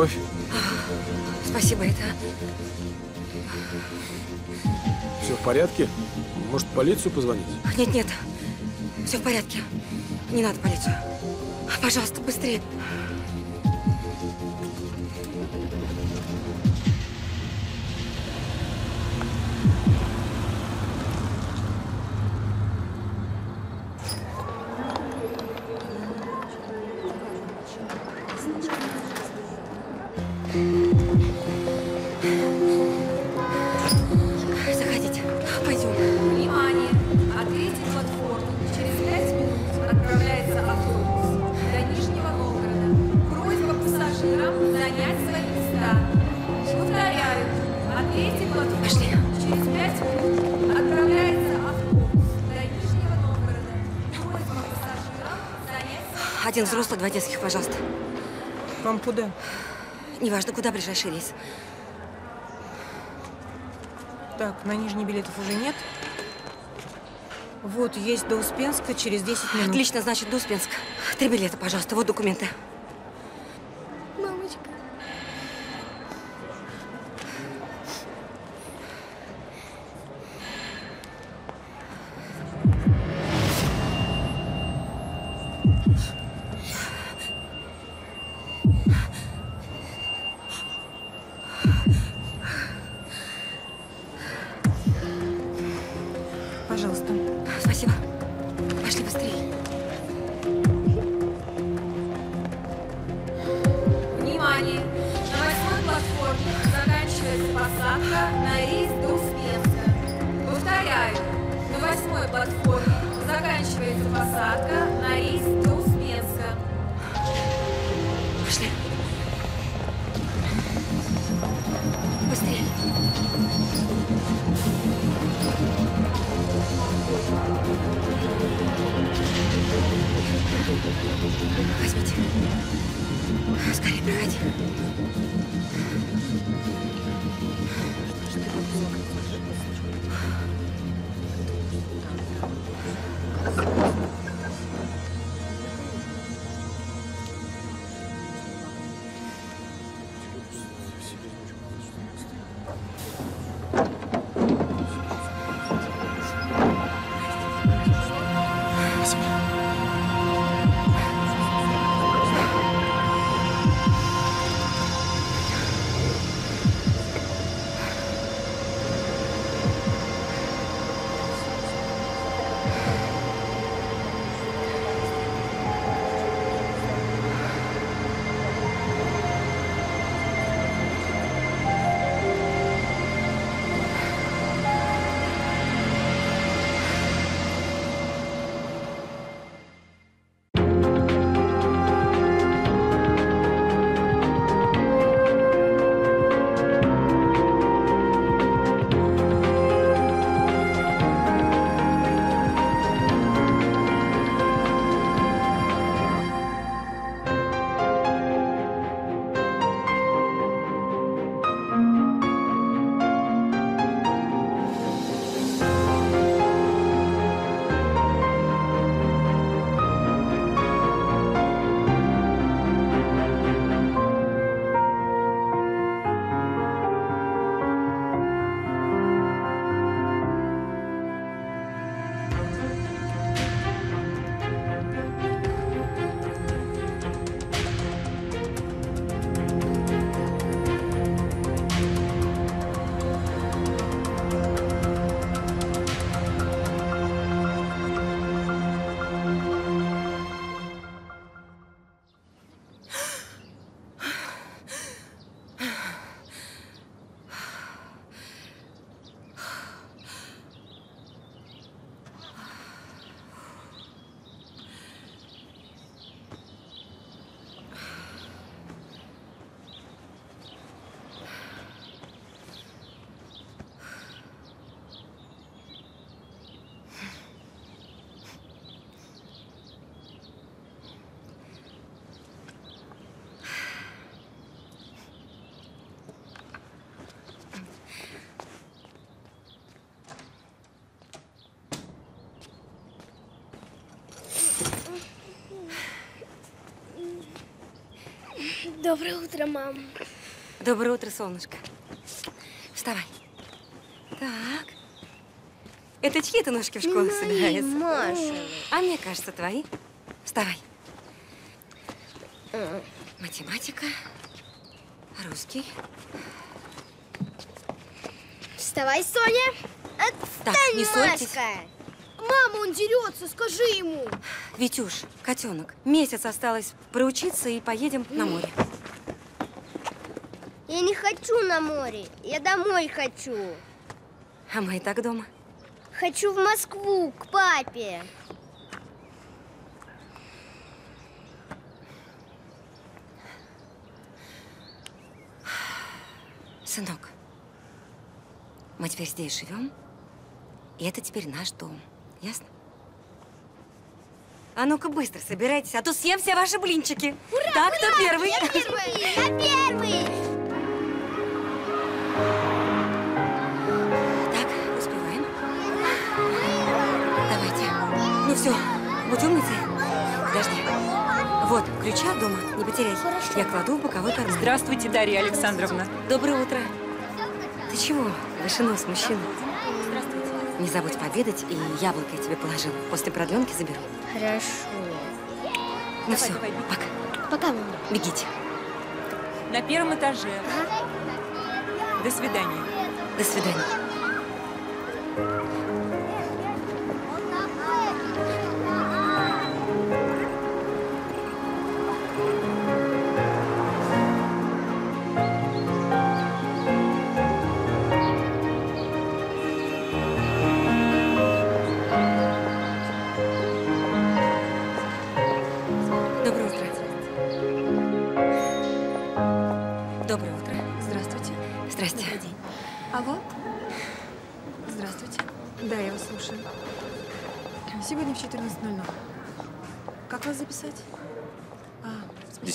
Кровь? Спасибо, это... Все в порядке? Может, полицию позвонить? Нет, нет. Все в порядке. Не надо полицию. Пожалуйста, быстрее. Два детских, пожалуйста. Вам куда? Неважно, куда ближайший рейс. Так, на нижний билетов уже нет. Вот, есть до Успенска через 10 минут. Отлично, значит, до Успенска. Три билета, пожалуйста. Вот документы. Доброе утро, мам. Доброе утро, солнышко. Вставай. Так. Это чьи это ножки в школу собираются? Маша. А мне кажется, твои. Вставай. Математика. Русский. Вставай, Соня. Так, Отстань, не ссорьтесь. Машка. Мама, он дерется, скажи ему. Витюш, котенок, месяц осталось проучиться и поедем на море. Я не хочу на море, я домой хочу. А мы и так дома. Хочу в Москву, к папе. Сынок, мы теперь здесь живем, и это теперь наш дом. Ясно? А ну-ка быстро собирайтесь, а то съем все ваши блинчики. так, кто первый? Я первый, я первый. Все, будь умницей. Подожди. Вот, ключи от дома, не потеряй. Я кладу в боковой карман. Здравствуйте, Дарья Александровна. Доброе утро. Ты чего? Выше нос, мужчина. Не забудь пообедать, и яблоко я тебе положила. После продленки заберу. Хорошо. Ну все, пока. Пока, мама. Бегите. На первом этаже. До свидания. До свидания.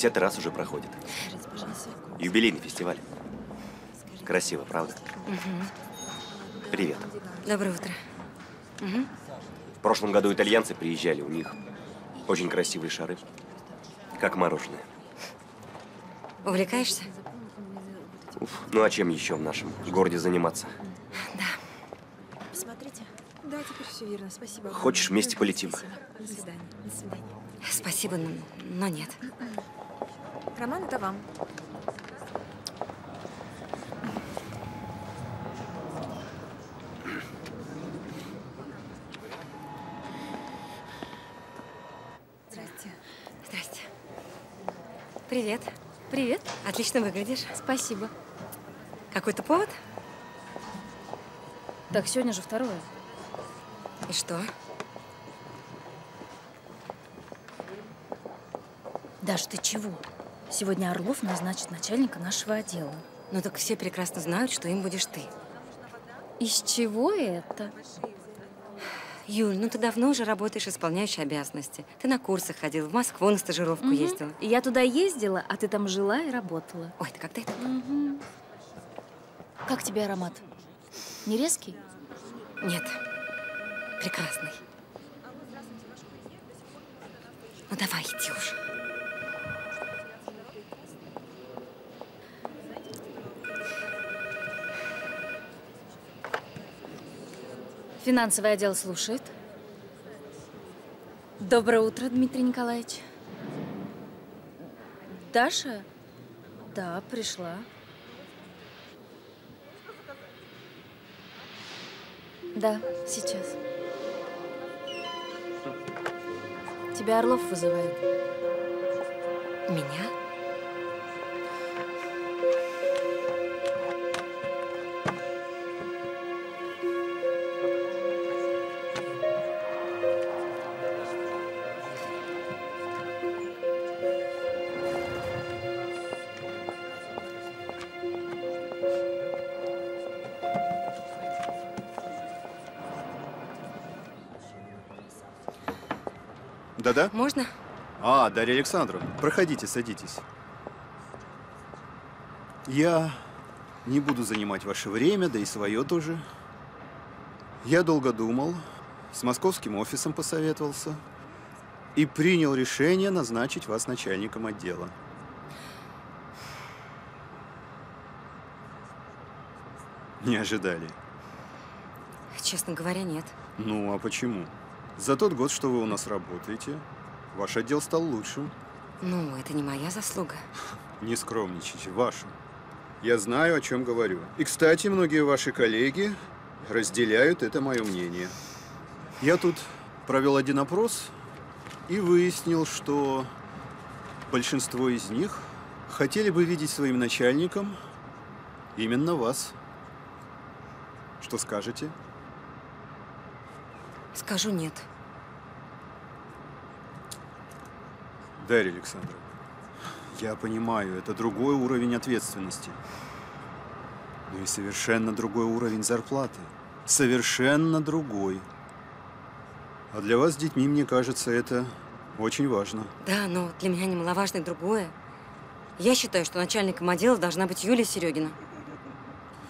50 раз уже проходит. Юбилейный фестиваль. Красиво, правда? Угу. Привет. Доброе утро. Угу. В прошлом году итальянцы приезжали, у них очень красивые шары, как мороженое. Увлекаешься? Уф, ну а чем еще в нашем городе заниматься? Да. Посмотрите. Да, теперь все верно. Спасибо. Хочешь, вместе полетим? До свидания. Спасибо, но нет. Роман, это вам. Здрасте. Здрасте. Привет. Привет. Отлично выглядишь. Спасибо. Какой-то повод? Так, сегодня же второе. И что? Даш, ты чего? Сегодня Орлов назначит начальника нашего отдела. Ну так все прекрасно знают, что им будешь ты. Из чего это? Юль, ну ты давно уже работаешь исполняющей обязанности. Ты на курсах ходил, в Москву на стажировку ездил. И я туда ездила, а ты там жила и работала. Ой, ты когда это? Как тебе аромат? Не резкий? Нет. Прекрасный. Ну давай, иди уже. Финансовый отдел слушает. Доброе утро, Дмитрий Николаевич. Даша? Да, пришла. Да, сейчас. Тебя Орлов вызывает. Меня? да? Можно? А, Дарья Александровна, проходите, садитесь. Я не буду занимать ваше время, да и свое тоже. Я долго думал, с московским офисом посоветовался и принял решение назначить вас начальником отдела. Не ожидали? Честно говоря, нет. Ну, а почему? Почему? За тот год, что вы у нас работаете, ваш отдел стал лучшим. Ну, это не моя заслуга. Не скромничайте, ваша. Я знаю, о чем говорю. И, кстати, многие ваши коллеги разделяют это мое мнение. Я тут провел один опрос и выяснил, что большинство из них хотели бы видеть своим начальником именно вас. Что скажете? Скажу нет. Дарья Александровна, я понимаю, это другой уровень ответственности. Но и совершенно другой уровень зарплаты. Совершенно другой. А для вас с детьми, мне кажется, это очень важно. Да, но для меня немаловажно другое. Я считаю, что начальником отдела должна быть Юлия Серегина.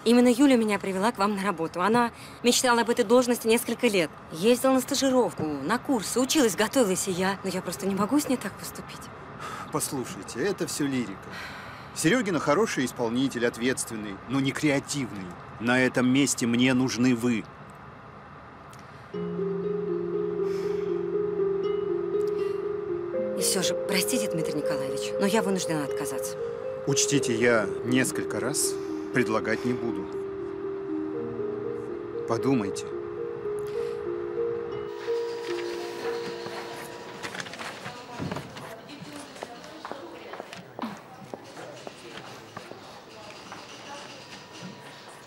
Именно Юля меня привела к вам на работу. Она мечтала об этой должности несколько лет. Ездила на стажировку, на курсы, училась, готовилась и я. Но я просто не могу с ней так поступить. Послушайте, это все лирика. Серегина хороший исполнитель, ответственный, но не креативный. На этом месте мне нужны вы. И все же, простите, Дмитрий Николаевич, но я вынуждена отказаться. Учтите, я несколько раз предлагать не буду. Подумайте.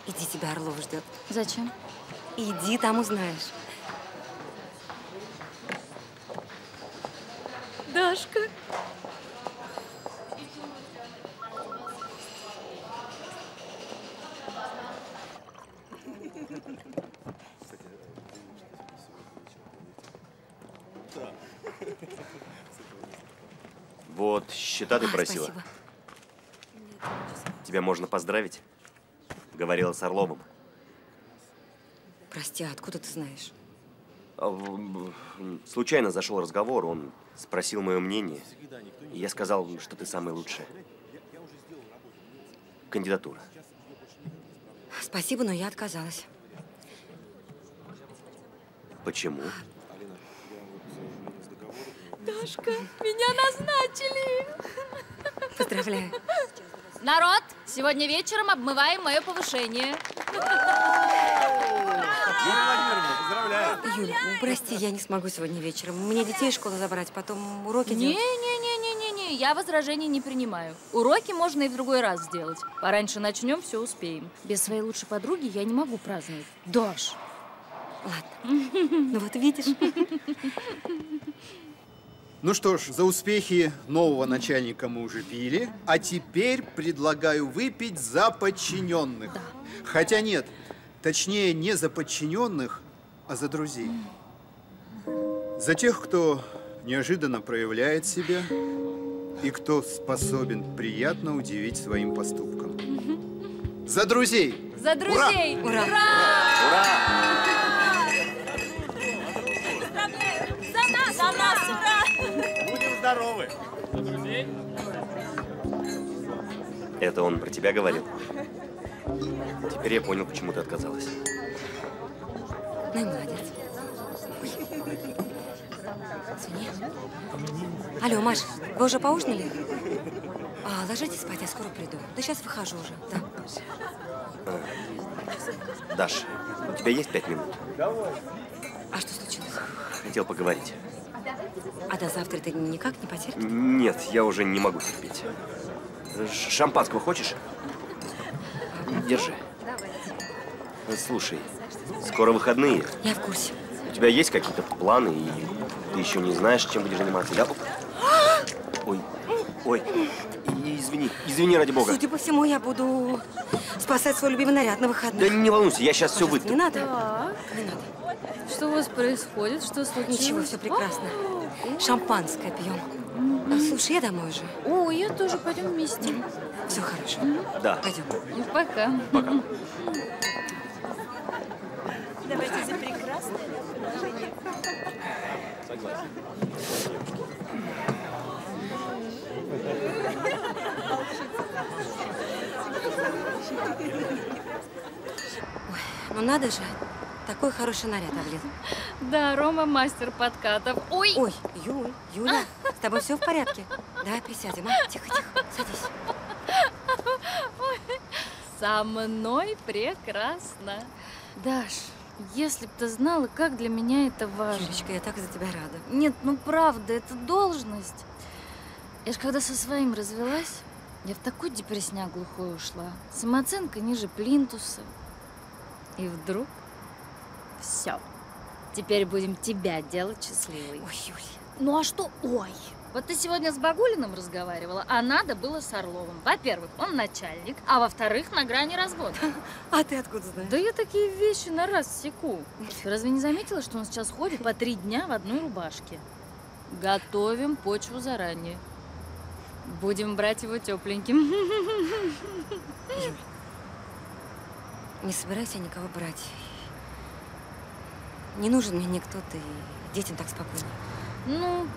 Иди, тебя Орлов ждет. Зачем? Иди, там узнаешь. Поздравить? Говорила с Орловым. Прости, а откуда ты знаешь? А, Случайно зашел разговор, он спросил мое мнение. И я сказал, что ты самый лучший. Кандидатура. Спасибо, но я отказалась. Почему? Дашка, меня назначили. Поздравляю. Народ, сегодня вечером обмываем мое повышение. Юля, прости, я не смогу сегодня вечером. Мне детей из школы забрать, потом уроки делать. Не-не-не-не-не, я возражений не принимаю. Уроки можно и в другой раз сделать. Пораньше начнем, все успеем. Без своей лучшей подруги я не могу праздновать. Даш. Ладно. Ну вот видишь. Ну что ж, за успехи нового начальника мы уже пили, а теперь предлагаю выпить за подчиненных. Хотя нет, точнее не за подчиненных, а за друзей. За тех, кто неожиданно проявляет себя и кто способен приятно удивить своим поступком. За друзей! За друзей! Ура! За нас! За нас! Ура! Это он про тебя говорил? Теперь я понял, почему ты отказалась. Ну и молодец. Извини. Алло, Маш, вы уже поужинали? А, ложитесь спать, я скоро приду. Да сейчас выхожу уже, да. Даш, у тебя есть пять минут? А что случилось? Хотел поговорить. А до завтра ты никак не потерпишь? Нет, я уже не могу терпеть. Шампанского хочешь? Держи. Слушай, скоро выходные. Я в курсе. У тебя есть какие-то планы, и ты еще не знаешь, чем будешь заниматься, да? Ой, ой, извини, извини, ради бога. Судя по всему, я буду спасать свой любимый наряд на выходных. Да не волнуйся, я сейчас все Пожалуйста, вытру. Не надо. Не надо. Что у вас происходит? Что случилось? Ничего, все прекрасно. Шампанское пьем. А, Слушай, я домой уже. О, я тоже. Пойдем вместе. Все хорошо. Да. Пойдем. Пока. Давайте за прекрасное положение. Ну надо же, такой хороший наряд облил. Да, Рома мастер подкатов. Ой! Ой, Юль, Юля, с тобой все в порядке? Давай присядем, а? Тихо, тихо, садись. Со мной прекрасно. Даш, если б ты знала, как для меня это важно. Юлечка, я так за тебя рада. Нет, ну правда, это должность. Я ж когда со своим развелась, я в такой депрессняк глухой ушла. Самооценка ниже плинтуса. И вдруг все. Теперь будем тебя делать счастливой. Ой, Юль. Ну а что ой? Вот ты сегодня с Багулиным разговаривала, а надо было с Орловым. Во-первых, он начальник, а во-вторых, на грани развода. А ты откуда знаешь? Да я такие вещи на раз секу. Ты разве не заметила, что он сейчас ходит по три дня в одной рубашке? Готовим почву заранее. Будем брать его тепленьким. Юль, не собирайся никого брать. Не нужен мне никто, ты детям так спокойно. Ну,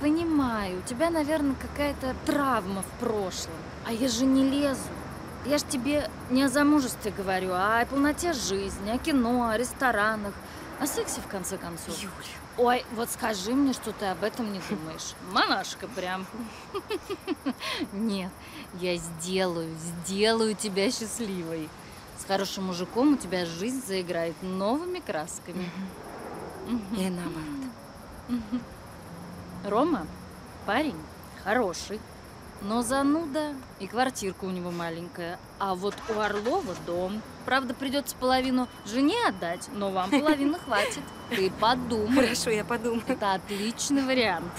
понимаю, у тебя, наверное, какая-то травма в прошлом. А я же не лезу. Я ж тебе не о замужестве говорю, а о полноте жизни, о кино, о ресторанах, о сексе, в конце концов. Юль. Ой, вот скажи мне, что ты об этом не думаешь. Монашка прям. Нет, я сделаю, сделаю тебя счастливой. Хорошим мужиком у тебя жизнь заиграет новыми красками. Или наоборот. Рома парень хороший, но зануда и квартирка у него маленькая. А вот у Орлова дом. Правда, придется половину жене отдать, но вам половины хватит. Ты подумай. Хорошо, я подумаю. Это отличный вариант.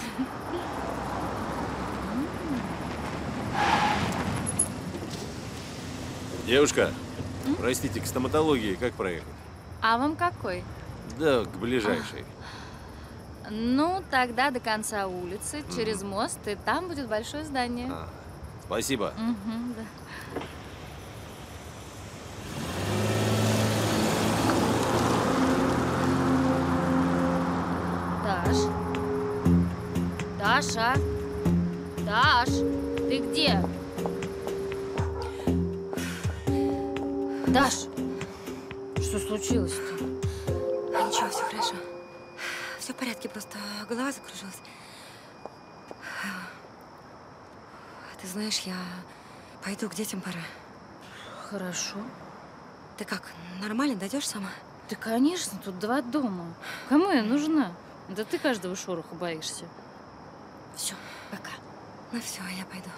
Девушка, простите, к стоматологии как проехать? А вам какой? Да, к ближайшей. Ну, тогда до конца улицы, через мост, и там будет большое здание. А, спасибо. Мгм, да. Даш. Даша. Даш, ты где? Даш, что случилось-то? Ничего, все хорошо. Все в порядке, просто голова закружилась. Ты знаешь, я пойду к детям пора. Хорошо. Ты как, нормально дойдешь сама? Да, конечно, тут два дома. Кому я нужна? Да ты каждого шороха боишься. Все, пока. Ну все, я пойду.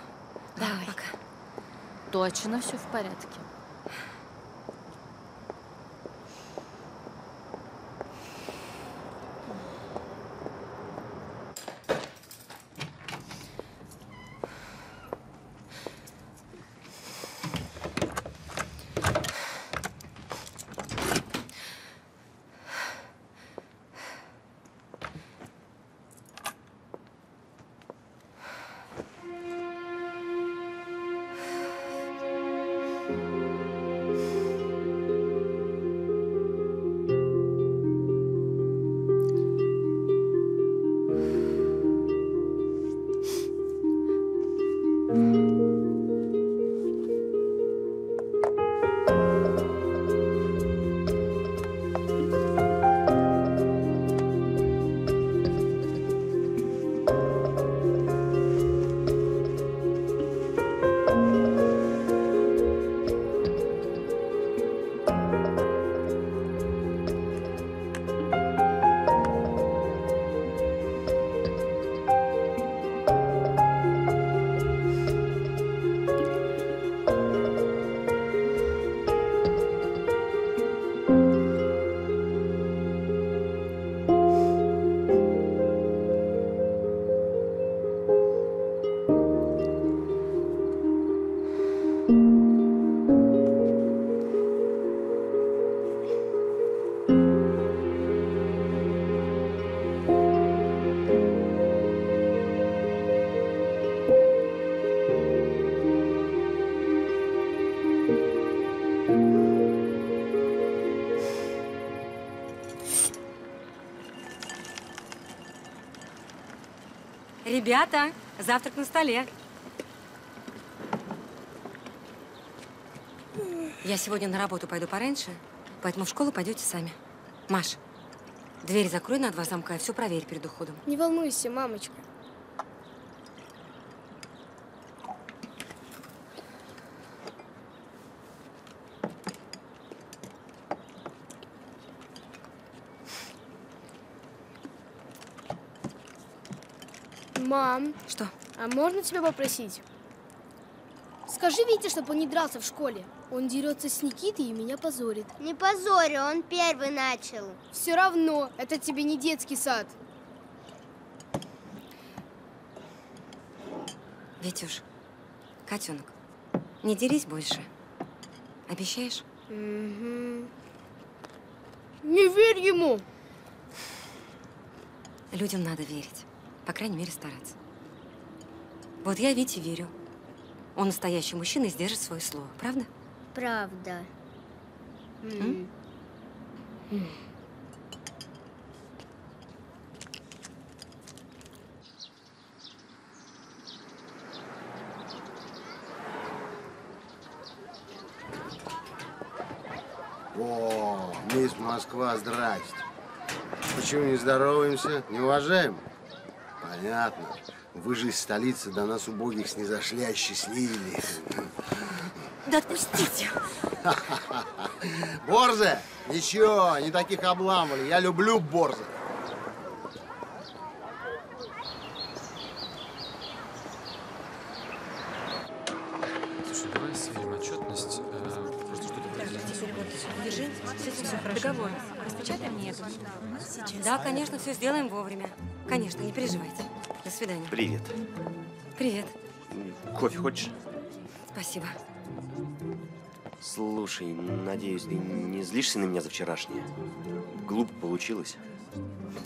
Давай. пока. Точно все в порядке. Ребята, завтрак на столе. Я сегодня на работу пойду пораньше, поэтому в школу пойдете сами. Маш, дверь закрой на два замка и все проверь перед уходом. Не волнуйся, мамочка. Мам, Что? а можно тебя попросить? Скажи Вите, чтобы он не дрался в школе. Он дерется с Никитой и меня позорит. Не позорю, он первый начал. Все равно, это тебе не детский сад. Витюш, котенок, не дерись больше. Обещаешь? Угу. Не верь ему! Людям надо верить. По крайней мере, стараться. Вот я Вите верю. Он настоящий мужчина и сдержит свое слово. Правда? Правда. М? О, мисс Москва, здрасте. Почему не здороваемся? Не уважаем? Понятно. Вы же из столицы до нас убогих снизошли, осчастливили. Да отпустите! Борзе! Ничего, не таких обламывали. Я люблю борзых. Слушай, давай сверим отчетность. э, просто что-то Держи, с этим все хорошо. Договор. Распечатай мне это. Да, конечно, все сделаем вовремя. Конечно, не переживайте. Свидания. Привет. Привет. Кофе хочешь? Спасибо. Слушай, надеюсь, ты не злишься на меня за вчерашнее? Глупо получилось.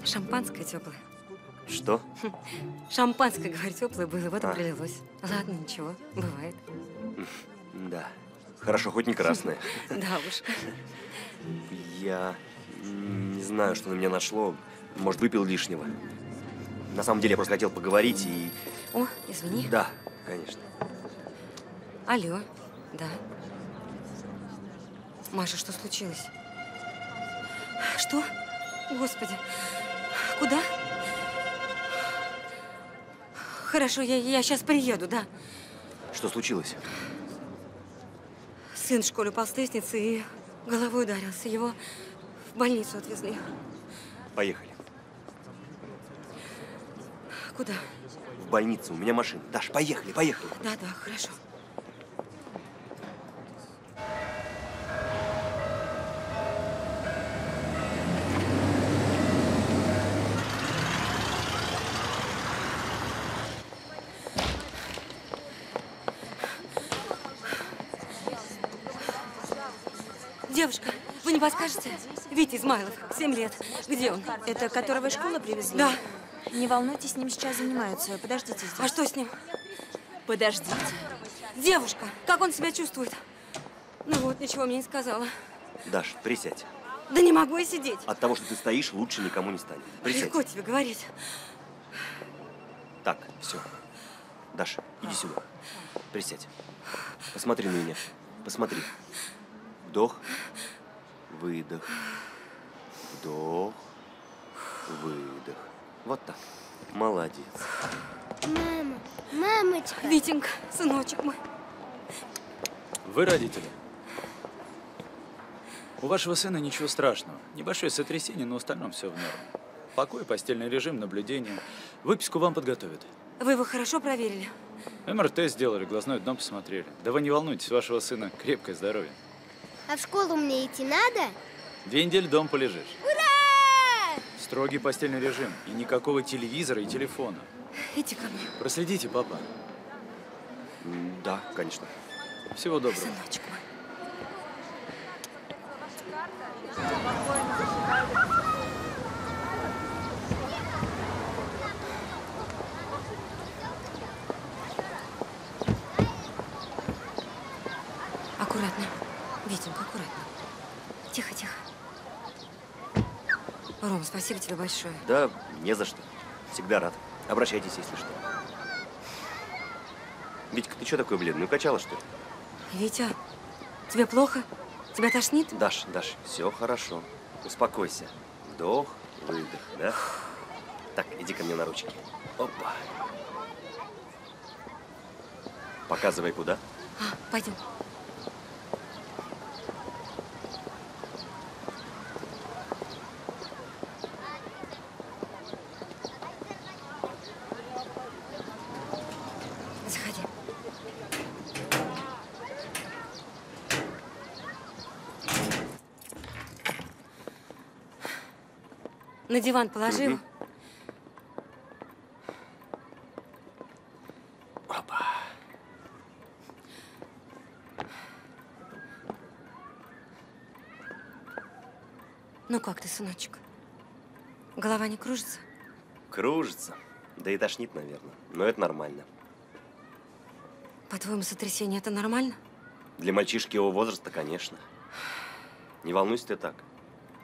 Шампанское теплое. Что? Шампанское, говорю, теплое было, вот и А. пролилось. Ладно, ничего, бывает. Да. Хорошо, хоть не красное. Да уж. Я не знаю, что на меня нашло. Может, выпил лишнего. На самом деле, я просто хотел поговорить и... О, извини. Да, конечно. Алло, да. Маша, что случилось? Что? Господи, куда? Хорошо, я, я сейчас приеду, да. Что случилось? Сын в школе упал с лестницы и головой ударился. Его в больницу отвезли. Поехали. Куда? В больницу. У меня машина. Даш, поехали, поехали. Да, да, хорошо. Девушка, вы не подскажете? Витя Измайлов, 7 лет. Где он? Это которого из школы привезли? Да. Не волнуйтесь, с ним сейчас занимаются. Подождите здесь. А что с ним? Подождите. Девушка, как он себя чувствует? Ну вот, ничего мне не сказала. Даш, присядь. Да не могу я сидеть. От того, что ты стоишь, лучше никому не станет. Присядь. Легко тебе говорить. Так, все. Даша, иди сюда. Присядь. Посмотри на меня. Посмотри. Вдох, выдох. Вдох, выдох. Вот так. Молодец. Мама, мамочка. Витенька, сыночек мой. Вы родители? У вашего сына ничего страшного. Небольшое сотрясение, но в остальном все в норме. Покой, постельный режим, наблюдение. Выписку вам подготовят. Вы его хорошо проверили? МРТ сделали, глазной дно посмотрели. Да вы не волнуйтесь, вашего сына крепкое здоровье. А в школу мне идти надо? Две недели дом полежишь. Строгий постельный режим. И никакого телевизора и телефона. Иди ко мне. Проследите, папа. Да, конечно. Всего доброго. Сыночек мой. Аккуратно. Витенька, аккуратно. Тихо, тихо. Ром, спасибо тебе большое. Да, не за что. Всегда рад. Обращайтесь, если что. Витька, ты что такой бледный? Укачала, что ли? Витя, Тебе плохо? Тебя тошнит? Даш, Даш, все хорошо. Успокойся. Вдох, выдох, да? Так, иди ко мне на ручки. Опа. Показывай, куда. А, пойдем. На диван положи его. Мгм. Опа. Ну как ты, сыночек? Голова не кружится? Кружится. Да и тошнит, наверное. Но это нормально. По-твоему, сотрясение это нормально? Для мальчишки его возраста, конечно. Не волнуйся ты так.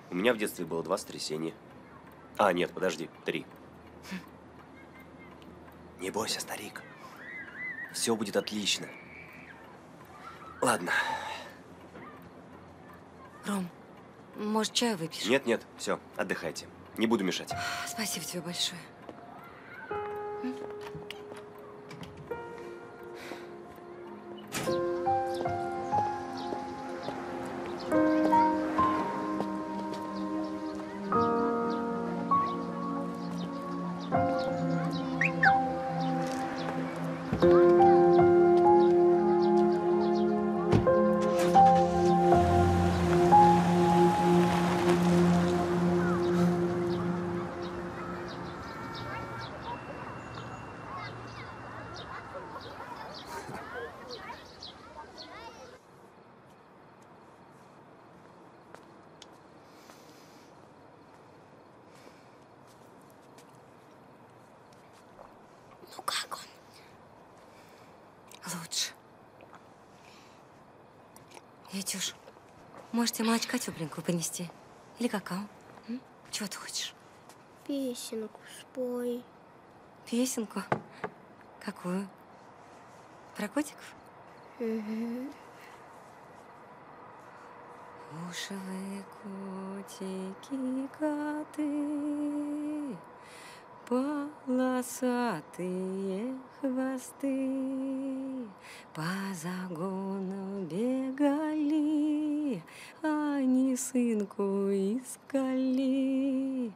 У меня в детстве было два сотрясения. А, нет, подожди, три. Не бойся, старик. Все будет отлично. Ладно. Ром, может, чаю выпьешь? Нет, нет, все, отдыхайте. Не буду мешать. Спасибо тебе большое. Может, тебе молочка тепленькую понести? Или какао? М? Чего ты хочешь? Песенку спой. Песенку? Какую? Про котиков? Мгм. Ушевые котики, коты, полосатые хвосты, по загону бегали, они сынку искали.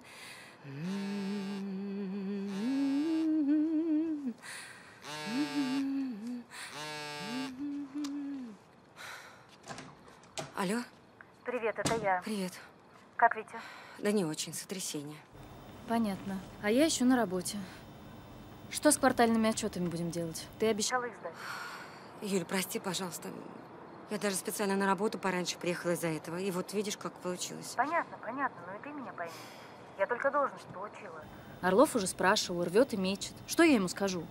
Алло? Привет, это я. Привет. Как Витя? Да не очень, сотрясение. Понятно. А я еще на работе. Что с квартальными отчетами будем делать? Ты обещала их сдать. Юль, прости, пожалуйста. Я даже специально на работу пораньше приехала из-за этого. И вот видишь, как получилось. Понятно, понятно, но и ты меня пойми. Я только должность получила. Орлов уже спрашивал, рвет и мечет. Что я ему скажу?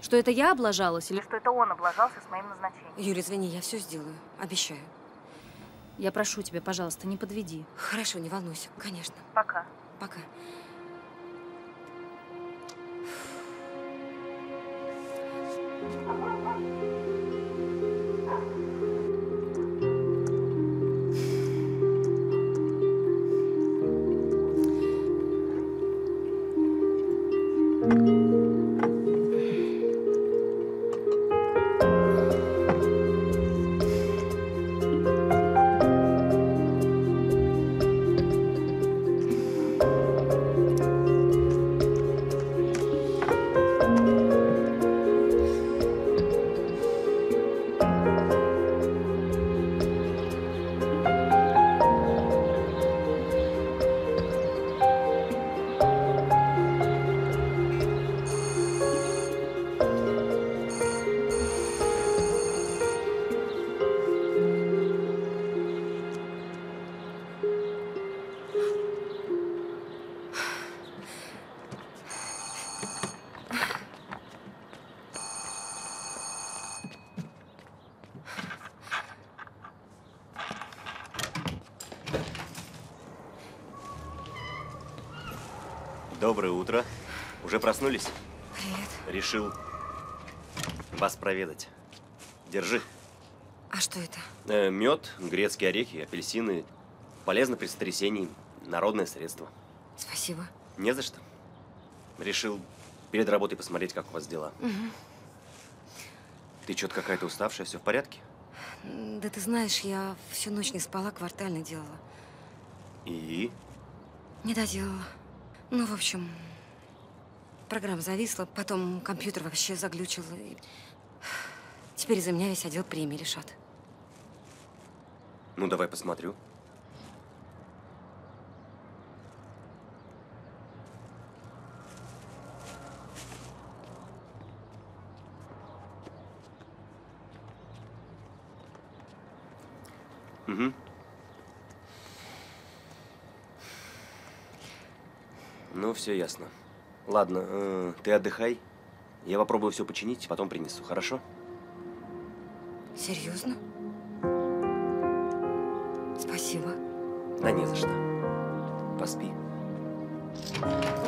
Что это я облажалась или что это он облажался с моим назначением? Юль, извини, я все сделаю. Обещаю. Я прошу тебя, пожалуйста, не подведи. Хорошо, не волнуйся. Конечно. Пока. Пока. Ha ha ha! Уже проснулись? Привет. Решил вас проведать. Держи. А что это? Э, мед, грецкие орехи, апельсины. Полезно при сотрясении. Народное средство. Спасибо. Не за что. Решил перед работой посмотреть, как у вас дела. Мгм. Ты что-то какая-то уставшая, все в порядке? Да ты знаешь, я всю ночь не спала, квартально делала. И? Не доделала. Ну, в общем, программа зависла, потом компьютер вообще заглючил. и Теперь из-за меня весь отдел премии лишат. Ну, давай посмотрю. Угу. Ну, все ясно. Ладно, э, ты отдыхай. Я попробую все починить, потом принесу, хорошо? Серьезно? Спасибо. Да не за что. Поспи. Вообще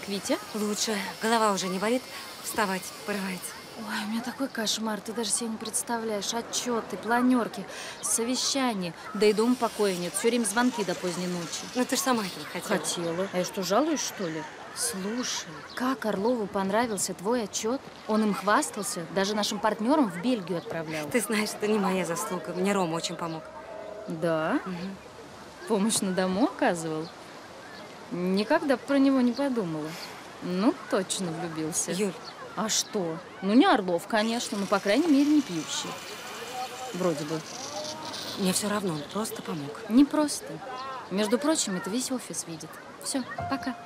Как Витя? Лучше. Голова уже не болит, вставать порывается. Ой, у меня такой кошмар, ты даже себе не представляешь. Отчеты, планерки, совещания. Да и дома покоя нет. Все время звонки до поздней ночи. Ну, ты же сама этого хотела. Хотела. А я что, жалуюсь, что ли? Слушай, как Орлову понравился твой отчет? Он им хвастался, даже нашим партнерам в Бельгию отправлял. Ты знаешь, это не моя заслуга. Мне Рома очень помог. Да? Помощь на дому оказывал? Никогда про него не подумала. Ну, точно влюбился. Юль. А что? Ну, не Орлов, конечно, но, по крайней мере, не пьющий. Вроде бы. Мне все равно, он просто помог. Не просто. Между прочим, это весь офис видит. Все, пока.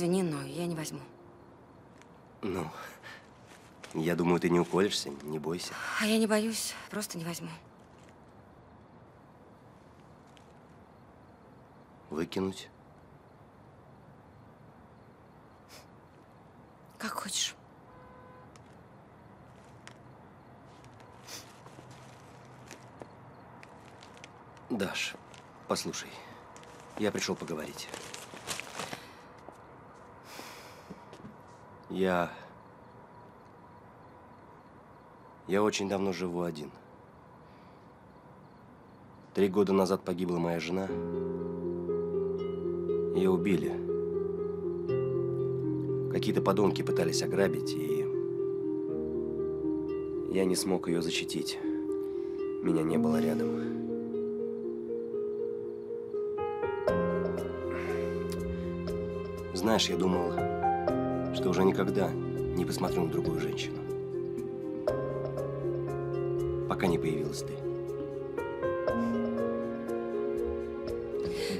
Извини, но я не возьму. Ну, я думаю, ты не уколешься, не бойся. А я не боюсь, просто не возьму. Выкинуть? Как хочешь. Даш, послушай, я пришел поговорить. Я... Я очень давно живу один. Три года назад погибла моя жена. Ее убили. Какие-то подонки пытались ограбить, и я не смог ее защитить. Меня не было рядом. Знаешь, я думал, что уже никогда не посмотрю на другую женщину. Пока не появилась ты.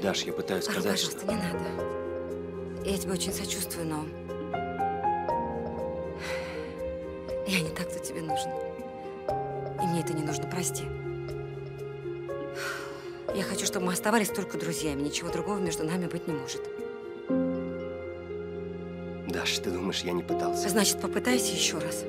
Даш, я пытаюсь Ах, сказать, что... пожалуйста, не надо. Я тебе очень сочувствую, но... Я не так, кто тебе нужен. И мне это не нужно, прости. Я хочу, чтобы мы оставались только друзьями. Ничего другого между нами быть не может. Думаешь, я не пытался? Значит, попытайся еще раз.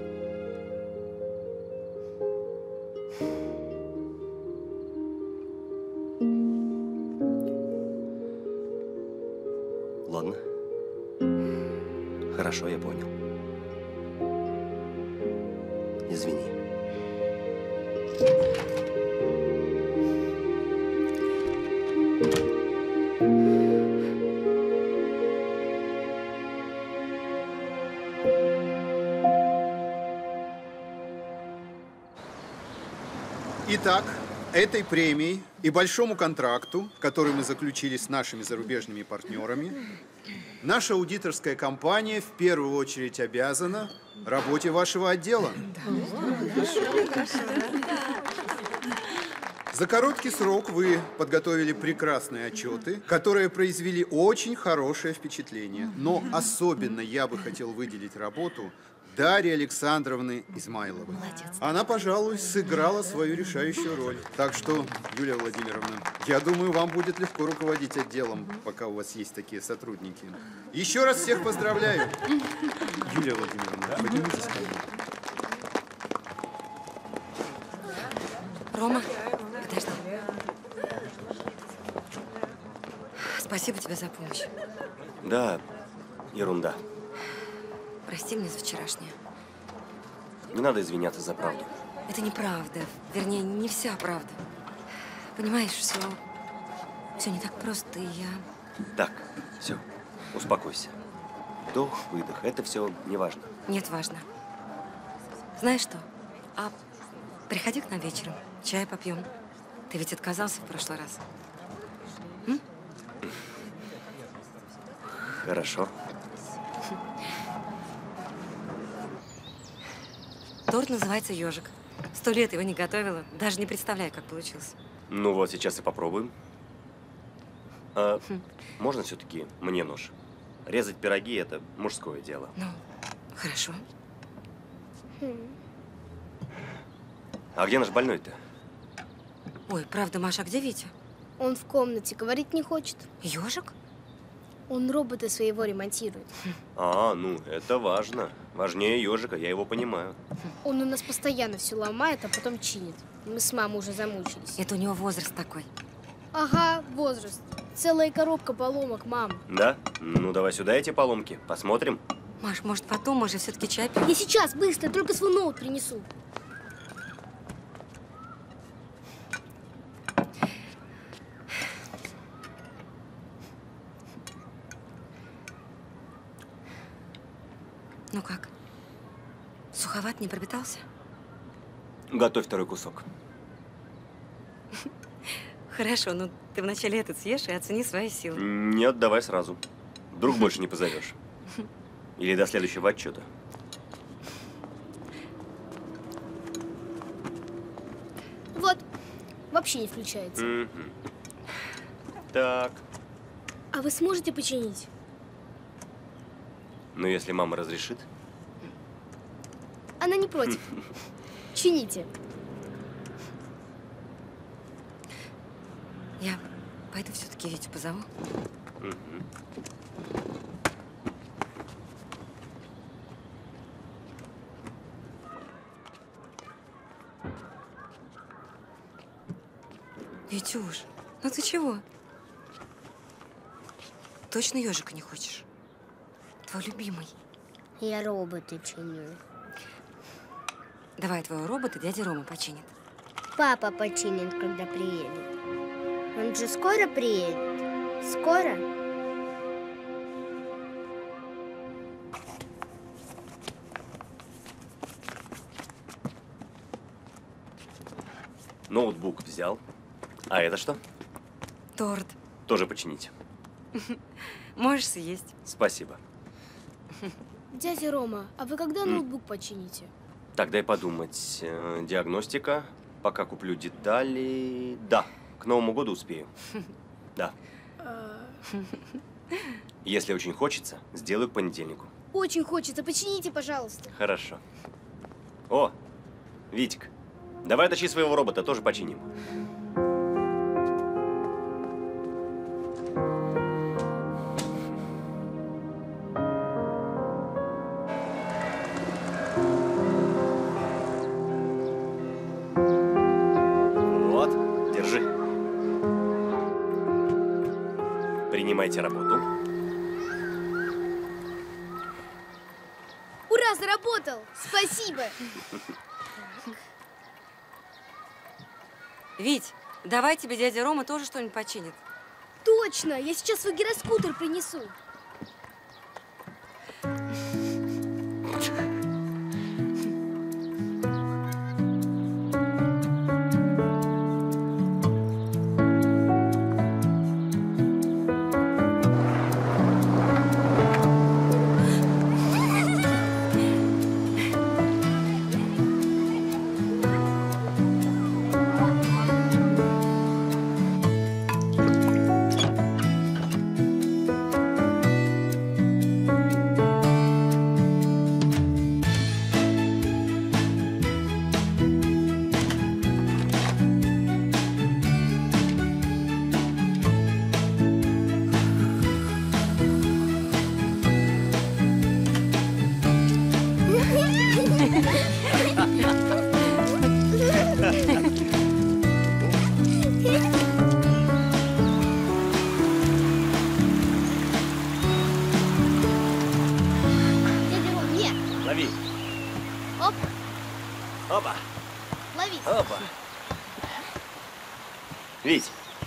Итак, Этой премией и большому контракту, который мы заключили с нашими зарубежными партнерами, наша аудиторская компания в первую очередь обязана работе вашего отдела. За короткий срок вы подготовили прекрасные отчеты, которые произвели очень хорошее впечатление. Но особенно я бы хотел выделить работу Дарьи Александровны Измайловой. Она, пожалуй, сыграла свою решающую роль. Так что, Юлия Владимировна, я думаю, вам будет легко руководить отделом, пока у вас есть такие сотрудники. Еще раз всех поздравляю. Юлия Владимировна, поднимитесь ко мне. Рома, подожди. Спасибо тебе за помощь. Да, ерунда. Прости меня за вчерашнее. Не надо извиняться за правду. Это неправда. Вернее, не вся правда. Понимаешь, все... Все не так просто, и я... Так, все, успокойся. Вдох, выдох, это все не важно. Нет, важно. Знаешь что? А приходи к нам вечером, чай попьем. Ты ведь отказался в прошлый раз. Хорошо. Торт называется ежик. Сто лет его не готовила, даже не представляю, как получился. Ну вот, сейчас и попробуем. А, можно все-таки мне нож? Резать пироги – это мужское дело. Ну, хорошо. А где наш больной-то? Ой, правда, Маша, а где Витя? Он в комнате, говорить не хочет. Ежик? Он робота своего ремонтирует. А, ну, это важно. Важнее ежика, я его понимаю. Он у нас постоянно все ломает, а потом чинит. Мы с мамой уже замучились. Это у него возраст такой. Ага, возраст. Целая коробка поломок, мам. Да? Ну, давай сюда эти поломки, посмотрим. Маш, может, потом, может, все-таки чай пить? Я сейчас, быстро, только свой ноут принесу. Ну как? Суховат не пропитался? Готовь второй кусок. Хорошо, ну ты вначале этот съешь и оцени свои силы. Нет, давай сразу. Вдруг больше не позовешь. Или до следующего отчета. Вот, вообще не включается. Мгм. Так, А вы сможете починить? ну если мама разрешит. Она не против. Чините. Я пойду все-таки Витю позову. Витюш, ну ты чего? Точно ежика не хочешь? Твой любимый. Я роботы чиню. Давай твоего робота дядя Рома починит. Папа починит, когда приедет. Он же скоро приедет? Скоро? Ноутбук взял. А это что? Торт. Тоже починить. Можешь съесть. Спасибо. Дядя Рома, а вы когда ноутбук почините? Так, дай подумать. Э, Диагностика. Пока куплю детали. Да, к Новому году успею. Да. Если очень хочется, сделаю к понедельнику. Очень хочется, почините, пожалуйста. Хорошо. О, Витик, давай тащи своего робота, тоже починим. Давай тебе дядя Рома тоже что-нибудь починит. Точно! Я сейчас свой гироскутер принесу.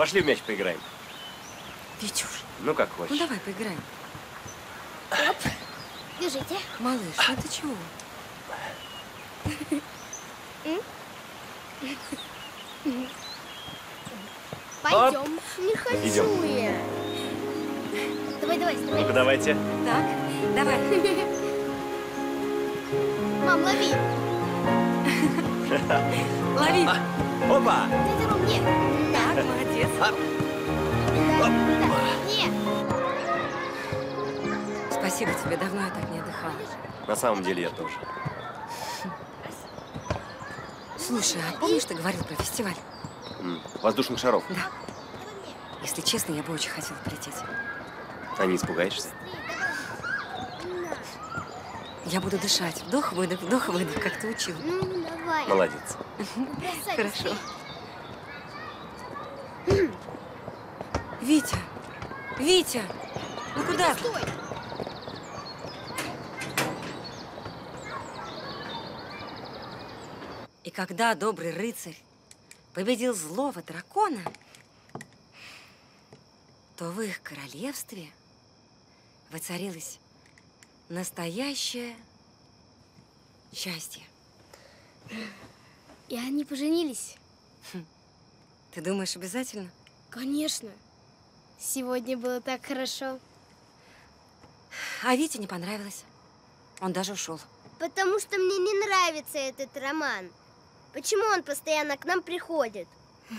Пошли в мяч поиграем. Витюш, Ну, как ну хочешь. давай поиграем. Оп. Держите. Малыш, ну ты чего? Пойдем. Не хочу Идем. я. Давай, давай, давай. Ну-ка, давайте. Так, давай. Мам, лови. Лови. Опа! Дядя Ром, нет. Молодец. Нет. Спасибо тебе, давно я так не отдыхала. На самом деле я тоже. Слушай, а помнишь, ты говорил про фестиваль? М, Воздушных шаров. Да. Если честно, я бы очень хотела полететь. А не испугаешься? Я буду дышать. Вдох, выдох, вдох, выдох, как ты учил. Ну, давай. Молодец. Хорошо. быстрее. Витя! Витя! Ну куда? Стой. И когда добрый рыцарь победил злого дракона, то в их королевстве воцарилось настоящее счастье. И они поженились. Ты думаешь, обязательно? Конечно. Сегодня было так хорошо. А Вите не понравилось. Он даже ушел. Потому что мне не нравится этот роман. Почему он постоянно к нам приходит?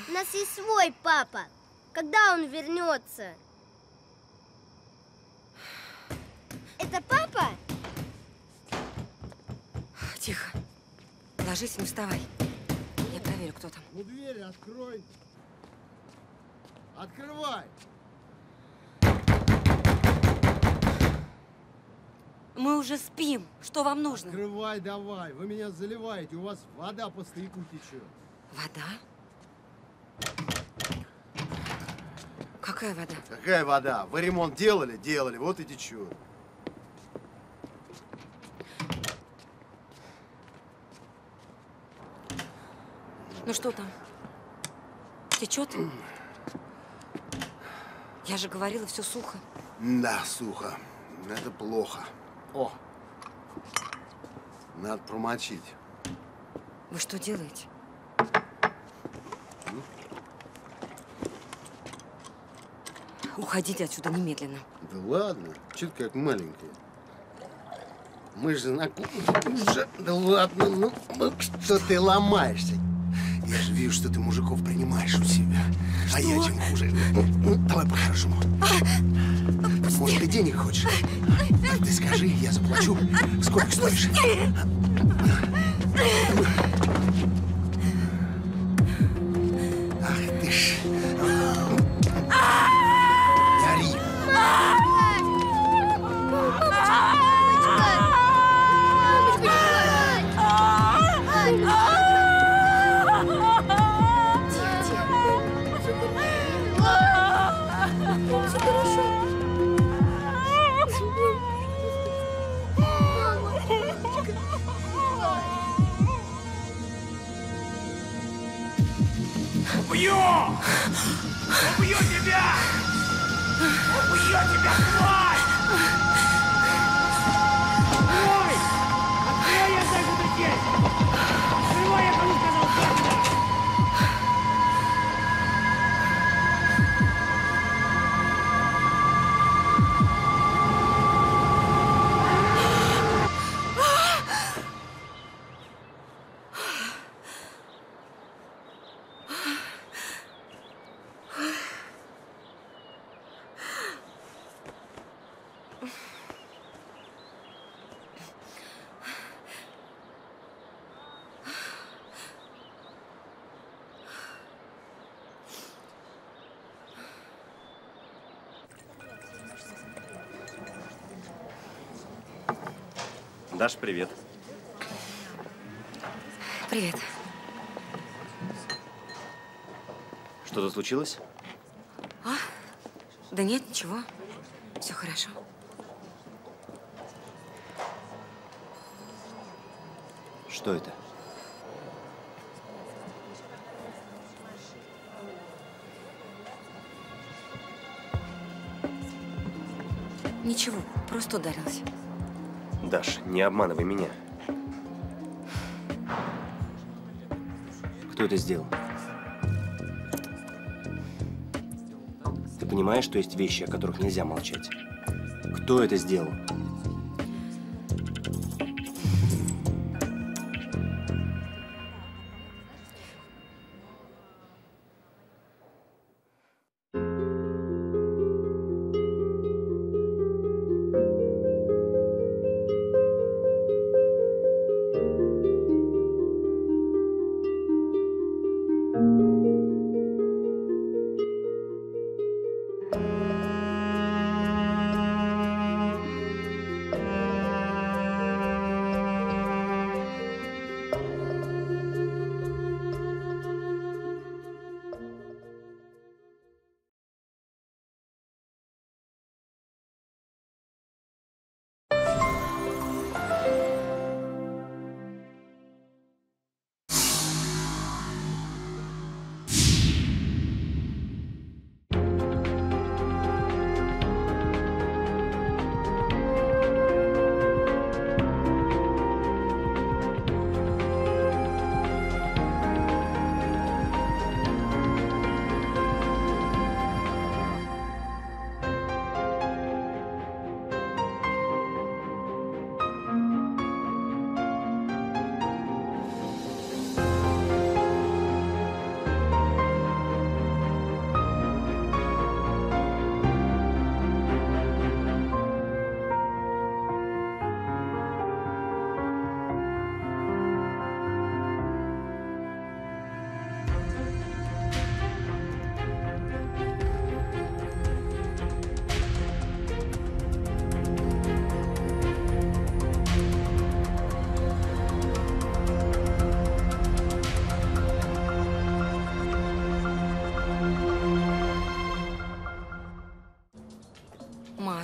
У нас есть свой папа. Когда он вернется? Это папа? Тихо. Ложись, не вставай. Я проверю, кто там. Ну дверь открой. Открывай. Мы уже спим. Что вам нужно? Открывай давай. Вы меня заливаете. У вас вода по стояку течет. Вода? Какая вода? Какая вода? Вы ремонт делали? Делали. Вот и течет. Ну что там? Течет? Я же говорила, все сухо. Да, сухо. Это плохо. О! Надо промочить. Вы что делаете? Уходите отсюда немедленно. Да ладно. Че ты как маленькая? Мы же знакомы уже. Да ладно, ну, ну что ты ломаешься? Я же вижу, что ты мужиков принимаешь у себя. А я чем хуже. Ну, ну, давай по-хорошему. Может, ты денег хочешь? Ты скажи, я заплачу. Сколько стоишь? Наташ, привет. Привет. Что-то случилось? А? Да нет, ничего. Все хорошо. Что это? Ничего, просто ударился. Даш, не обманывай меня. Кто это сделал? Ты понимаешь, что есть вещи, о которых нельзя молчать? Кто это сделал?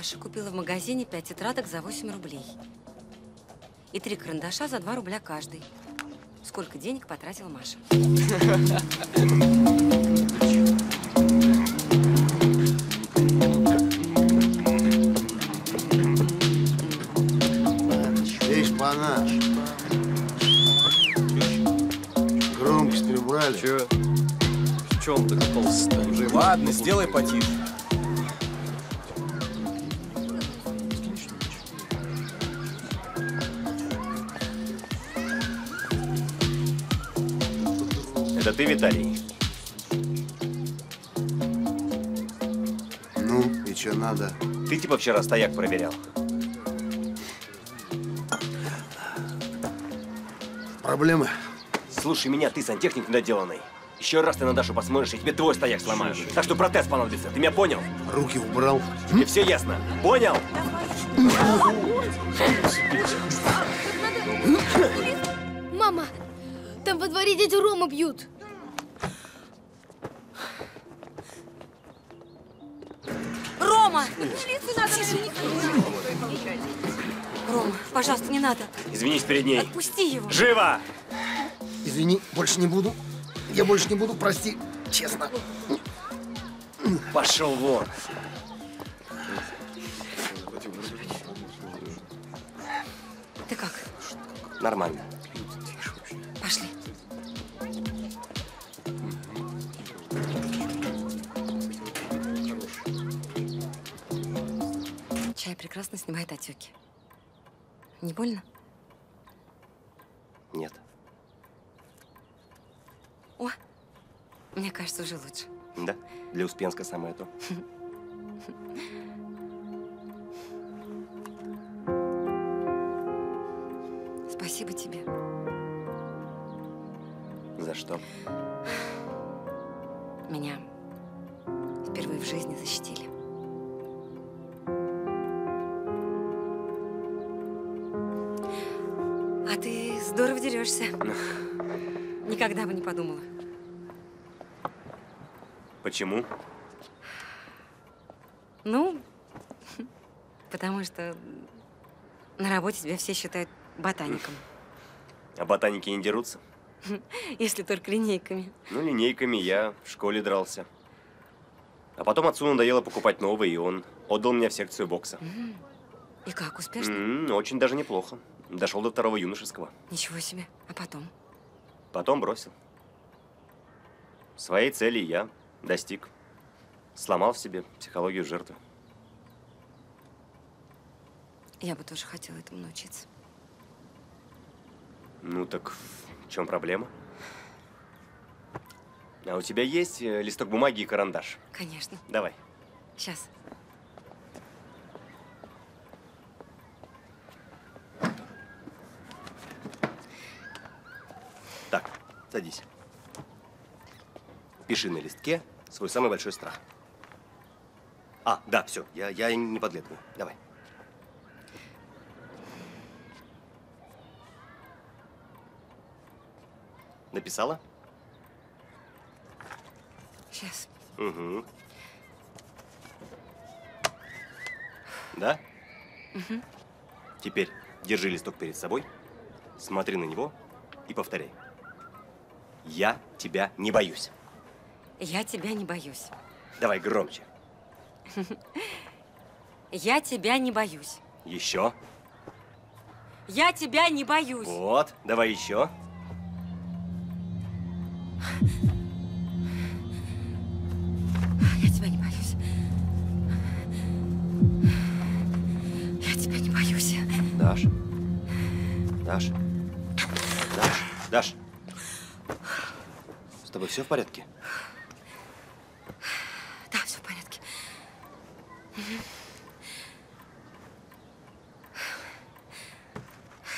Маша купила в магазине пять тетрадок за 8 рублей. И три карандаша за 2 рубля каждый. Сколько денег потратила Маша? Видишь, панаш. Громкость прибрали. Че? В чем ты толстый? Уже ладно, сделай потише. Типа вчера стояк проверял. Проблемы? Слушай меня, ты сантехник недоделанный. Еще раз ты на Дашу посмотришь, я тебе твой стояк сломаю. Так что протез понадобится. Ты меня понял? Руки убрал. Тебе все ясно? Понял? Мама, там во дворе дядю Рома бьют. Надо Рома, пожалуйста, не надо. Извинись перед ней. Отпусти его. Живо! Извини, больше не буду. Я больше не буду, прости. Честно. Пошел вон. Ты как? Нормально. Прекрасно снимает отеки. Не больно? Нет. О, мне кажется, уже лучше. Да? Для Успенска самое то. Спасибо тебе. За что? Меня впервые в жизни защитили. Здорово дерешься. Никогда бы не подумала. Почему? Ну, потому что на работе тебя все считают ботаником. А ботаники не дерутся? Если только линейками. Ну, линейками я в школе дрался. А потом отцу надоело покупать новый, и он отдал меня в секцию бокса. М. И как, успешно? М, очень даже неплохо. Дошел до второго юношеского. Ничего себе. А потом? Потом бросил. Своей цели я достиг. Сломал в себе психологию жертвы. Я бы тоже хотела этому научиться. Ну так в чем проблема? А у тебя есть э, листок бумаги и карандаш? Конечно. Давай. Сейчас. Так, садись. Пиши на листке свой самый большой страх. А, да, все, я, я не подглядываю. Давай. Написала? Сейчас. Угу. Да? Мгм. Теперь держи листок перед собой, смотри на него и повторяй. Я тебя не боюсь. Я тебя не боюсь. Давай громче. Я тебя не боюсь. Еще. Я тебя не боюсь. Вот. Давай еще. Я тебя не боюсь. Я тебя не боюсь. Даш. Даш. Даш. Даш. Тобой все в порядке? Да, все в порядке.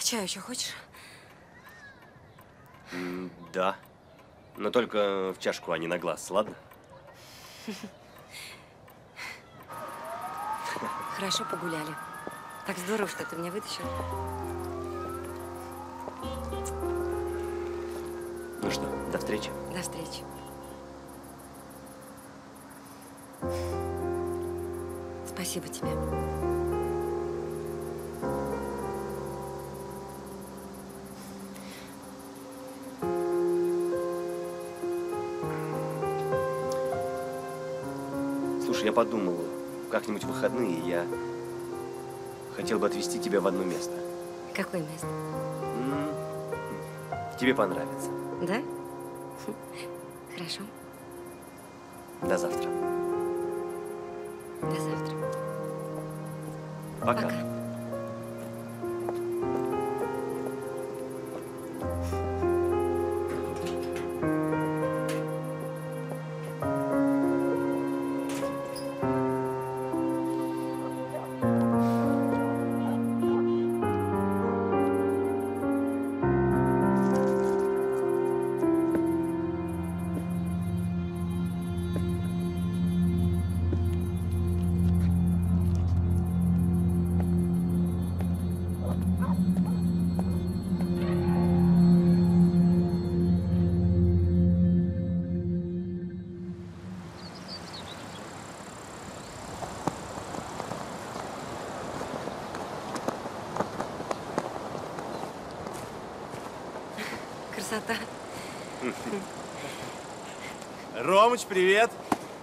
Чаю еще хочешь? М, Да. Но только в чашку, а не на глаз, ладно? Хорошо погуляли. Так здорово, что ты меня вытащил. Ну что, до встречи. До встречи. Спасибо тебе. Слушай, я подумал, как-нибудь в выходные я хотел бы отвезти тебя в одно место. Какое место? Тебе понравится. Да? Хорошо. До завтра. До завтра. Пока. Красота. Ромыч, привет.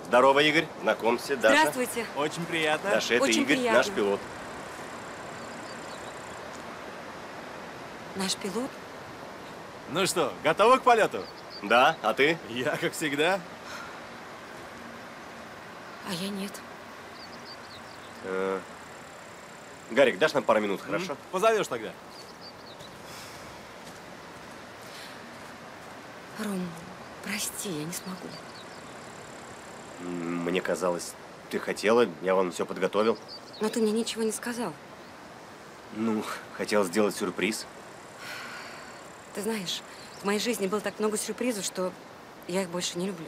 Здорово, Игорь. Знакомься, Даша. Здравствуйте. Очень приятно. Даша, это Очень Игорь, приятно. наш пилот. Наш пилот? Ну что, готова к полету? Да, а ты? Я, как всегда. А я нет. Э, Гарик, дашь нам пару минут, хорошо? Позовешь тогда. Ром, прости, я не смогу. Мне казалось, ты хотела, я вам все подготовил. Но ты мне ничего не сказал. Ну, хотел сделать сюрприз. Ты знаешь, в моей жизни было так много сюрпризов, что я их больше не люблю.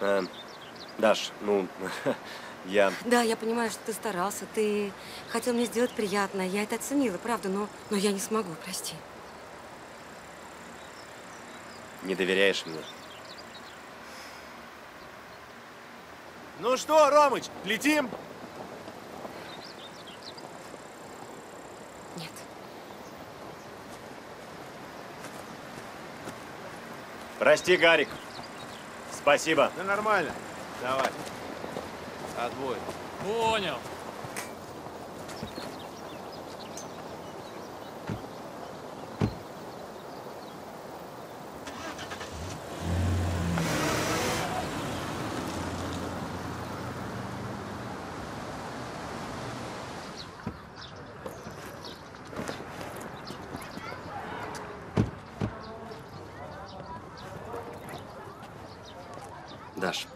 Э, Даш, ну, я... Да, я понимаю, что ты старался, ты хотел мне сделать приятно, я это оценила, правда, но, но я не смогу, прости. Не доверяешь мне? Ну что, Ромыч, летим? Нет. Прости, Гарик. Спасибо. Да нормально. Давай. Отбой. Понял. Даш,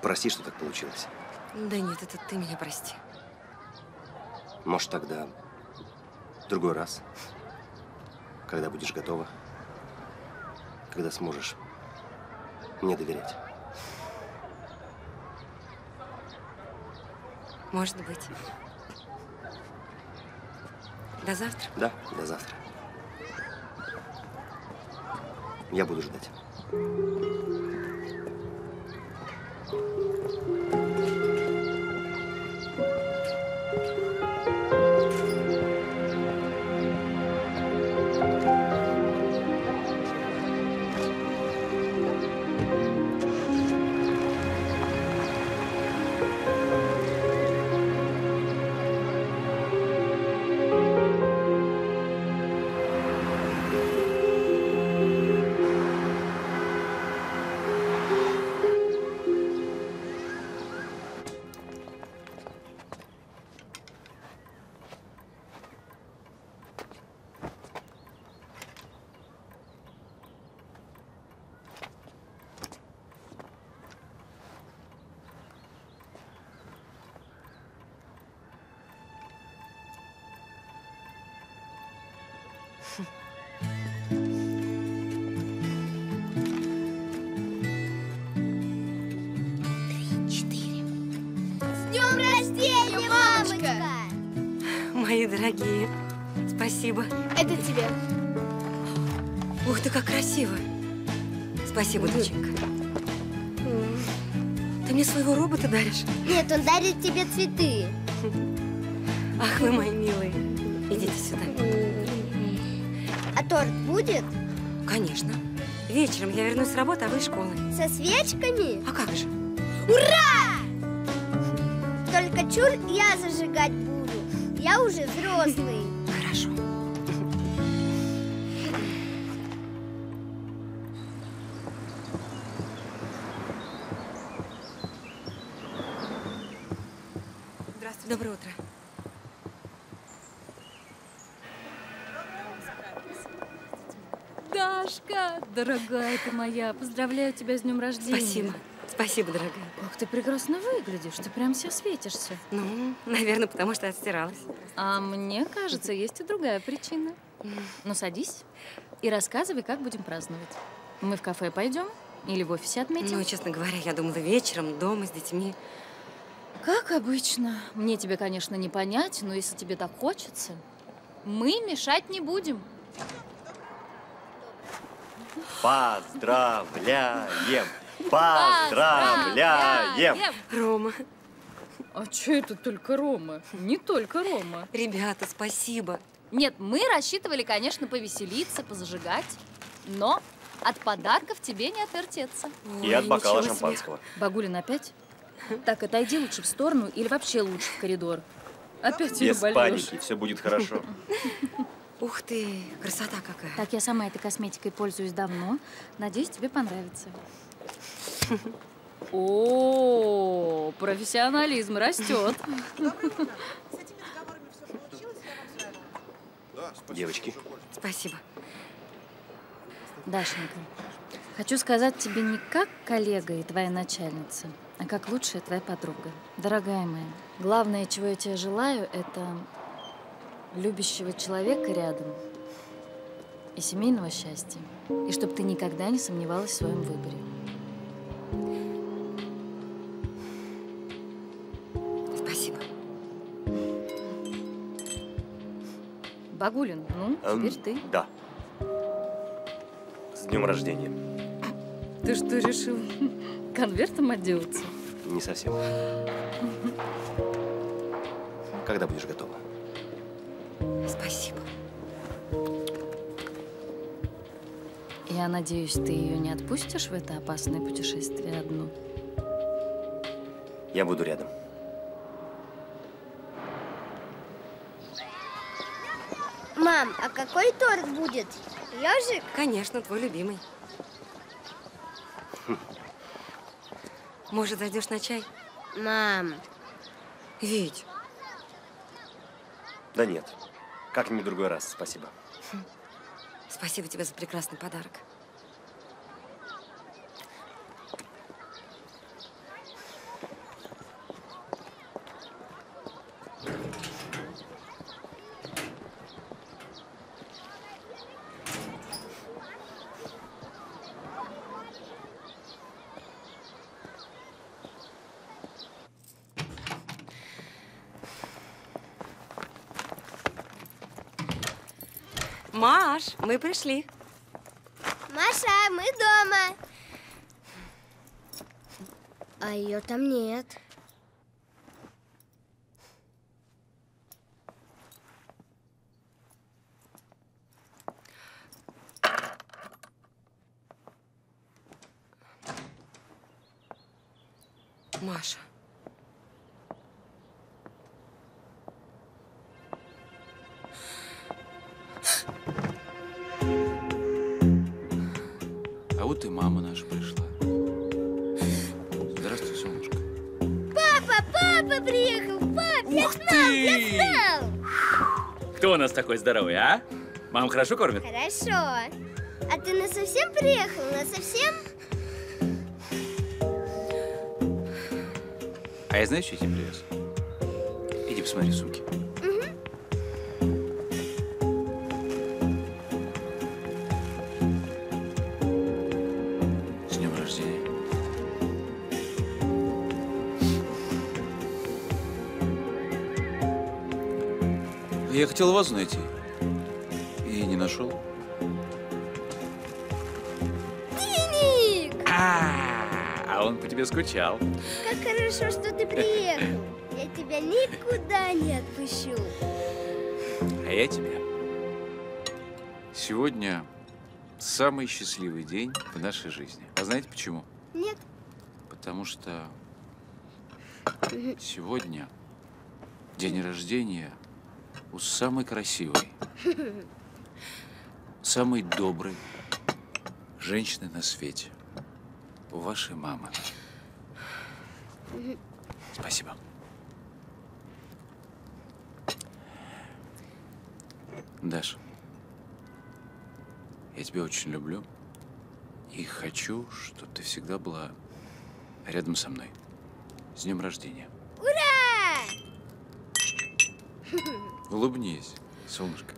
прости, что так получилось. Да нет, это ты меня прости. Может, тогда в другой раз, когда будешь готова, когда сможешь мне доверять. Может быть. До завтра. Да, до завтра. Я буду ждать. Спасибо, доченька. Ты мне своего робота даришь? Нет, он дарит тебе цветы. Ах, вы мои милые. Идите сюда. А торт будет? Конечно. Вечером я вернусь с работы, а вы из школы. Со свечками? А как же? Ура! Только чур я зажигать буду. Я уже взрослый. Дорогая ты моя, поздравляю тебя с днем рождения. Спасибо. Спасибо, дорогая. Как ты прекрасно выглядишь, ты прям вся светишься. Ну, наверное, потому что отстиралась. А мне кажется, есть и другая причина. Ну, садись и рассказывай, как будем праздновать. Мы в кафе пойдем или в офисе отметим? Ну, честно говоря, я думала вечером, дома, с детьми. Как обычно. Мне тебе, конечно, не понять, но если тебе так хочется, мы мешать не будем. Поздравляем! Поздравляем! Рома. А что это только Рома? Не только Рома. Ребята, спасибо. Нет, мы рассчитывали, конечно, повеселиться, позажигать, но от подарков тебе не отвертеться. И от бокала шампанского. Багулин опять? Так, отойди лучше в сторону или вообще лучше в коридор. Опять Без паники, все будет хорошо. Ух ты, красота какая. Так, я сама этой косметикой пользуюсь давно. Надеюсь, тебе понравится. О, профессионализм растет. Девочки, Спасибо. Дашенька, хочу сказать тебе не как коллега и твоя начальница, а как лучшая твоя подруга. Дорогая моя, главное, чего я тебе желаю, это любящего человека рядом и семейного счастья. И чтобы ты никогда не сомневалась в своем выборе. Спасибо. Багулин, ну, Эм, теперь ты. Да. С днем рождения. Ты что, решил конвертом отделаться? Не совсем. Когда будешь готова? Спасибо. Я надеюсь, ты ее не отпустишь в это опасное путешествие одну. Я буду рядом. Мам, а какой торт будет? Ежик? Конечно, твой любимый. Может, зайдешь на чай? Мам. Вить. Да нет. Как-нибудь другой раз, спасибо. Спасибо тебе за прекрасный подарок. Маш, мы пришли. Маша, мы дома. А ее там нет. Нас такой здоровый, а? Мама хорошо кормит? Хорошо. А ты на совсем приехал? На совсем? А я знаешь, что я тебе привез? Иди посмотри сумки. Хотел вас найти. И не нашел. Диник! А, а он по тебе скучал. Как хорошо, что ты приехал. Я тебя никуда не отпущу. А я тебя. Сегодня самый счастливый день в нашей жизни. А знаете почему? Нет. Потому что сегодня день рождения у самой красивой, самой доброй женщины на свете. У вашей мамы. Спасибо. Даша, я тебя очень люблю и хочу, чтобы ты всегда была рядом со мной. С днем рождения. Ура! Улыбнись, солнышко.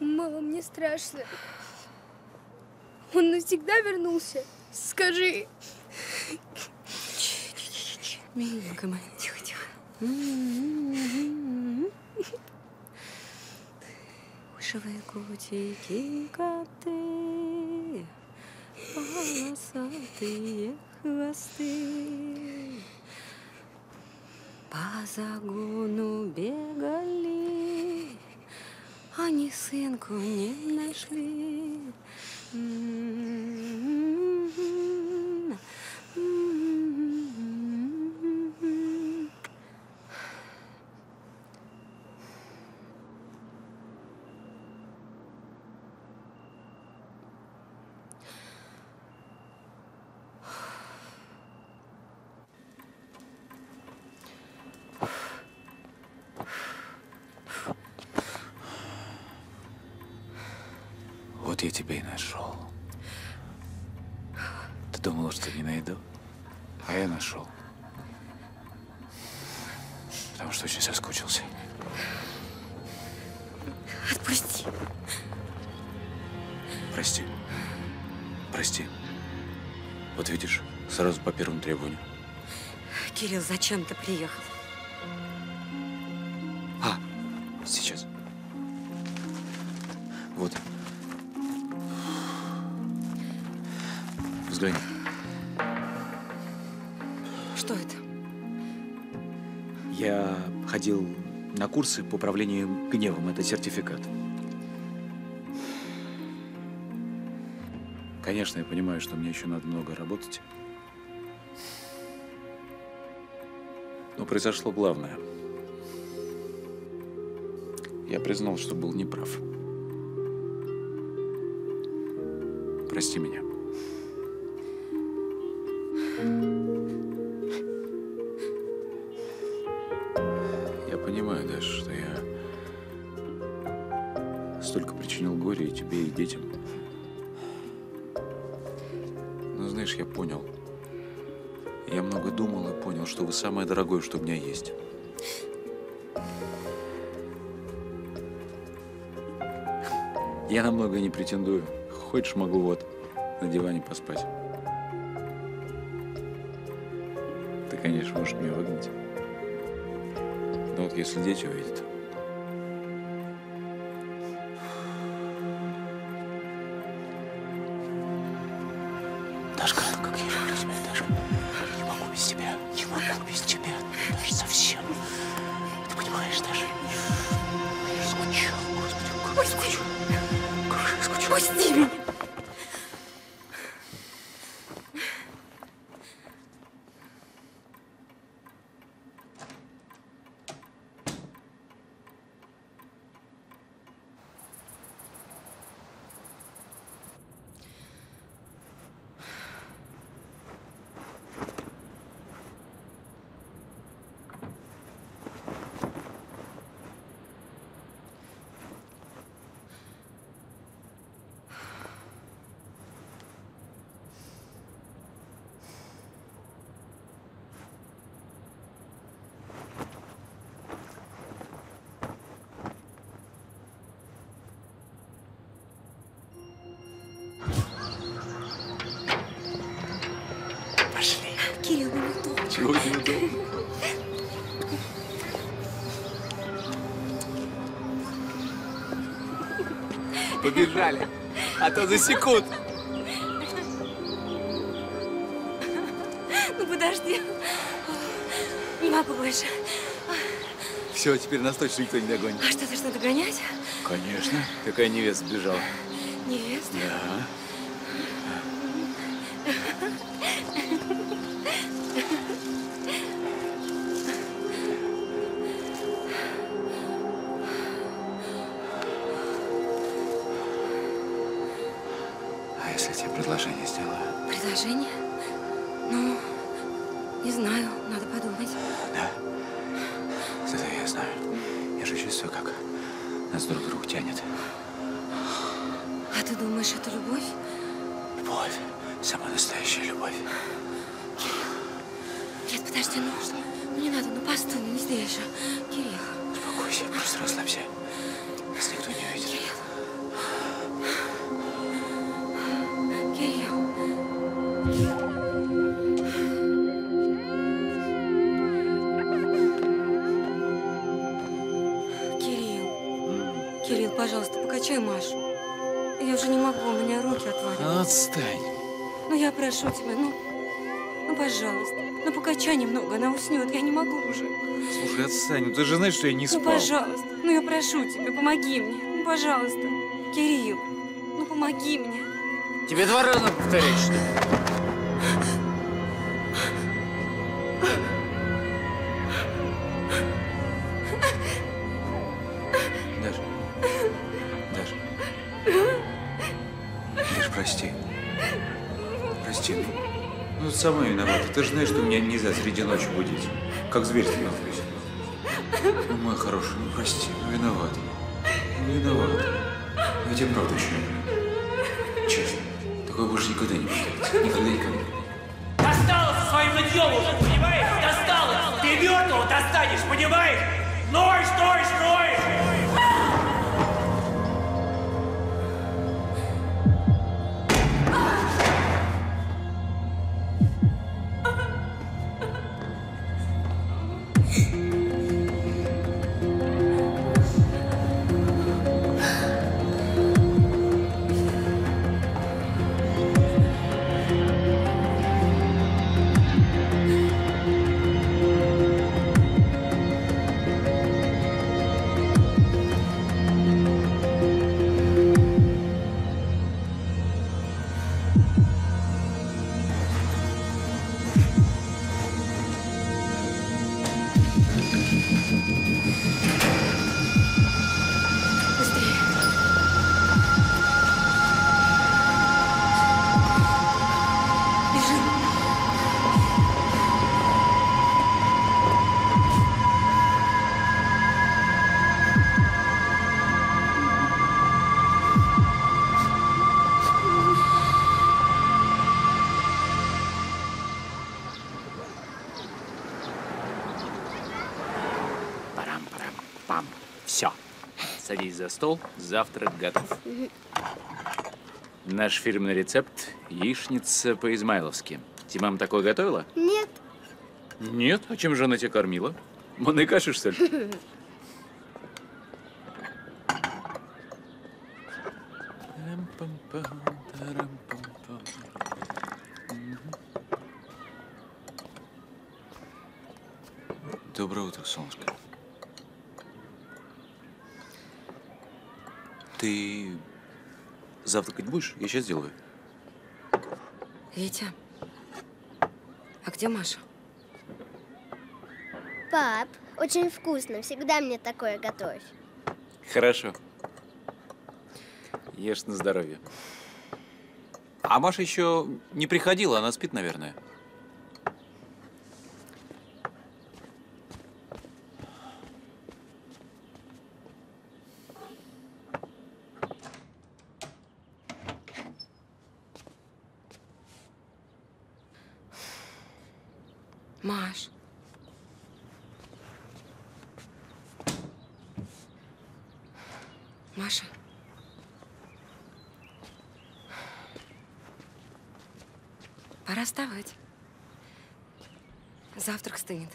Мама, мне страшно. Он навсегда вернулся? Скажи. Миленькая моя, тихо, тихо. Вышивай кутики коты, полосатые хвосты. По загону бегали, они сынку не нашли. Вот тебя и нашел. Ты думала, что не найду? А я нашел. Потому что очень соскучился. Отпусти. Прости. Прости. Вот видишь, сразу по первому требованию. Кирилл, зачем ты приехал? Взгляни. Что это? Я ходил на курсы по управлению гневом. Это сертификат. Конечно, я понимаю, что мне еще надо много работать. Но произошло главное. Я признал, что был неправ. Прости меня. Что у меня есть. Я на многое не претендую. Хочешь, могу вот на диване поспать. Ты, конечно, можешь меня выгнать. Но вот если дети увидят, Побежали. А то засекут. Ну подожди. Не могу больше. Все, теперь нас точно никто не догонит. А что, ты что, догонять? Конечно. Какая невеста сбежала. Невеста? Да. Ты думаешь, это любовь? Любовь. Самая настоящая любовь. Нет, подожди, ну, ну не надо, ну постой, ну не здесь же. Кирилл. Успокойся, просто расслабься. Нас никто не увидит. Кирилл. Кирилл. Кирилл, пожалуйста, покачай Машу. Руки отваливаются. Отстань. Ну, я прошу тебя, ну, ну, пожалуйста. Ну, покачай немного, она уснет, я не могу уже. Слушай, отстань. Ну ты же знаешь, что я не Ну, спал. пожалуйста, ну, я прошу тебя, помоги мне. Ну, пожалуйста. Кирилл, ну, помоги мне. Тебе два раза повторять, что ли? Сама виновата. Ты же знаешь, что меня нельзя среди ночи будить. Как зверь становлюсь. Ну, моя хорошая, ну прости, ну виноват. Ну виноват. Ну, я тебя правда очень люблю. Честно. Такое больше никогда не повторится. Никогда, никогда. Достало со своим нытьем уже, понимаешь? Достало! Ты мертвого достанешь, понимаешь? Ноешь, ноешь, ноешь! За стол, завтрак готов. Наш фирменный рецепт – яичница по-измайловски. Тебе мама такое готовила? Нет. Нет? А чем же она тебя кормила? Манной кашей, что ли? Доброе утро, солнышко. Ты завтракать будешь? Я сейчас сделаю. Витя, а где Маша? Пап, очень вкусно. Всегда мне такое готовь. Хорошо. Ешь на здоровье. А Маша еще не приходила, она спит, наверное. Маш. Маша. Пора вставать. Завтрак стынет.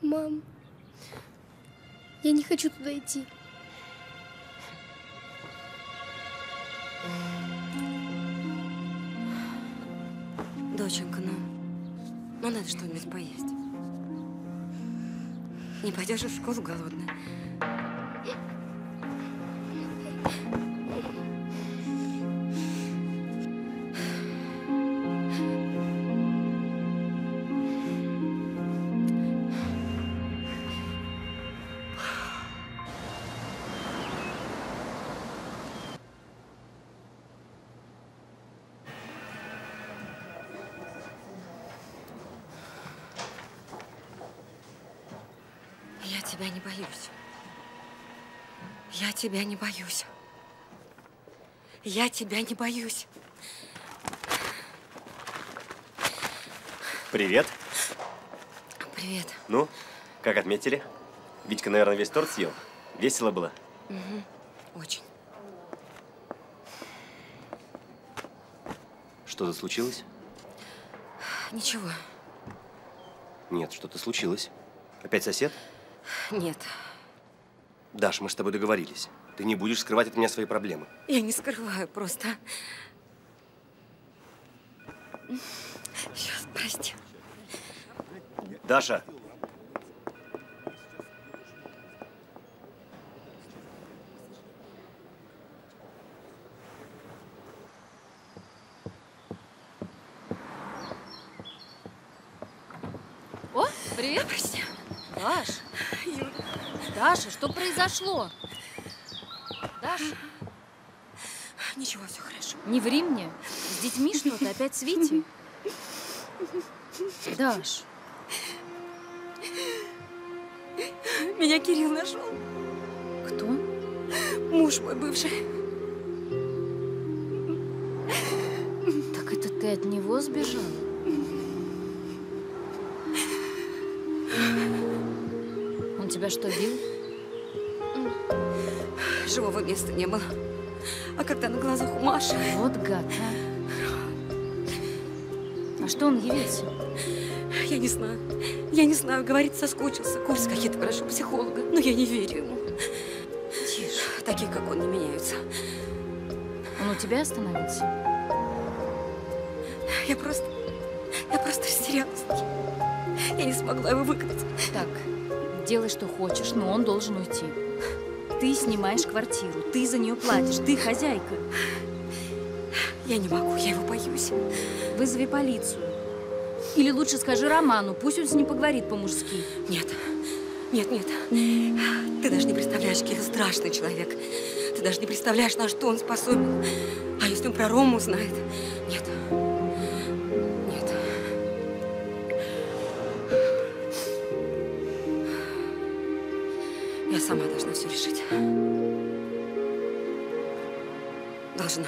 Мам, я не хочу туда идти. Доченька, ну, ну надо что-нибудь поесть. Не пойдешь в школу голодная. Тебя не боюсь. Я тебя не боюсь. Привет. Привет. Ну, как отметили? Витька, наверное, весь торт съел. Весело было. Мгм. Очень. Что-то случилось? Ничего. Нет, что-то случилось. Опять сосед? Нет. Даш, мы с тобой договорились. Ты не будешь скрывать от меня свои проблемы. Я не скрываю просто. Сейчас, прости. Даша! О, привет. Прости. Даш. Даша, что произошло? Даша, Ничего, все хорошо. не ври мне. С детьми что-то, опять с Витей. Даш, Меня Кирилл нашел. кто? Муж мой бывший. Так это ты от него сбежал? Он тебя что, бил? Живого места не было. А когда на глазах у Маши... Вот гад, а. А что он явился? Я не знаю. Я не знаю, говорит, соскучился. Курсы какие-то прошу психолога. Но я не верю ему. Тише. Такие, как он, не меняются. Он у тебя остановился? Я просто... Я просто растерялась. Я не смогла его выгнать. Так, делай, что хочешь, но он должен уйти. Ты снимаешь квартиру, ты за нее платишь, ты хозяйка. Я не могу, я его боюсь. Вызови полицию. Или лучше скажи Роману, пусть он с ним поговорит по-мужски. Нет, нет, нет. Ты даже не представляешь, Кирилл страшный человек. Ты даже не представляешь, на что он способен. А если он про Рому узнает? важно.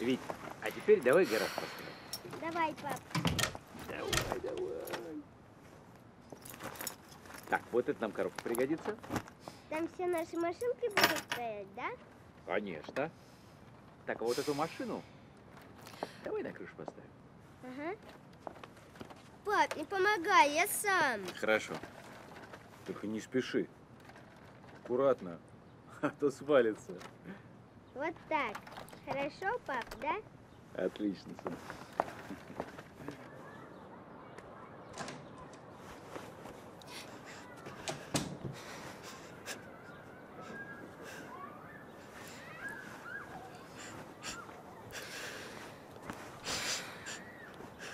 Вить, а теперь давай гараж построим. Давай, пап. Давай, давай. Так, вот это нам коробка пригодится. Там все наши машинки будут стоять, да? Конечно. Так, а вот эту машину давай на крышу поставим. Ага. Пап, не помогай, я сам. Хорошо. Только не спеши. Аккуратно, а то свалится. Вот так. Хорошо, пап, да? Отлично, сын.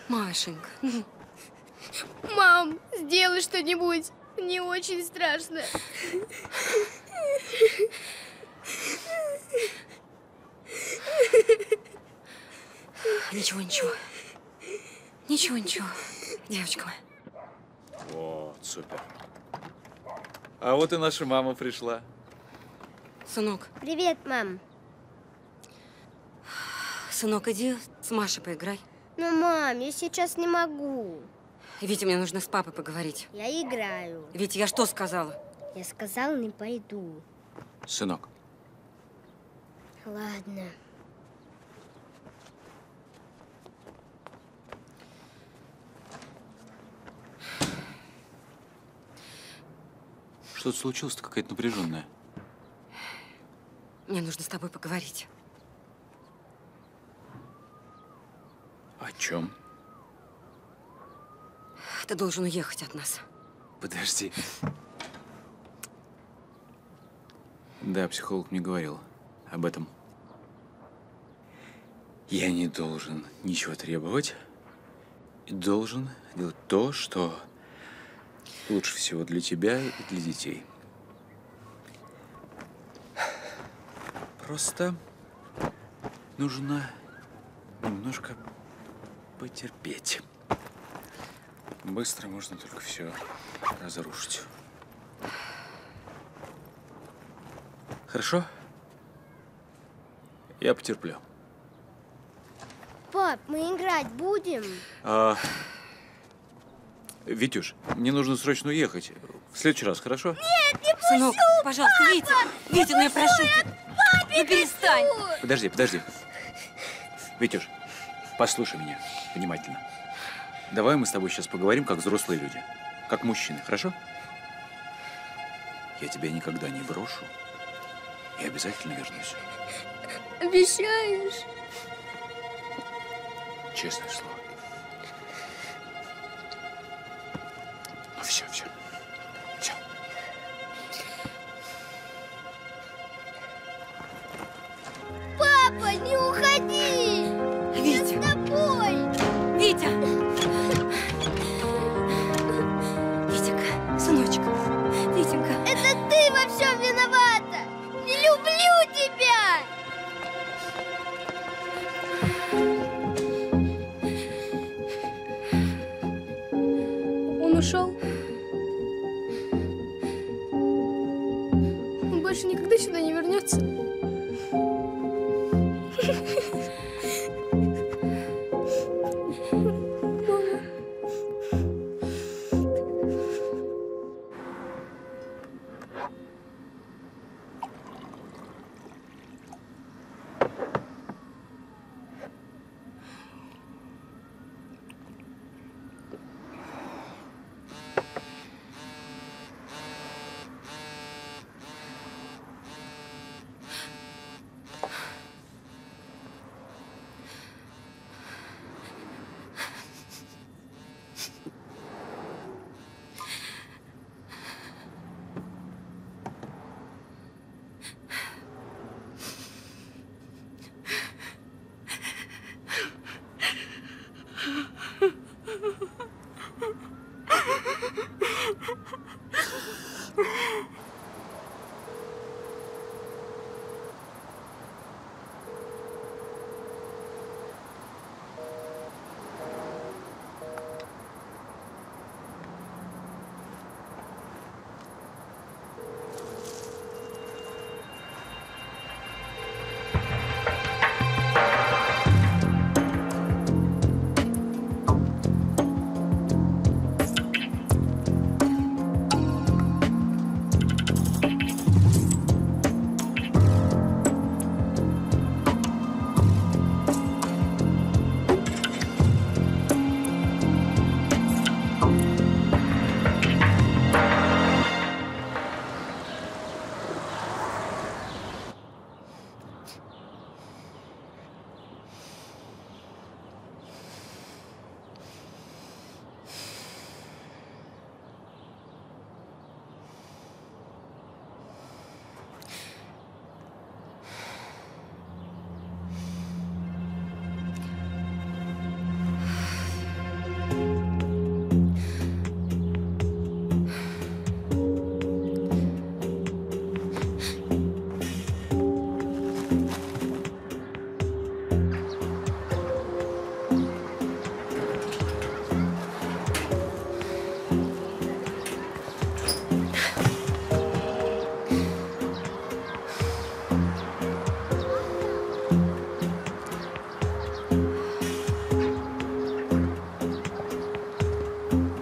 Машенька, Мам, сделай что-нибудь. Мне очень страшно. ничего, ничего. Ничего, ничего, девочка моя. Вот, супер. А вот и наша мама пришла. Сынок, Привет, мам. сынок, иди с Машей поиграй. Ну, мам, я сейчас не могу. Витя, мне нужно с папой поговорить. Я играю. Витя, я что сказала? Я сказал, не пойду. Сынок, Ладно. что-то случилось-то какая-то напряженная. Мне нужно с тобой поговорить. О чем? Ты должен уехать от нас. Подожди. Да, психолог мне говорил об этом. Я не должен ничего требовать. И должен делать то, что лучше всего для тебя и для детей. Просто нужно немножко потерпеть. Быстро можно только все разрушить. Хорошо? Я потерплю. Пап, мы играть будем? А, Витюш, мне нужно срочно уехать. В следующий раз, хорошо? Нет, не пущу! Сынок, пожалуйста, Витя! Витя, ну я прошу тебя. Ну перестань! Подожди, подожди. Витюш, послушай меня внимательно. Давай мы с тобой сейчас поговорим, как взрослые люди. Как мужчины, хорошо? Я тебя никогда не брошу. И обязательно вернусь. Обещаешь? Честное слово.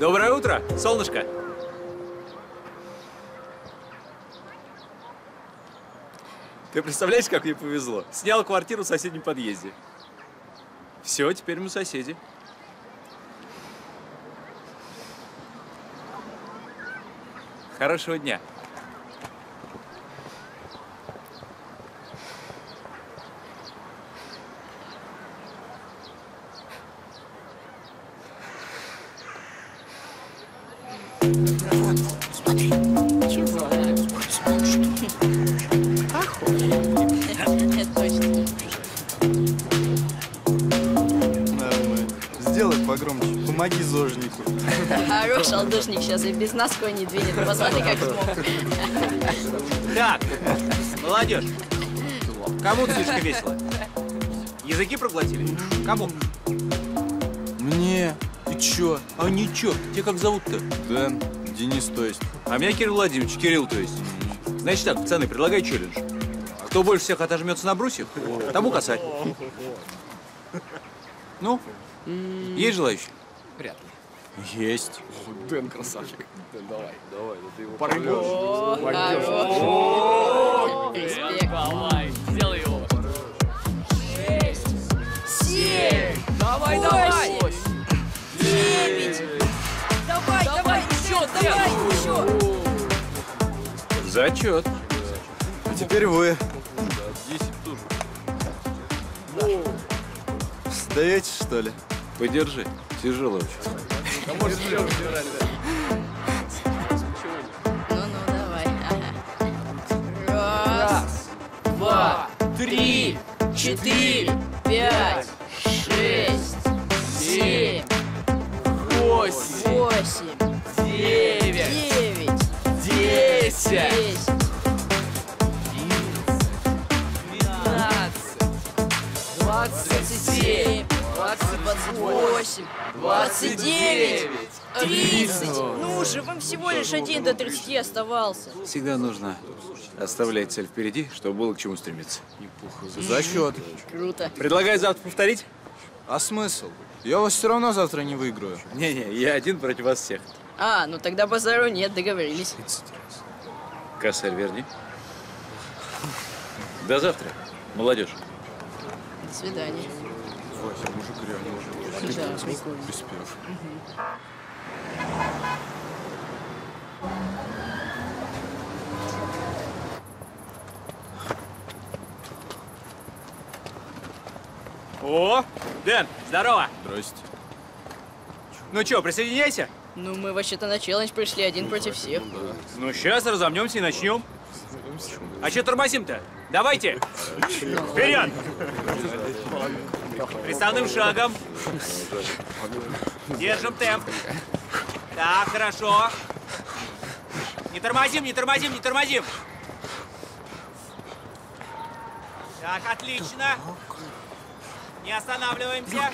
Юра, солнышко. Ты представляешь, как мне повезло? Снял квартиру в соседнем подъезде. Все, теперь мы соседи. Хорошего дня. Сейчас и без носка не двинет. Посмотри, как смог. Так, молодежь. Кому слишком весело? Языки проглотили? Кому? Мне. Ты чё? А ничего. Тебя как зовут-то? Дэн. Денис, то есть. А меня Кирилл Владимирович, Кирилл, то есть. Значит так, пацаны, предлагаю челлендж. Кто больше всех отожмется на брусьях, тому косарь. Ну, есть желающие? Вряд ли. Есть. Дэн красавчик. Дэн, давай. Давай, да ты его порвешь. Респект. Давай, сделай его. Семь. Давай, давай. Девять. Давай, давай, еще, давай, еще. Зачет. А теперь вы. Десять тоже. Сдаетесь, что ли? Подержи. Тяжело очень. А может, еще разбирали, да? Ну-ну, давай. Ага. Раз, два, три, четыре, пять, шесть, семь, восемь, Восемь. девять, Девять. десять, Десять. двадцать семь, двадцать восемь, двадцать девять, Тридцать. тридцать. Ну же, вам всего лишь один до 30 оставался. Всегда нужно оставлять цель впереди, чтобы было к чему стремиться. Зачет. Круто. Предлагаю завтра повторить? А смысл? Я вас все равно завтра не выиграю. Не-не, я один против вас всех. А, ну тогда базару нет, договорились. Косарь верни. До завтра, молодежь. До свидания. Вася, мужик реально уже Да, прикольно. приспев. О, Дэн, здорово. Здрасте. Ну что, присоединяйся? Ну, мы вообще-то на челлендж пришли один против всех. Ну, сейчас разомнемся и начнем. А что тормозим-то? Давайте! Вперед! Приставным шагом. Держим темп. Так, хорошо. Не тормозим, не тормозим, не тормозим. Так, отлично. Не останавливаемся.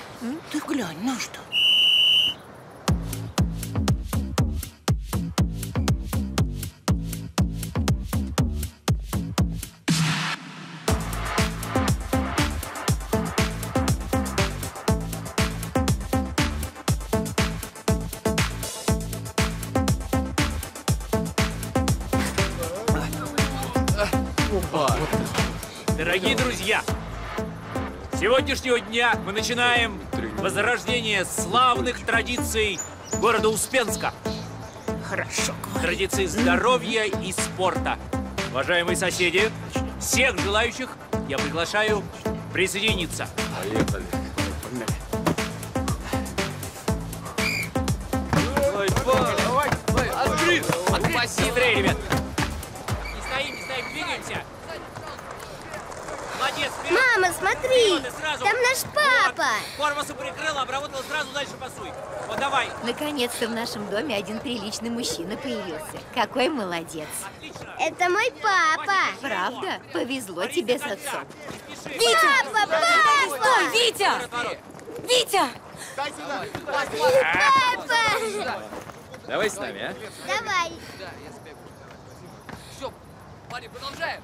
Ты глянь, на что? Друзья, с сегодняшнего дня мы начинаем возрождение славных традиций города Успенска. Хорошо. Традиции здоровья и спорта. Уважаемые соседи, всех желающих я приглашаю присоединиться. Поехали. Давай, давай, открыть! Открыть! Быстрее, ребят! Мама, смотри! Там наш папа! Вот. Форму прикрыла, обработала, сразу дальше пасуй. Вот давай. Наконец-то в нашем доме один приличный мужчина появился. Какой молодец. Это мой папа! Правда? Повезло тебе с отцом. Папа, папа! Стой, Витя! Витя! Папа! Давай с нами, а? Давай! Все, парни, продолжаем.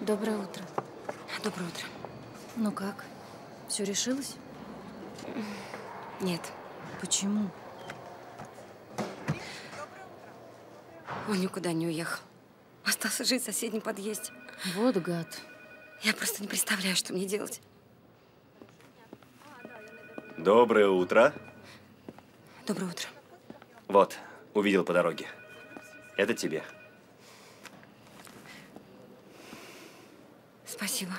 Доброе утро. Доброе утро. Ну как, все решилось? Нет. Почему? Он никуда не уехал. Остался жить в соседнем подъезде. Вот гад. Я просто не представляю, что мне делать. Доброе утро. Доброе утро. Вот, увидел по дороге. Это тебе. Спасибо.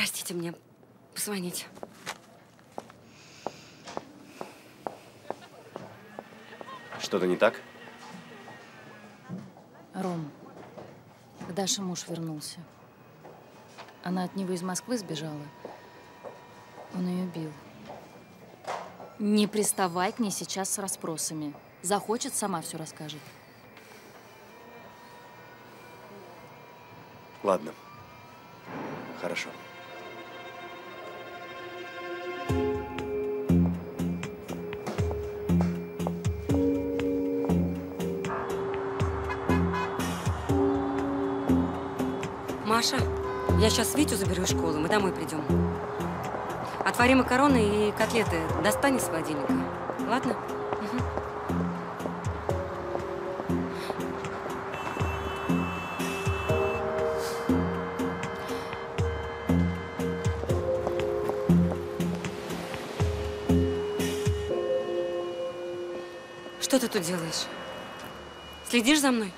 Простите мне, позвоните. Что-то не так? Ром, к Даше муж вернулся. Она от него из Москвы сбежала. Он ее бил. Не приставай к ней сейчас с расспросами. Захочет, сама все расскажет. Ладно. Хорошо. Я сейчас Витю заберу из школы, мы домой придем. Отвари макароны и котлеты, достань из холодильника. Ладно? Что ты тут делаешь? Следишь за мной?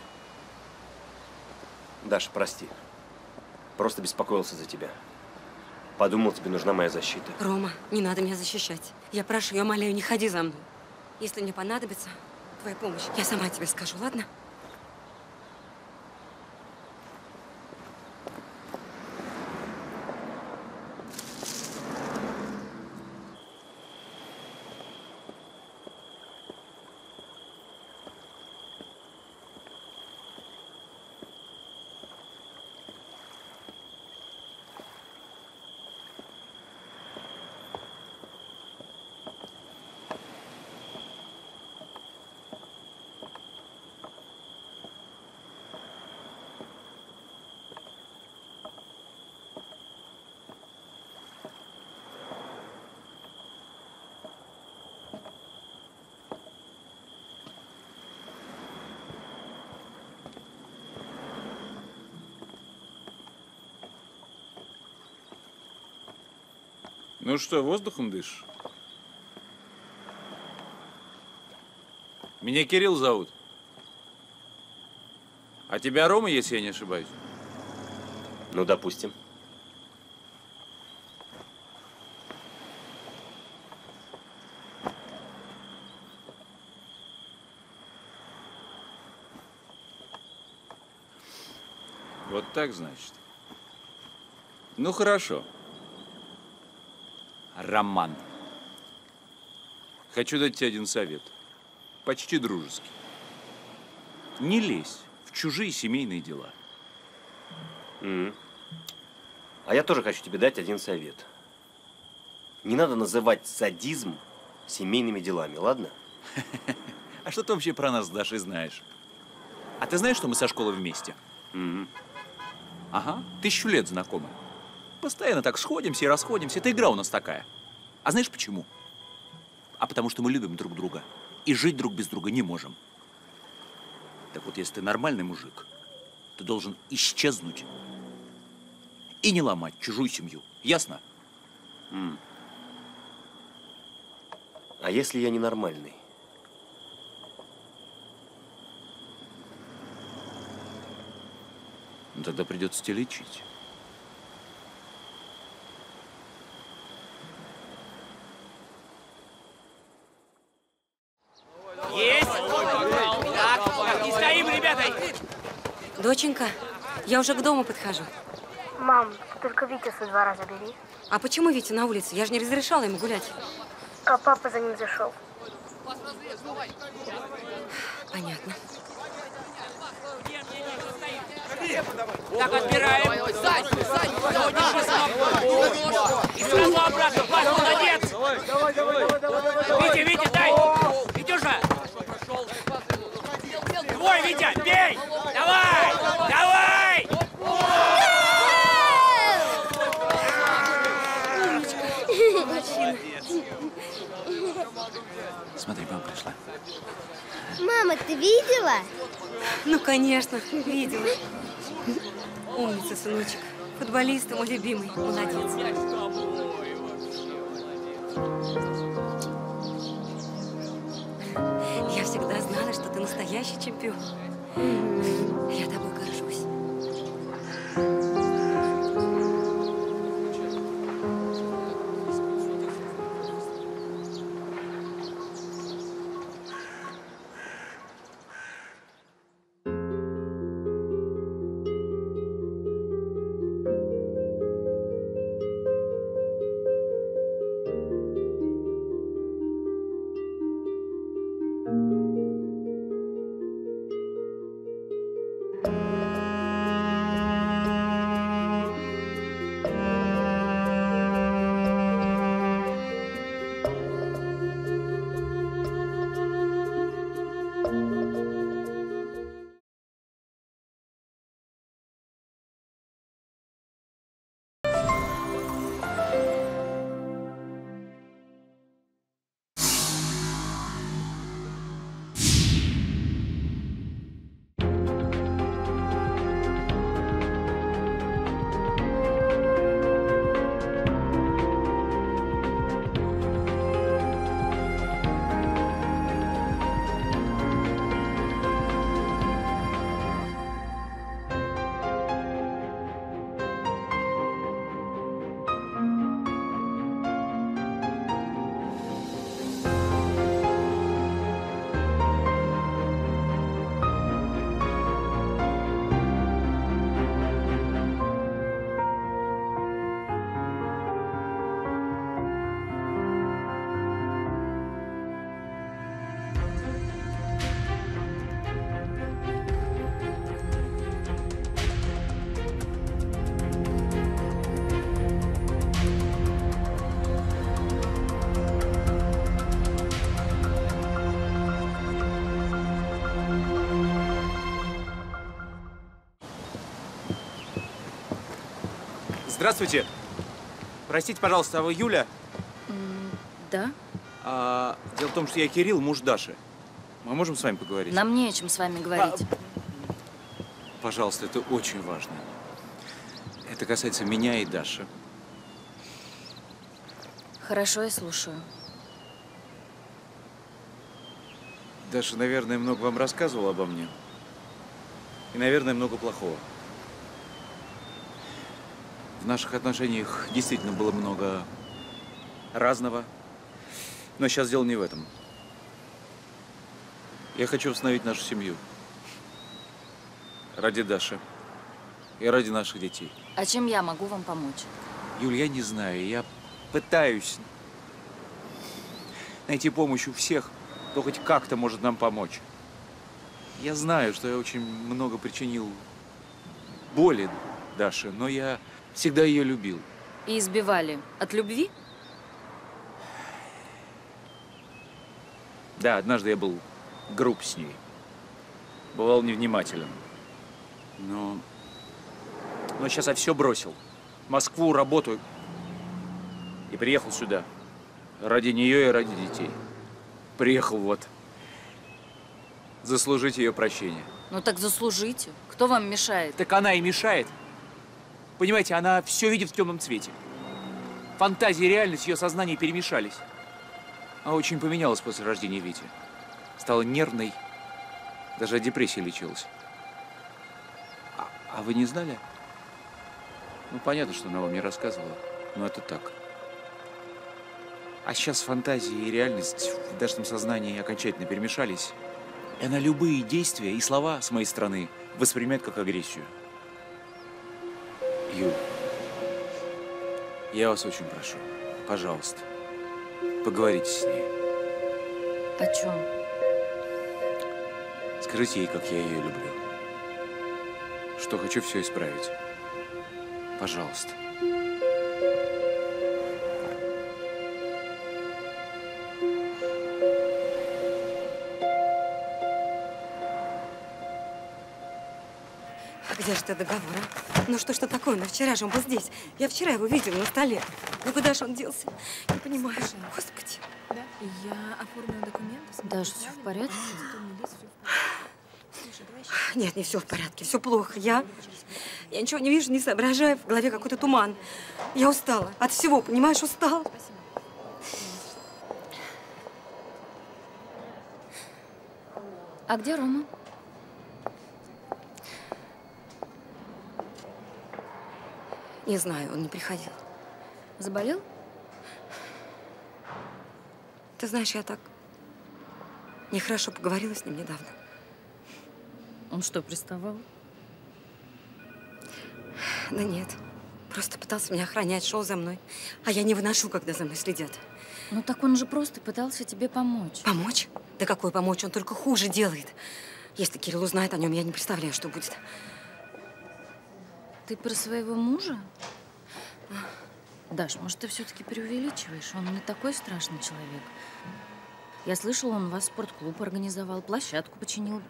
Даша, прости. Просто беспокоился за тебя. Подумал, тебе нужна моя защита. Рома, не надо меня защищать. Я прошу, я умоляю, не ходи за мной. Если мне понадобится твоя помощь, я сама тебе скажу, ладно? Ну что, воздухом дышишь? Меня Кирилл зовут. А тебя Рома, если я не ошибаюсь? Ну, допустим. Вот так, значит. Ну, хорошо. Роман. Хочу дать тебе один совет. Почти дружеский. Не лезь в чужие семейные дела. М. А я тоже хочу тебе дать один совет. Не надо называть садизм семейными делами, ладно? А что ты вообще про нас с Дашей знаешь? А ты знаешь, что мы со школы вместе? Ага, тысячу лет знакомы. Постоянно так сходимся и расходимся. Это игра у нас такая. А знаешь почему? А потому что мы любим друг друга. И жить друг без друга не можем. Так вот, если ты нормальный мужик, ты должен исчезнуть и не ломать чужую семью. Ясно? М. А если я ненормальный? Ну, тогда придется тебя лечить. Есть! Так, не стоим, ребята! Доченька, я уже к дому подхожу. Мам, только Витю со двора забери. А почему Витя на улице? Я же не разрешала ему гулять. А папа за ним зашел. Понятно. Так, отбираем. Ну, держи самого. И сразу обратно. Пас, молодец. Витя, Витя, дай. Витюша. Твой, Витя, бей. Давай, давай. Смотри, мама пришла. Мама, ты видела? Ну, конечно, видела. Умница, сыночек. Футболист мой любимый. Молодец. Я всегда знала, что ты настоящий чемпион. Я тобой Здравствуйте. Простите, пожалуйста, а вы Юля? Да? А, дело в том, что я Кирилл, муж Даши. Мы можем с вами поговорить? Нам не о чем с вами говорить. Пожалуйста, это очень важно. Это касается меня и Даши. Хорошо, я слушаю. Даша, наверное, много вам рассказывала обо мне. И, наверное, много плохого. В наших отношениях действительно было много разного. Но сейчас дело не в этом. Я хочу восстановить нашу семью. Ради Даши. И ради наших детей. А чем я могу вам помочь? Юль, я не знаю. Я пытаюсь найти помощь у всех, кто хоть как-то может нам помочь. Я знаю, что я очень много причинил боли Даше, но я всегда ее любил. И избивали от любви? Да, однажды я был груб с ней. Бывал невнимателен. Но... Но сейчас я все бросил. Москву, работу. И приехал сюда. Ради нее и ради детей. Приехал вот. Заслужить ее прощение. Ну так заслужите. Кто вам мешает? Так она и мешает. Понимаете, она все видит в темном цвете. Фантазия и реальность ее сознание перемешались. А очень поменялась после рождения Вити. Стала нервной. Даже от депрессии лечилась. А, а вы не знали? Ну, понятно, что она вам не рассказывала. Но это так. А сейчас фантазия и реальность в Дашном сознании окончательно перемешались. И она любые действия и слова с моей стороны воспринимает как агрессию. Юль, я вас очень прошу, пожалуйста, поговорите с ней. О чем? Скажите ей, как я ее люблю. что хочу все исправить. Пожалуйста. А где же ты договор, а? Ну что ж это такое? Ну вчера же он был здесь. Я вчера его видела на столе. Ну куда же он делся? Не понимаю. Господи. Да? Я оформила документы. Даш, все в порядке? Нет, не все в порядке, все плохо. Я, я ничего не вижу, не соображаю, в голове какой-то туман. Я устала от всего, понимаешь, устала. А где Рома? Не знаю, он не приходил. Заболел? Ты знаешь, я так нехорошо поговорила с ним недавно. Он что, приставал? Да нет, просто пытался меня охранять, шел за мной. А я не выношу, когда за мной следят. Ну так он же просто пытался тебе помочь. Помочь? Да какой помочь? Он только хуже делает. Если Кирилл узнает о нем, я не представляю, что будет. Ты про своего мужа? Даш, может, ты все-таки преувеличиваешь? Он не такой страшный человек. Я слышала, он вас в спортклуб организовал, площадку починил.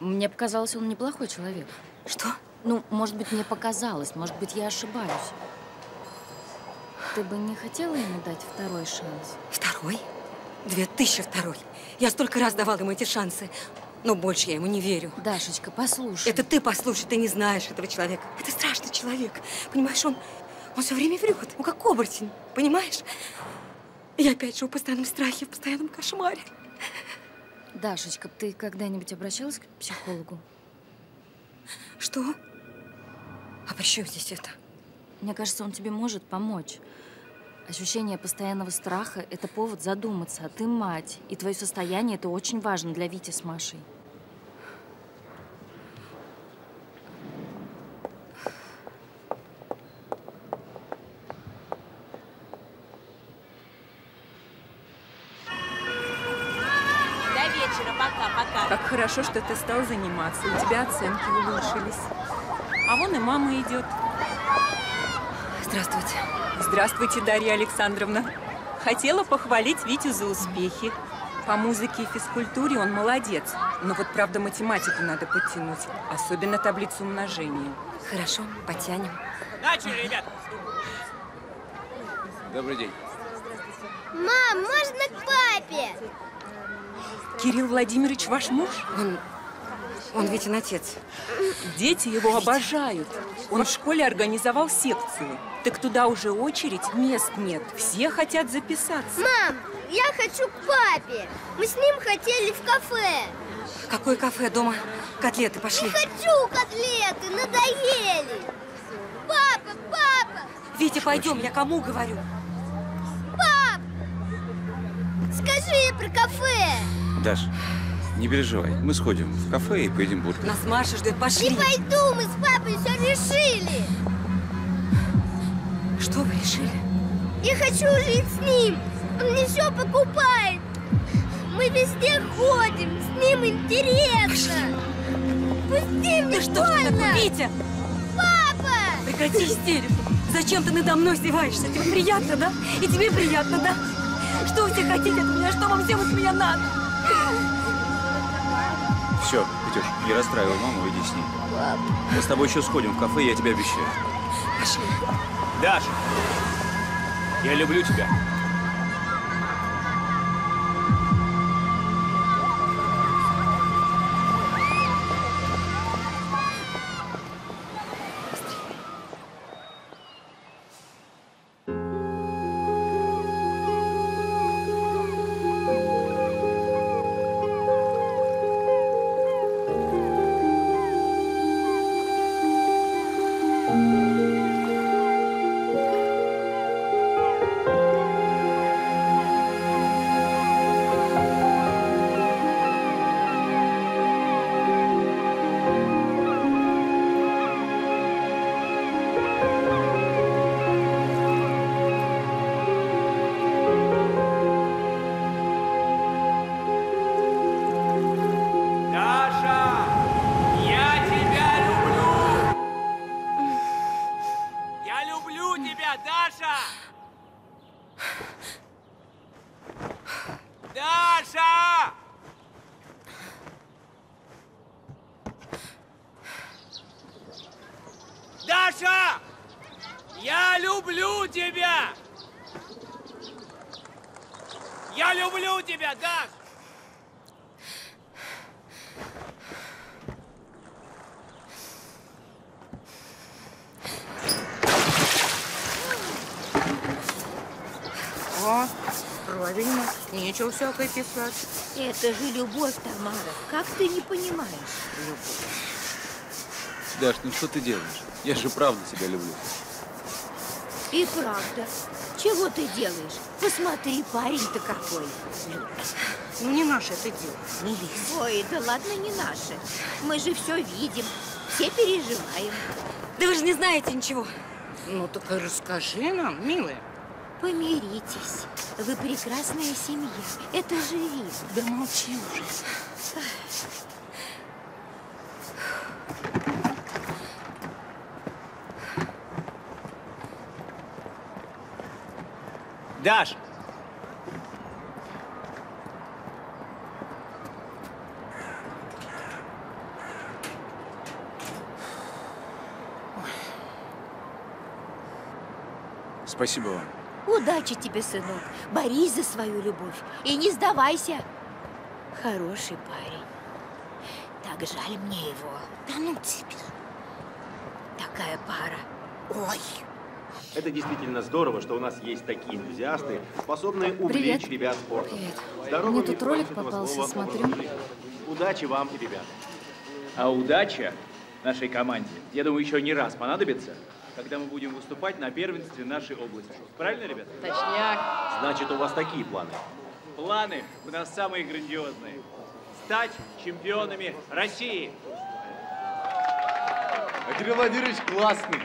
Мне показалось, он неплохой человек. Что? Ну, может быть, мне показалось, может быть, я ошибаюсь. Ты бы не хотела ему дать второй шанс? Второй? Две тысячи второй. Я столько раз давала ему эти шансы. Но больше я ему не верю. Дашечка, послушай. Это ты послушай, ты не знаешь этого человека. Это страшный человек. Понимаешь, он, он все время врет. Он как оборотень. Понимаешь? Я опять живу в постоянном страхе, в постоянном кошмаре. Дашечка, ты когда-нибудь обращалась к психологу? Что? А при чем здесь это? Мне кажется, он тебе может помочь. Ощущение постоянного страха – это повод задуматься. А ты мать, и твое состояние – это очень важно для Вити с Машей. До вечера, пока-пока. Как хорошо, что ты стал заниматься. У тебя оценки улучшились. А вон и мама идет. Здравствуйте. Здравствуйте, Дарья Александровна. Хотела похвалить Витю за успехи. По музыке и физкультуре он молодец. Но вот, правда, математику надо подтянуть. Особенно таблицу умножения. Хорошо, потянем. Начали, ребят! Добрый день. Мам, можно к папе? Кирилл Владимирович ваш муж? Он, он Витин отец. Дети его обожают. Он в школе организовал секцию. Так туда уже очередь, мест нет. Все хотят записаться. Мам, я хочу к папе. Мы с ним хотели в кафе. Какое кафе дома? Котлеты пошли. Не хочу котлеты, надоели. Папа, папа, Витя, пойдем, я кому говорю? пап! Скажи про кафе. Даш, не переживай. Мы сходим в кафе и поедем бургер. Нас Маша ждет, пошли. Не пойду, мы с папой все решили. Что вы решили? Я хочу жить с ним. Он мне все покупает. Мы везде ходим, с ним интересно. Пусти мне Да что ж ты Витя? Папа! Прекрати истерику. Зачем ты надо мной издеваешься? Тебе приятно, да? И тебе приятно, да? Что вы все хотите от меня? Что вам всем от меня надо? Все, Петюш, не расстраивай маму, иди с ней. Мы с тобой еще сходим в кафе, я тебе обещаю. Даша, я люблю тебя. Всякое писать. Это же любовь, Тамара. Как ты не понимаешь? Даш, ну что ты делаешь? Я же правда тебя люблю. И правда. Чего ты делаешь? Посмотри, парень-то какой. Ну, не наше это дело. Не лезь. Ой, да ладно, не наше. Мы же все видим. Все переживаем. Да вы же не знаете ничего. Ну, так и расскажи нам, милая. Помиритесь. Вы прекрасная семья. Это же видно. Да молчи уже. Даш! Спасибо вам. Удачи тебе, сынок. Борись за свою любовь. И не сдавайся. Хороший парень. Так жаль мне его. Да ну тебе. Такая пара. Ой. Это действительно здорово, что у нас есть такие энтузиасты, способные увлечь Привет. ребят спортом. Привет. Здорово Мне не тут ролик попался, слова смотрю. Удачи вам, ребят. А удача нашей команде, я думаю, еще не раз понадобится, когда мы будем выступать на первенстве нашей области. Правильно, ребята? Точняк. Значит, у вас такие планы. Планы у нас самые грандиозные. Стать чемпионами России. А Кирилл Владимирович классный.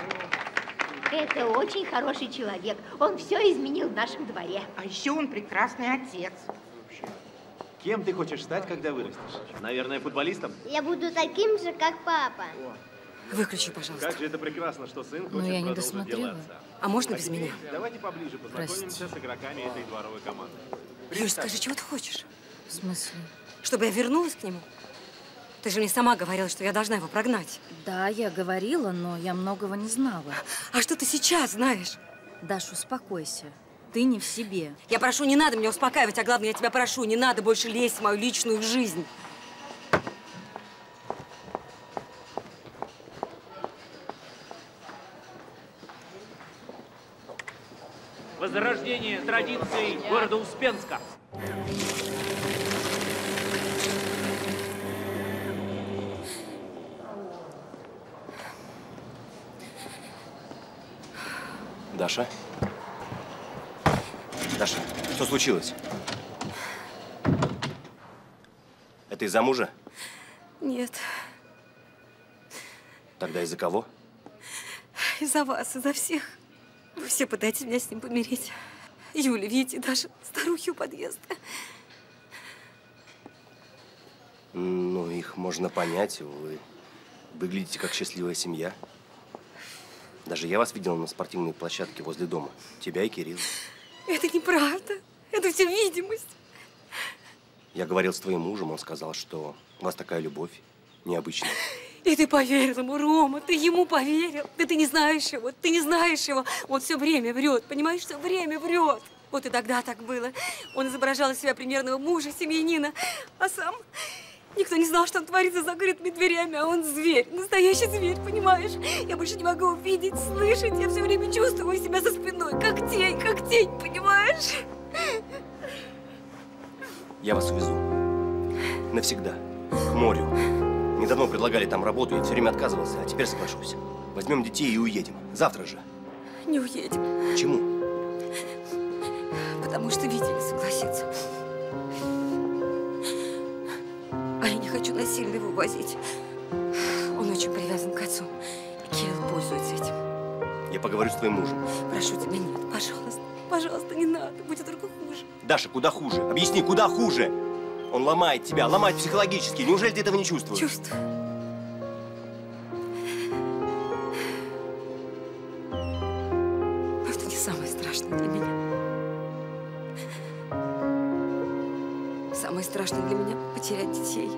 Это очень хороший человек. Он все изменил в нашем дворе. А еще он прекрасный отец. Кем ты хочешь стать, когда вырастешь? Наверное, футболистом? Я буду таким же, как папа. Выключи, пожалуйста. Как же это прекрасно, что сын Ну, хочет я не досмотрела. А можно А без меня? Давайте поближе познакомимся с игроками этой дворовой команды. Юль, скажи, чего ты хочешь? В смысле? Чтобы я вернулась к нему? Ты же мне сама говорила, что я должна его прогнать. Да, я говорила, но я многого не знала. А что ты сейчас знаешь? Даш, успокойся. Ты не в себе. Я прошу, не надо меня успокаивать, а главное, я тебя прошу, не надо больше лезть в мою личную жизнь. Возрождение традиций города Успенска. Даша? Даша, что случилось? Это из-за мужа? Нет, Тогда из-за кого? из-за вас, из-за всех. Вы все пытаетесь меня с ним помирить. Юля, Витя, даже старухи у подъезда. Ну, их можно понять. Вы выглядите как счастливая семья. Даже я вас видел на спортивной площадке возле дома. Тебя и Кирилл. Это неправда. Это все видимость. Я говорил с твоим мужем, он сказал, что у вас такая любовь необычная. И ты поверил ему, Рома, ты ему поверил. Да ты не знаешь его, ты не знаешь его. Он все время врет, понимаешь, все время врет. Вот и тогда так было. Он изображал из себя примерного мужа, семьянина, а сам никто не знал, что он творит за закрытыми дверями, а он зверь, настоящий зверь, понимаешь? Я больше не могу увидеть, слышать, я все время чувствую себя за спиной, как тень, как тень, понимаешь? Я вас увезу. Навсегда. К морю. Недавно предлагали там работу, я все время отказывался, а теперь соглашусь. Возьмем детей и уедем. Завтра же. Не уедем, Почему? потому что Витя не согласится. А я не хочу насильно его возить. Он очень привязан к отцу. Кирилл пользуется этим. Я поговорю с твоим мужем. Прошу тебя, нет, пожалуйста, пожалуйста, не надо, будет только хуже. Даша, куда хуже? Объясни, куда хуже? Он ломает тебя, ломает психологически. Неужели ты этого не чувствуешь? Чувствую. Но это не самое страшное для меня. Самое страшное для меня – потерять детей.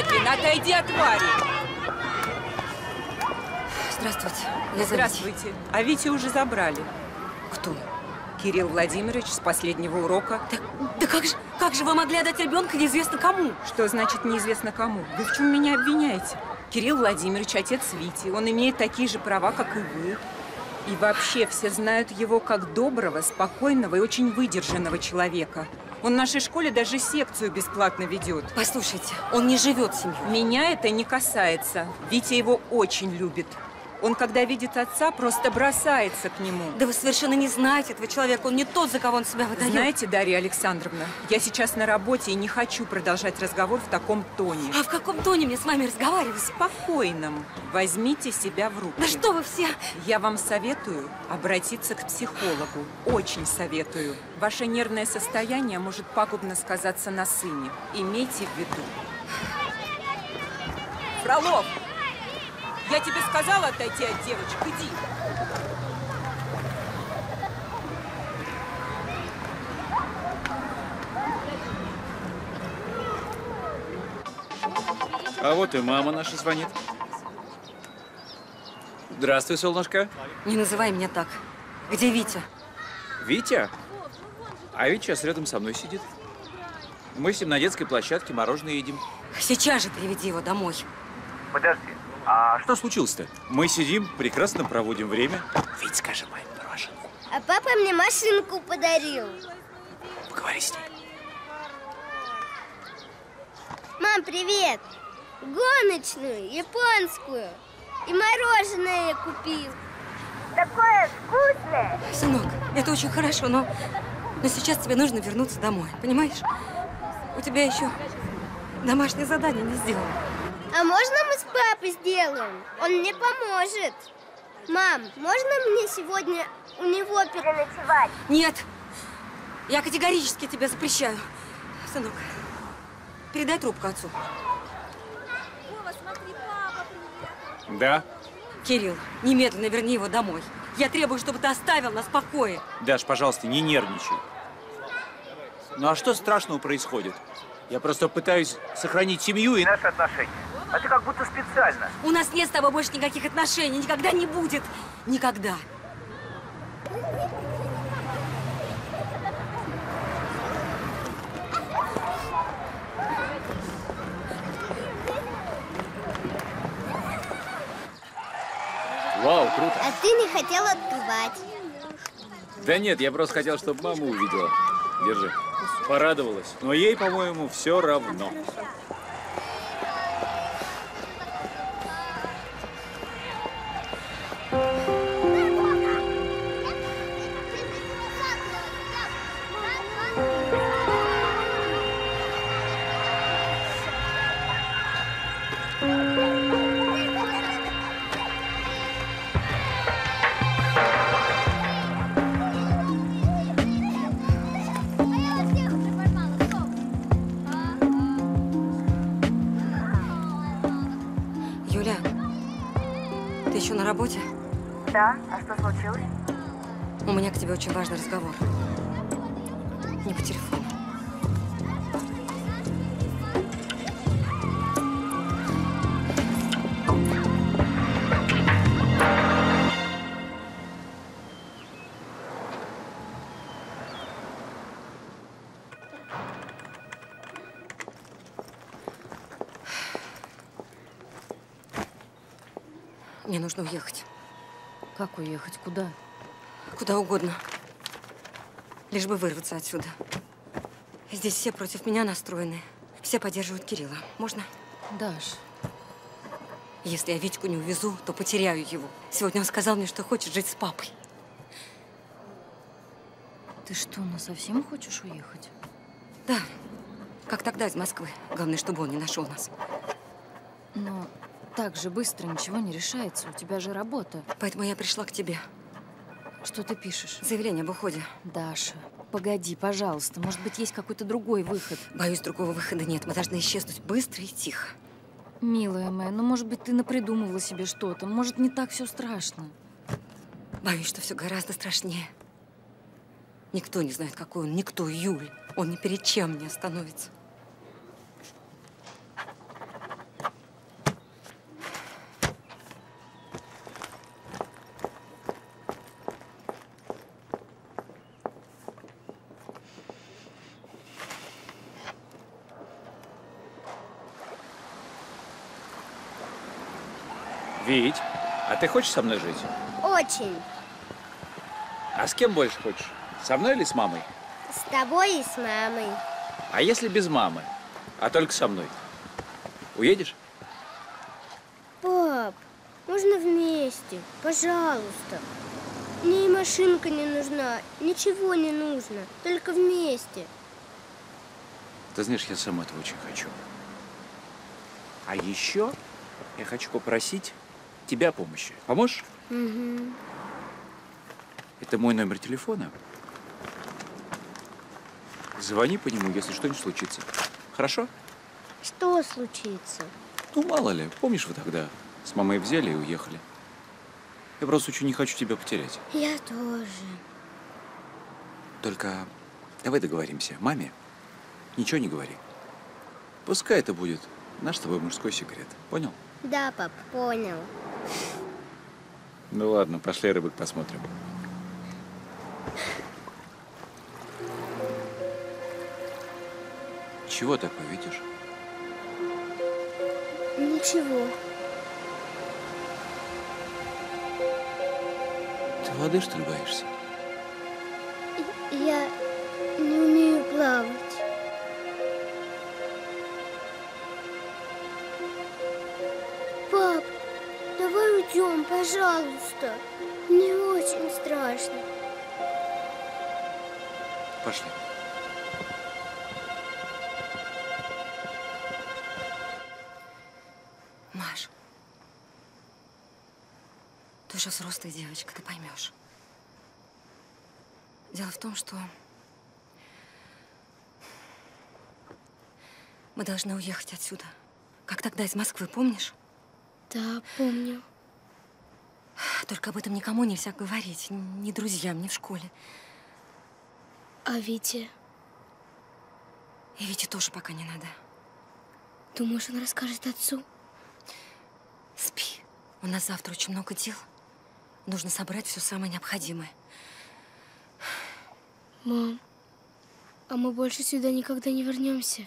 Немедленно, отойди от Вари. Здравствуйте. Я Здравствуйте. А Витю уже забрали. Кто? Кирилл Владимирович с последнего урока. Да, да как, же, как же вы могли отдать ребенка неизвестно кому? Что значит неизвестно кому? Вы в чем меня обвиняете? Кирилл Владимирович, отец Вити. Он имеет такие же права, как и вы. И вообще все знают его как доброго, спокойного и очень выдержанного человека. Он в нашей школе даже секцию бесплатно ведет. Послушайте, он не живет с семьей. Меня это не касается. Витя его очень любит. Он, когда видит отца, просто бросается к нему. Да вы совершенно не знаете этого человека. Он не тот, за кого он себя выдает. Знаете, Дарья Александровна, я сейчас на работе и не хочу продолжать разговор в таком тоне. А в каком тоне мне с вами разговаривать? Спокойном. Возьмите себя в руки. Да что вы все? Я вам советую обратиться к психологу. Очень советую. Ваше нервное состояние может пагубно сказаться на сыне. Имейте в виду. Фролов! Я тебе сказала отойти от девочек. Иди. А вот и мама наша звонит. Здравствуй, солнышко. Не называй меня так. Где Витя? Витя? А Витя сейчас рядом со мной сидит. Мы с ним на детской площадке мороженое едим. Сейчас же приведи его домой. Подожди, а что случилось-то? Мы сидим, прекрасно проводим время. Вить, скажи маме мороженое. А папа мне машинку подарил. Поговори с ней. Мам, привет! Гоночную, японскую. И мороженое я купил. Такое вкусное! Сынок, это очень хорошо, но, но сейчас тебе нужно вернуться домой, понимаешь? У тебя еще домашнее задание не сделано. А можно мы с папой сделаем? Он мне поможет. Мам, можно мне сегодня у него переночевать? Нет, я категорически тебе запрещаю. Сынок, передай трубку отцу. Да? Кирилл, немедленно верни его домой. Я требую, чтобы ты оставил нас в покое. Даш, пожалуйста, не нервничай. Ну а что страшного происходит? Я просто пытаюсь сохранить семью и... Наши отношения. А ты как будто специально. У нас нет с тобой больше никаких отношений. Никогда не будет. Никогда. Вау, круто. А ты не хотел открывать. Да нет, я просто хотел, чтобы мама увидела. Держи. Порадовалась. Но ей, по-моему, все равно. Да, а что случилось? У меня к тебе очень важный разговор. Не по телефону. Мне нужно уехать. Как уехать? Куда? Куда угодно. Лишь бы вырваться отсюда. Здесь все против меня настроены. Все поддерживают Кирилла. Можно? Даш. Если я Витьку не увезу, то потеряю его. Сегодня он сказал мне, что хочет жить с папой. Ты что, на совсем хочешь уехать? Да. Как тогда из Москвы. Главное, чтобы он не нашел нас. Но так же быстро ничего не решается. У тебя же работа. Поэтому я пришла к тебе. Что ты пишешь? Заявление об уходе. Даша, погоди, пожалуйста. Может быть, есть какой-то другой выход? Боюсь, другого выхода нет. Мы должны исчезнуть быстро и тихо. Милая моя, ну, может быть, ты напридумывала себе что-то. Может, не так все страшно. Боюсь, что все гораздо страшнее. Никто не знает, какой он. Никто, Юль. Он ни перед чем не остановится. Вить, а ты хочешь со мной жить? Очень. А с кем больше хочешь? Со мной или с мамой? С тобой и с мамой. А если без мамы, а только со мной? Уедешь? Пап, можно вместе? Пожалуйста. Мне и машинка не нужна, ничего не нужно, только вместе. Ты знаешь, я сам этого очень хочу. А еще я хочу попросить тебя помощи. Поможешь? Угу. Это мой номер телефона. Звони по нему, если что-нибудь случится. Хорошо? Что случится? Ну, мало ли. Помнишь, вы тогда с мамой взяли и уехали? Я просто очень не хочу тебя потерять. Я тоже. Только давай договоримся. Маме ничего не говори. Пускай это будет наш с тобой мужской секрет. Понял? Да, пап, понял. Ну ладно, пошли рыбок посмотрим. Чего такое видишь? Ничего. Ты воды, что ли, боишься? Я пожалуйста. Мне очень страшно. Пошли. Маш, ты уже взрослая девочка, ты поймешь. Дело в том, что мы должны уехать отсюда. Как тогда из Москвы, помнишь? Да, помню. Только об этом никому нельзя говорить. Ни друзьям, ни в школе. А Витя? И Вите тоже пока не надо. Думаешь, он расскажет отцу? Спи. У нас завтра очень много дел. Нужно собрать все самое необходимое. Мам, а мы больше сюда никогда не вернемся.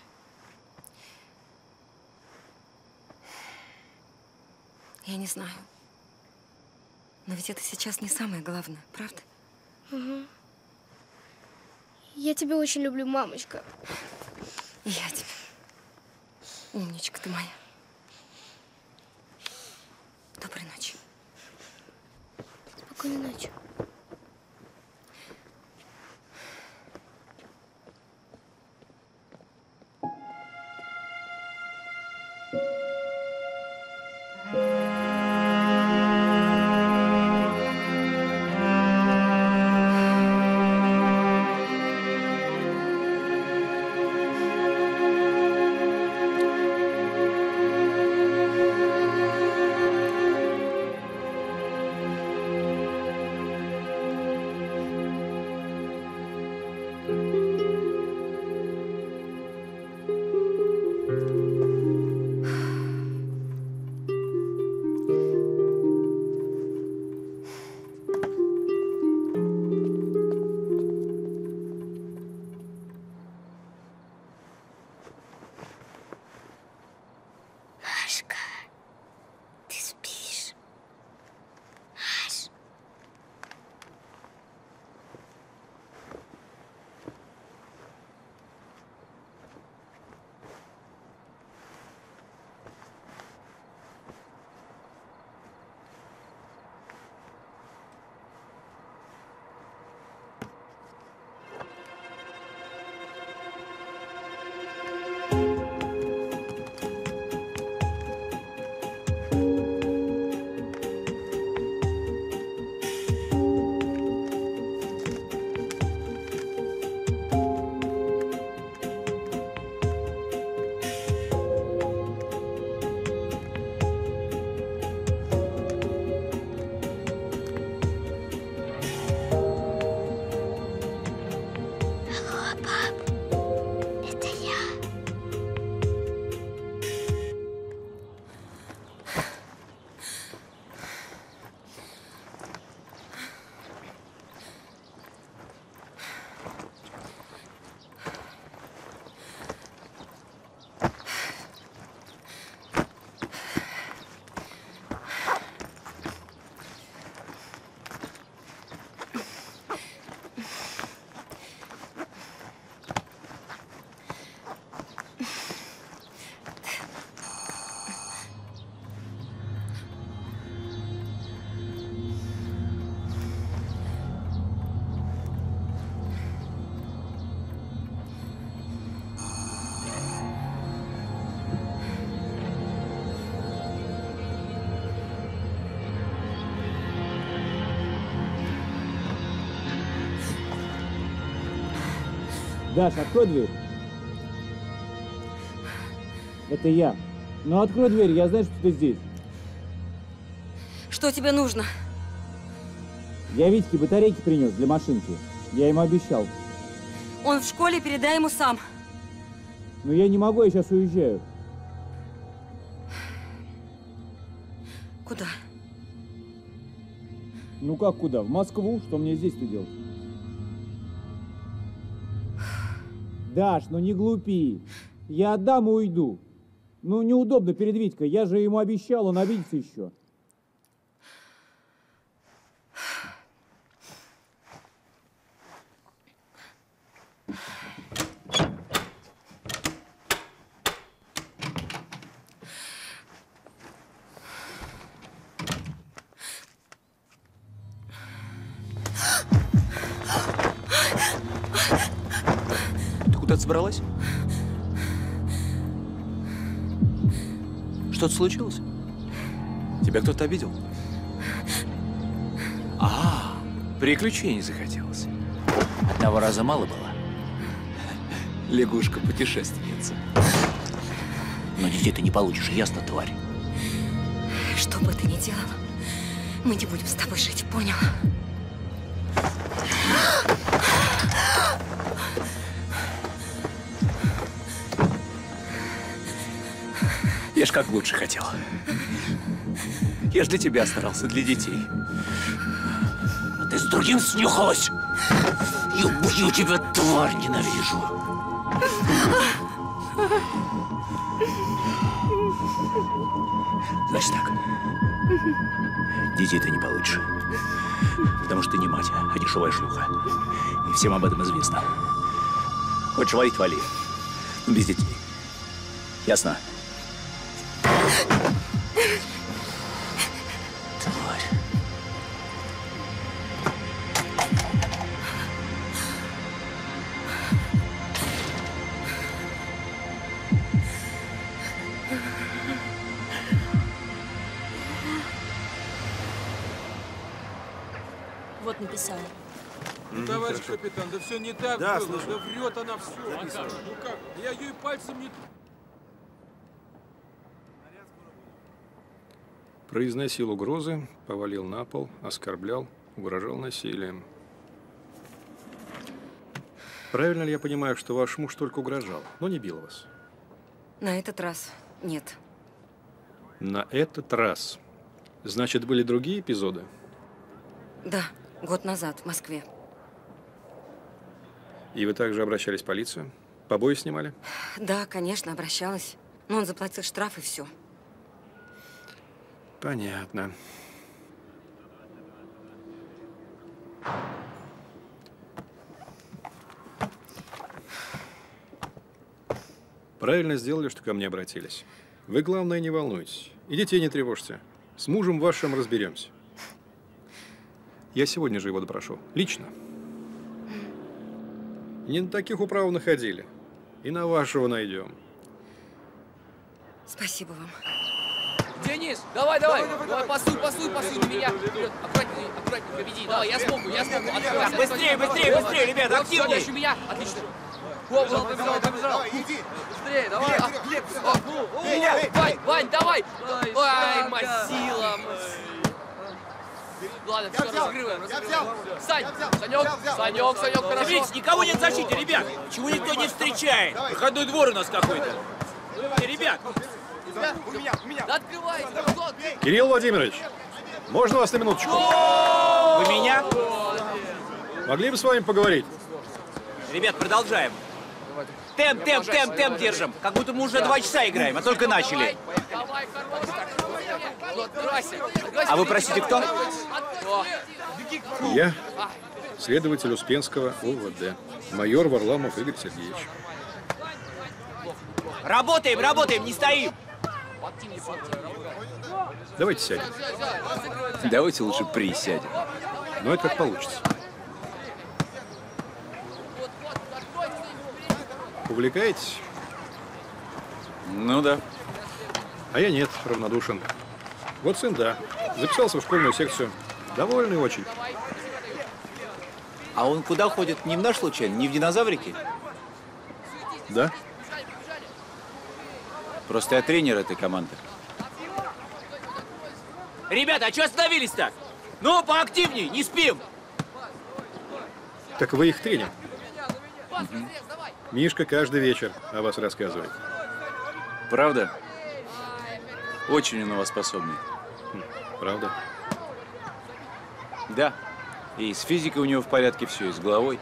Я не знаю. Но ведь это сейчас не самое главное, правда? Угу. Я тебя очень люблю, мамочка. И я тебя. Умничка ты моя. Доброй ночи. Спокойной ночи. Даш, открой дверь. Это я. Ну открой дверь, я знаю, что ты здесь. Что тебе нужно? Я Витьке батарейки принес для машинки. Я ему обещал. Он в школе, передай ему сам. Но я не могу, я сейчас уезжаю. Куда? Ну как куда? В Москву? Что мне здесь-то делать? Даш, ну не глупи. Я отдам и уйду. Ну неудобно перед Витькой. Я же ему обещал, он обидится еще. Случилось? Тебя кто-то обидел? А, приключений захотелось. Одного раза мало было. Лягушка-путешественница. Но детей ты не получишь, ясно, тварь? Что бы ты ни делал, мы не будем с тобой жить, понял? Я ж как лучше хотел. Я ж для тебя старался, для детей. А ты с другим снюхалась? И убью тебя, тварь, ненавижу. Значит так. Детей ты не получишь. Потому что ты не мать, а дешевая шлюха. И всем об этом известно. Хочешь валить, вали. Но без детей. Ясно? Все не так Да, было, слушаю. да врет она все. Ну как, я ее и пальцем не... Произносил угрозы, повалил на пол, оскорблял, угрожал насилием. Правильно ли я понимаю, что ваш муж только угрожал, но не бил вас? На этот раз нет. На этот раз. Значит, были другие эпизоды? Да, год назад в Москве. И вы также обращались в полицию? Побои снимали? Да, конечно, обращалась. Но он заплатил штраф и все. Понятно. Правильно сделали, что ко мне обратились. Вы, главное, не волнуйтесь. И детей не тревожьте. С мужем вашим разберемся. Я сегодня же его допрошу. Лично. Не на таких управ находили. И на вашего найдем. Спасибо вам. Денис, давай, давай, давай, пасуй, пасуй, пасуй на меня. Вперед, аккуратнее, веди. Давай, я смогу, я смогу. Открывай, Так, быстрее, быстрее, быстрее, ребята, активней. дальше меня, отлично. О, побежал, побежал, побежал. Быстрее, давай. Ну, о, Вань, Вань, давай. Ай, масила. Ладно, все, разыгрываем, разыгрываем. Сань, Санек, Санек, Санек, хорошо. Смотрите, никого нет в защите, ребят! Почему никто не встречает? Проходной двор у нас какой-то. Ребят, У меня, у меня. Да открывайте? Кирилл Владимирович, можно вас на минуточку? вы меня? Могли бы с вами поговорить? Ребят, продолжаем. Темп, темп, темп, темп держим. Как будто мы уже два часа играем, а только начали. А вы, простите, кто? Я следователь Успенского УВД, майор Варламов Игорь Сергеевич. Работаем, работаем, не стоим. Давайте сядем. Давайте лучше присядем. Но это как получится. Увлекаетесь? Ну да. А я нет, равнодушен. Вот сын, да. Записался в школьную секцию. Довольный очень. А он куда ходит? Не в наш случайно, не в динозаврики? Да? Просто я тренер этой команды. Ребята, а что остановились так? Ну, поактивней, не спим! Так вы их тренер. Мишка каждый вечер о вас рассказывает. Правда? Очень он у вас способный. Правда? Да. И с физикой у него в порядке все, и с головой.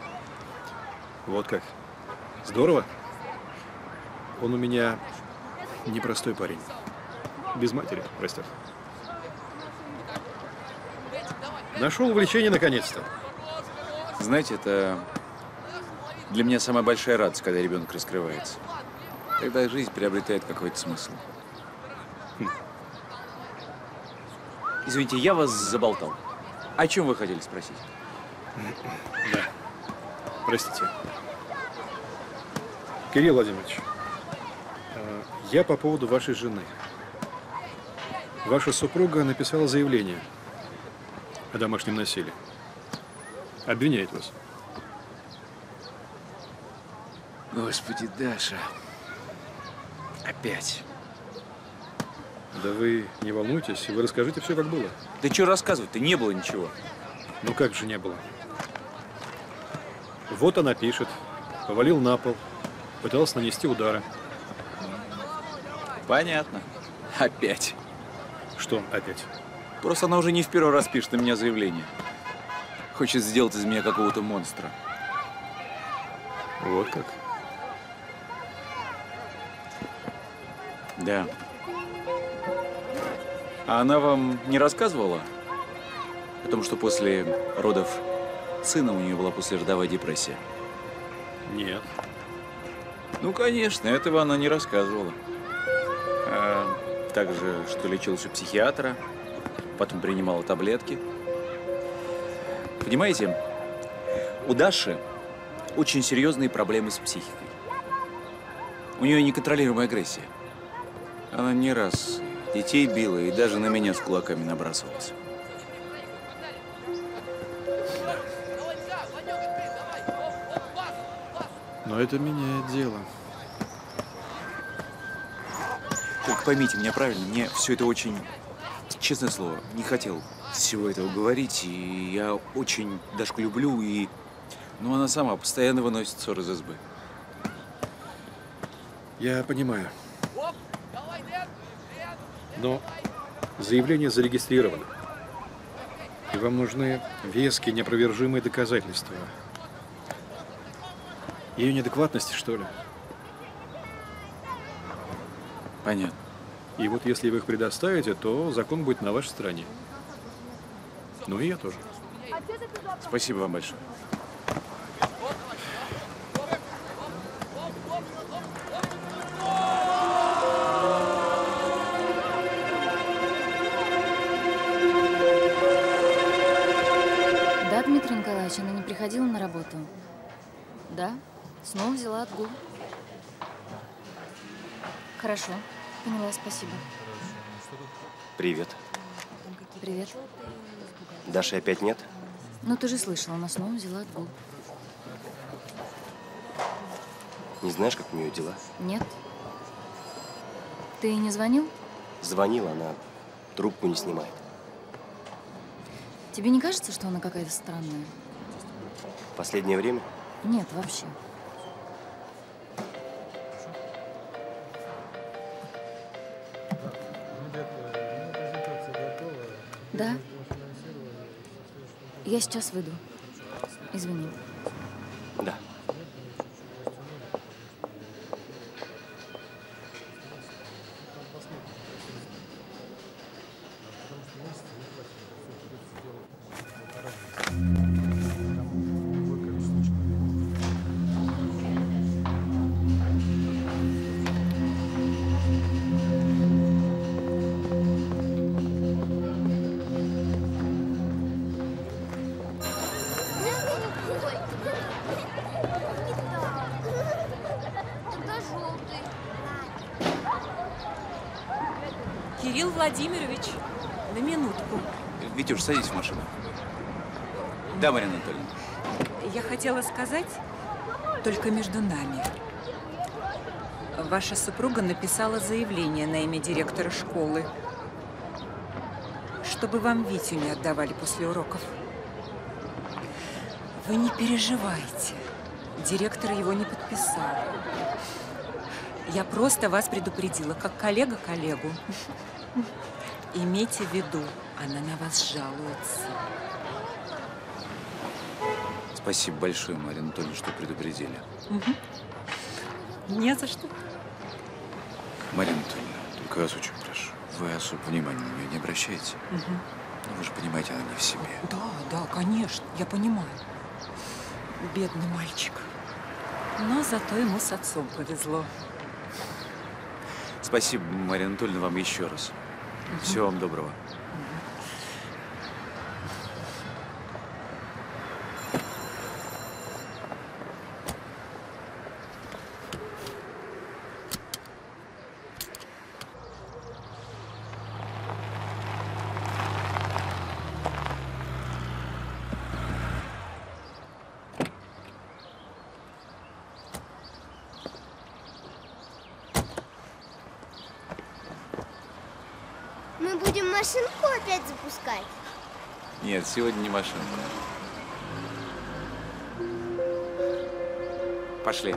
Вот как. Здорово. Он у меня непростой парень. Без матери, растет. Нашел увлечение наконец-то. Знаете, это для меня самая большая радость, когда ребенок раскрывается. Тогда жизнь приобретает какой-то смысл. Хм. Извините, я вас заболтал. О чем вы хотели спросить? Да. Простите. Кирилл Владимирович, э, я по поводу вашей жены. Ваша супруга написала заявление о домашнем насилии. Обвиняет вас. Господи, Даша. Опять. Да вы не волнуйтесь, вы расскажите все, как было. Да что рассказывать-то? Не было ничего. Ну как же не было? Вот она пишет. Повалил на пол. Пытался нанести удары. Понятно. Опять. Что опять? Просто она уже не в первый раз пишет на меня заявление. Хочет сделать из меня какого-то монстра. Вот как? Да. А она вам не рассказывала? Потому что после родов сына у нее была послеродовая депрессия. Нет. Ну, конечно, этого она не рассказывала. А также, что лечилась у психиатра, потом принимала таблетки. Понимаете, у Даши очень серьезные проблемы с психикой. У нее неконтролируемая агрессия. Она не раз детей била и даже на меня с кулаками набрасывалась. Но это меняет дело. Только поймите меня правильно, мне все это очень, честное слово, не хотел всего этого говорить. И я очень Дашку люблю, и... Ну, она сама постоянно выносит ссоры из избы. Я понимаю. Но заявление зарегистрировано. И вам нужны веские, неопровержимые доказательства. Ее неадекватности, что ли? Понятно. И вот если вы их предоставите, то закон будет на вашей стороне. Ну и я тоже. Спасибо вам большое. Отгул. Хорошо, поняла, спасибо. Привет. Привет. Даши опять нет? Ну, ты же слышала, она снова взяла отгул. Не знаешь, как у нее дела? Нет. Ты не звонил? Звонила, она трубку не снимает. Тебе не кажется, что она какая-то странная? Последнее время? Нет, вообще. Да. Я сейчас выйду. Извини. Витюш, садись в машину. Да, Марина Анатольевна. Я хотела сказать, только между нами. Ваша супруга написала заявление на имя директора школы, чтобы вам Витю не отдавали после уроков. Вы не переживайте. Директор его не подписал. Я просто вас предупредила, как коллега коллегу. Имейте в виду, она на вас жалуется. Спасибо большое, Мария Анатольевна, что предупредили. Не за что. Мария Анатольевна, только вас очень прошу, вы особо внимания на нее не обращайте. Мгм. Ну, вы же понимаете, она не в себе. Да, да, конечно, я понимаю. Бедный мальчик. Но зато ему с отцом повезло. Спасибо, Мария Анатольевна, вам еще раз. Всего вам доброго. Мы будем машинку опять запускать. Нет, сегодня не машинка. Пошли.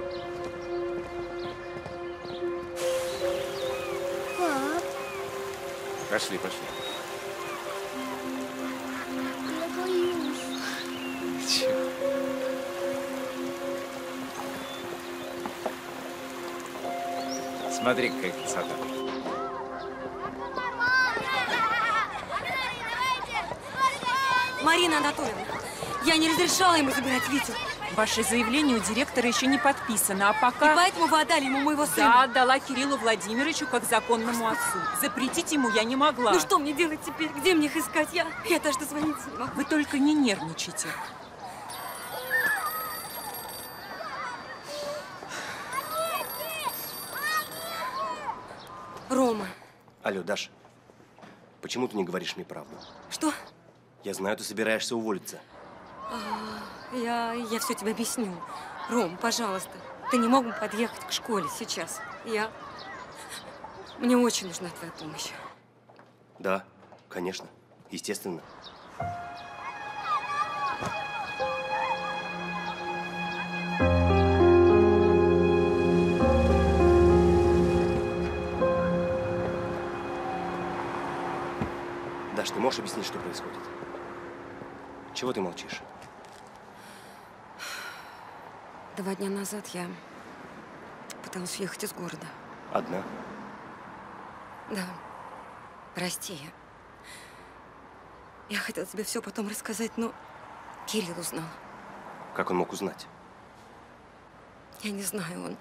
Пап, Пошли, пошли. я боюсь. Чего? Смотри, какая красота. Марина Анатольевна, я не разрешала ему забирать Витю. Ваше заявление у директора еще не подписано, а пока... И поэтому вы отдали ему моего Да, сына. отдала Кириллу Владимировичу как законному отцу. Запретить ему я не могла. Ну что мне делать теперь? Где мне их искать? Я, я даже дозвониться не могу. Вы только не нервничайте. Рома, Алло, Даша, почему ты не говоришь мне правду? что? Я знаю, ты собираешься уволиться. А, я, я все тебе объясню. Ром, пожалуйста, ты не мог бы подъехать к школе сейчас? Я... Мне очень нужна твоя помощь. Да, конечно, естественно. Даш, ты можешь объяснить, что происходит? Чего ты молчишь? Два дня назад я пыталась уехать из города. Одна? Да. Прости, я... Я хотела тебе все потом рассказать, но Кирилл узнал. Как он мог узнать? Я не знаю, он...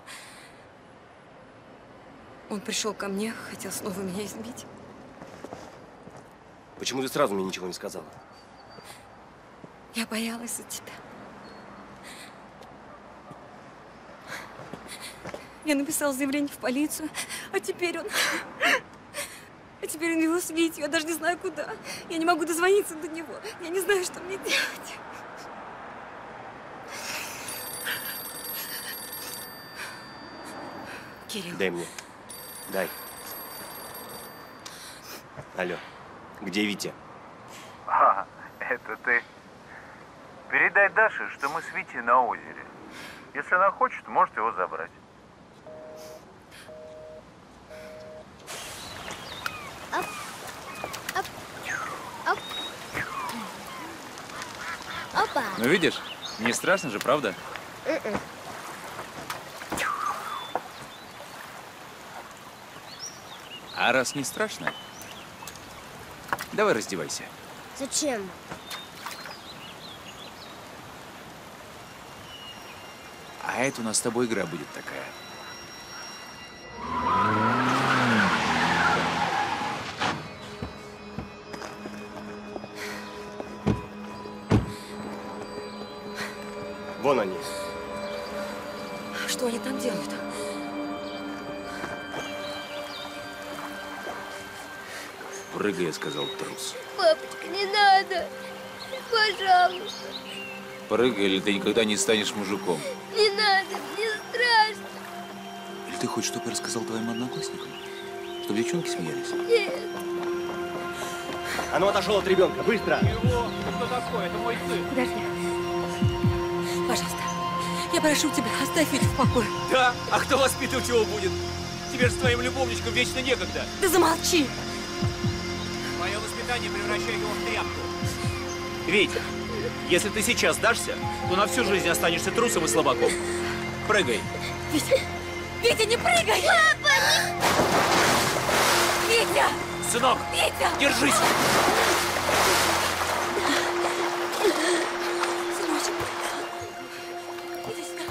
Он пришел ко мне, хотел снова меня избить. Почему ты сразу мне ничего не сказала? Я боялась за тебя. Я написала заявление в полицию, а теперь он... А теперь он его с Витей, я даже не знаю куда. Я не могу дозвониться до него. Я не знаю, что мне делать. Кирилл. Дай мне. Дай. Алло, где Витя? А, это ты. Передай Даше, что мы с Витей на озере. Если она хочет, может его забрать. Опа. Ну, видишь, не страшно же, правда? М-м. А раз не страшно, давай раздевайся. Зачем? А это у нас с тобой игра будет такая. Вон они. Что они там делают? Прыгай, я сказал трус. Папочка, не надо. Пожалуйста. Прыгай, или ты никогда не станешь мужиком. Хочешь, чтобы я рассказал твоим одноклассникам? Чтобы девчонки смеялись? Нет. А ну отошел от ребенка, быстро! Кто такой? Это мой сын. Подожди. Пожалуйста, я прошу тебя, оставь Витю в покое. Да? А кто воспитывать его будет? Тебе же с твоим любовничком вечно некогда. Да замолчи! Мое воспитание превращает его в тряпку. Витя, если ты сейчас сдашься, то на всю жизнь останешься трусом и слабаком. Прыгай. Витя, Витя, не прыгай! Папа, не... Витя! Сынок, Витя! держись! Сыночек, иди сюда.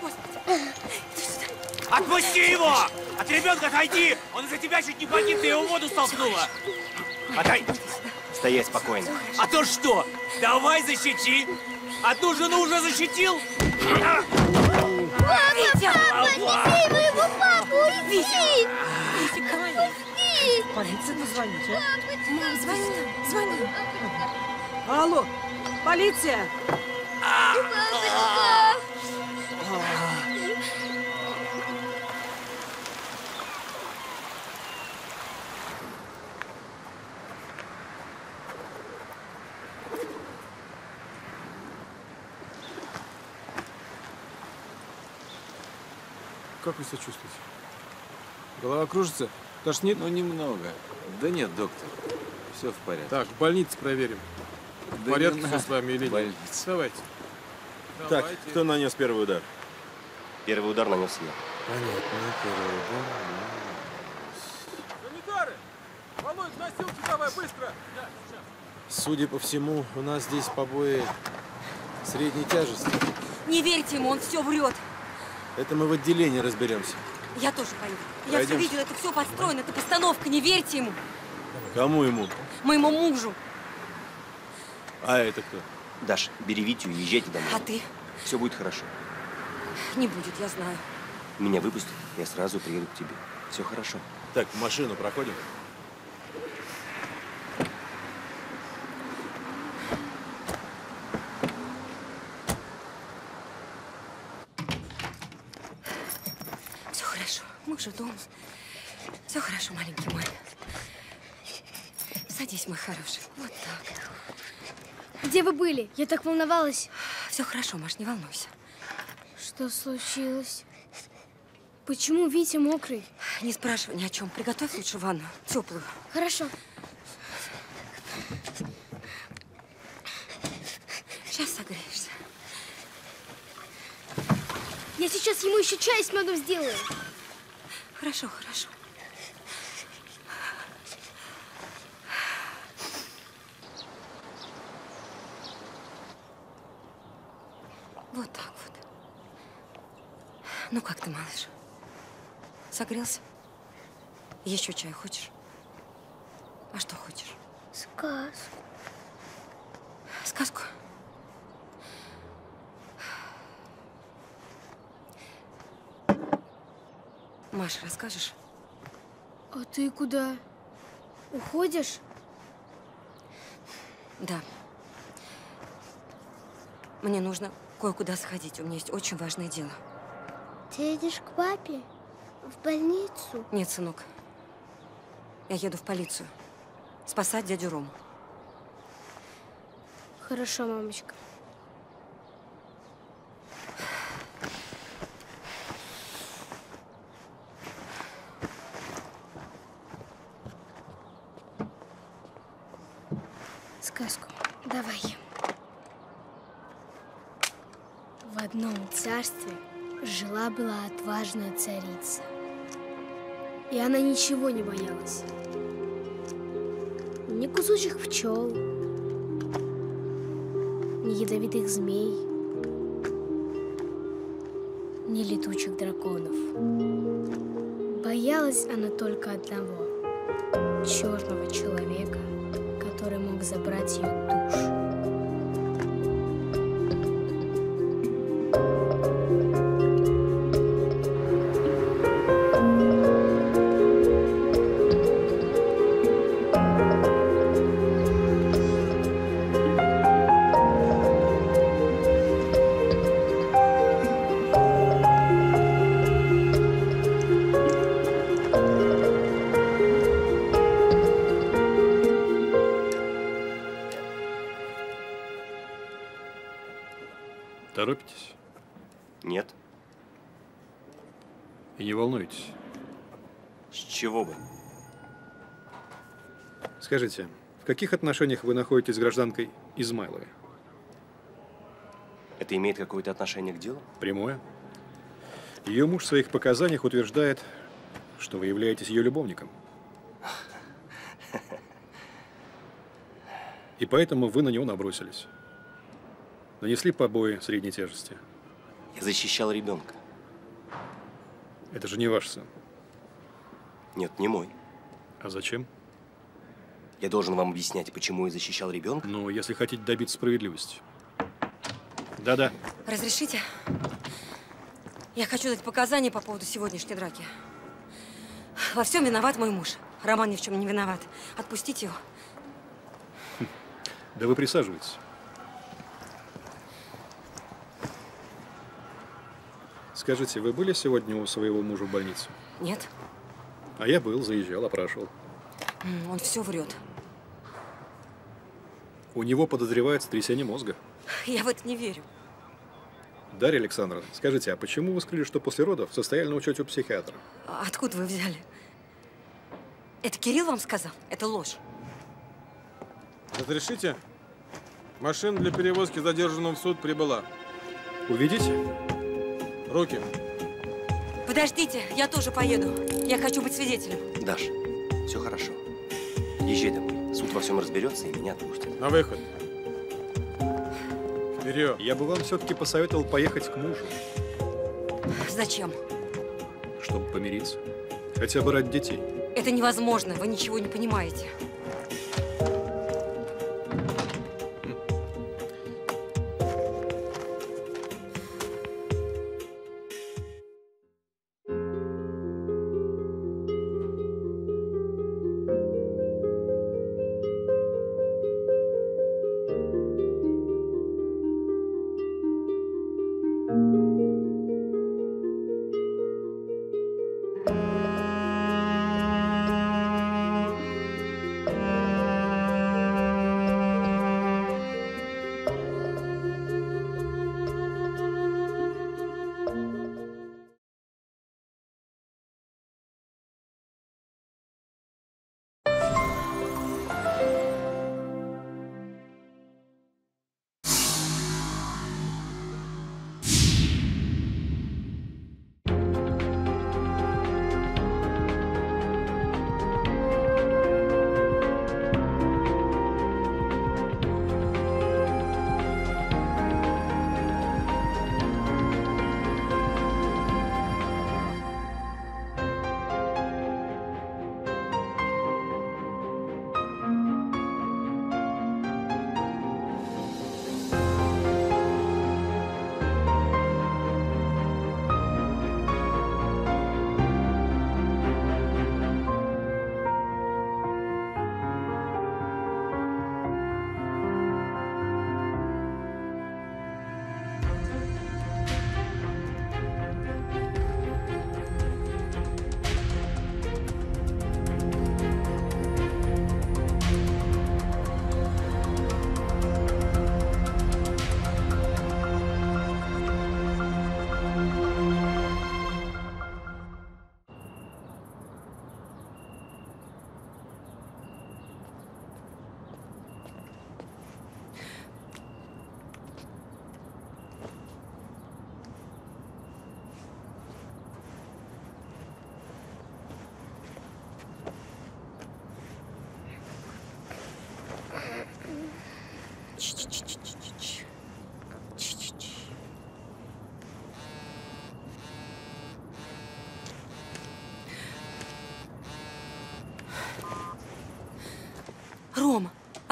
Господи, иди сюда. Отпусти его! От ребенка отойди! Он из-за тебя чуть не погиб, ты его в воду столкнула! Отдай! Стоять спокойно. А то что? Давай защити! Одну жену уже защитил? Витя! Папа, неси моего папу, уйди! Витя, Пусти! Полиция позвоните. Мам, звони, звони. Алло, полиция! Как вы себя чувствуете? Голова кружится? Тошнит? Ну, немного. Да нет, доктор. Все в порядке. Так, в больнице проверим. В Да порядке не все с вами или нет? больницы. Давайте. Так, Давайте. кто нанес первый удар? Первый удар нанес я. Понятно, первый удар. Санитары! Володь, носилки давай, быстро! Да. Судя по всему, у нас здесь побои средней тяжести. Не верьте ему, он все врет. Это мы в отделении разберемся. Я тоже пойду. Я все видела, это все подстроено, это постановка, не верьте ему. Кому ему? Моему мужу. А это кто? Даш, бери Витю и езжайте домой. А ты? Все будет хорошо. Не будет, я знаю. Меня выпустят, я сразу приеду к тебе. Все хорошо. Так, в машину проходим. Все хорошо, мы же дома. Все хорошо, маленький мой. Садись, мой хороший. Вот так. Где вы были? Я так волновалась. Все хорошо, Маш, не волнуйся. Что случилось? Почему Витя мокрый? Не спрашивай ни о чем. Приготовь лучше ванну. Теплую. Хорошо. Сейчас согреешься. Я сейчас ему еще чай с медом сделаю. Хорошо, хорошо. Вот так вот. Ну как ты, малыш? Согрелся? Еще чай хочешь? А что хочешь? Сказку. Сказку? Маша, расскажешь? А ты куда? Уходишь? Да. Мне нужно кое-куда сходить. У меня есть очень важное дело. Ты едешь к папе? В больницу? Нет, сынок. Я еду в полицию. Спасать дядю Рому. Хорошо, мамочка. Сказку. Давай. В одном царстве жила-была отважная царица. И она ничего не боялась. Ни кусучих пчел, ни ядовитых змей, ни летучих драконов. Боялась она только одного — черного человека, который мог забрать ее душу. Скажите, в каких отношениях вы находитесь с гражданкой Измайловой? Это имеет какое-то отношение к делу? Прямое. Ее муж в своих показаниях утверждает, что вы являетесь ее любовником. И поэтому вы на него набросились. Нанесли побои средней тяжести. Я защищал ребенка. Это же не ваш сын. Нет, не мой. А зачем? Я должен вам объяснять, почему я защищал ребенка? Ну, если хотите добиться справедливости. Да-да. Разрешите? Я хочу дать показания по поводу сегодняшней драки. Во всем виноват мой муж. Роман ни в чем не виноват. Отпустите его. Да вы присаживайтесь. Скажите, вы были сегодня у своего мужа в больнице? Нет, А я был, заезжал, опрашивал. Он все врет. У него подозревают сотрясение мозга. Я в это не верю. Дарья Александровна, скажите, а почему вы скрыли, что после родов состояли на учете у психиатра? А Откуда вы взяли? Это Кирилл вам сказал? Это ложь. Разрешите? Машина для перевозки задержанного в суд прибыла. Уведите? Руки. Подождите, я тоже поеду. Я хочу быть свидетелем. Даш, все хорошо. Езжай домой. Суд во всем разберется и меня отпустят. На выход. Вперед. Я бы вам все-таки посоветовал поехать к мужу, Зачем? чтобы помириться. Хотя бы ради детей. Это невозможно, вы ничего не понимаете.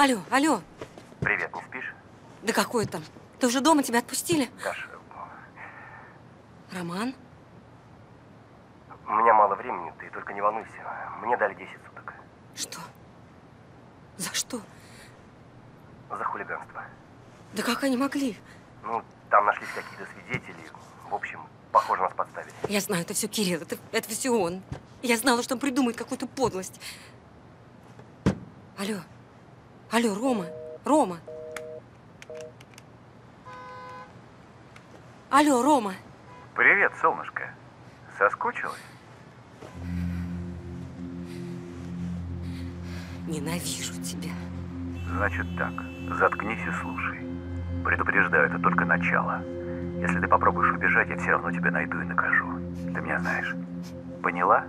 Алло, алло. Привет, не спишь? Да какой там? Ты уже дома, тебя отпустили? Даша, Роман? у меня мало времени, ты только не волнуйся. Мне дали 10 суток Что? За что? за хулиганство. Да как они могли? Ну, там нашлись какие-то свидетели. В общем, похоже, нас подставили. Я знаю, это все Кирилл, это, это все он. Я знала, что он придумает какую-то подлость. Алло, алло, Рома, Рома. Алло, Рома. Привет, солнышко. Соскучилась? Ненавижу тебя. Значит так, заткнись и слушай. Предупреждаю, это только начало. Если ты попробуешь убежать, я все равно тебя найду и накажу. Ты меня знаешь. Поняла?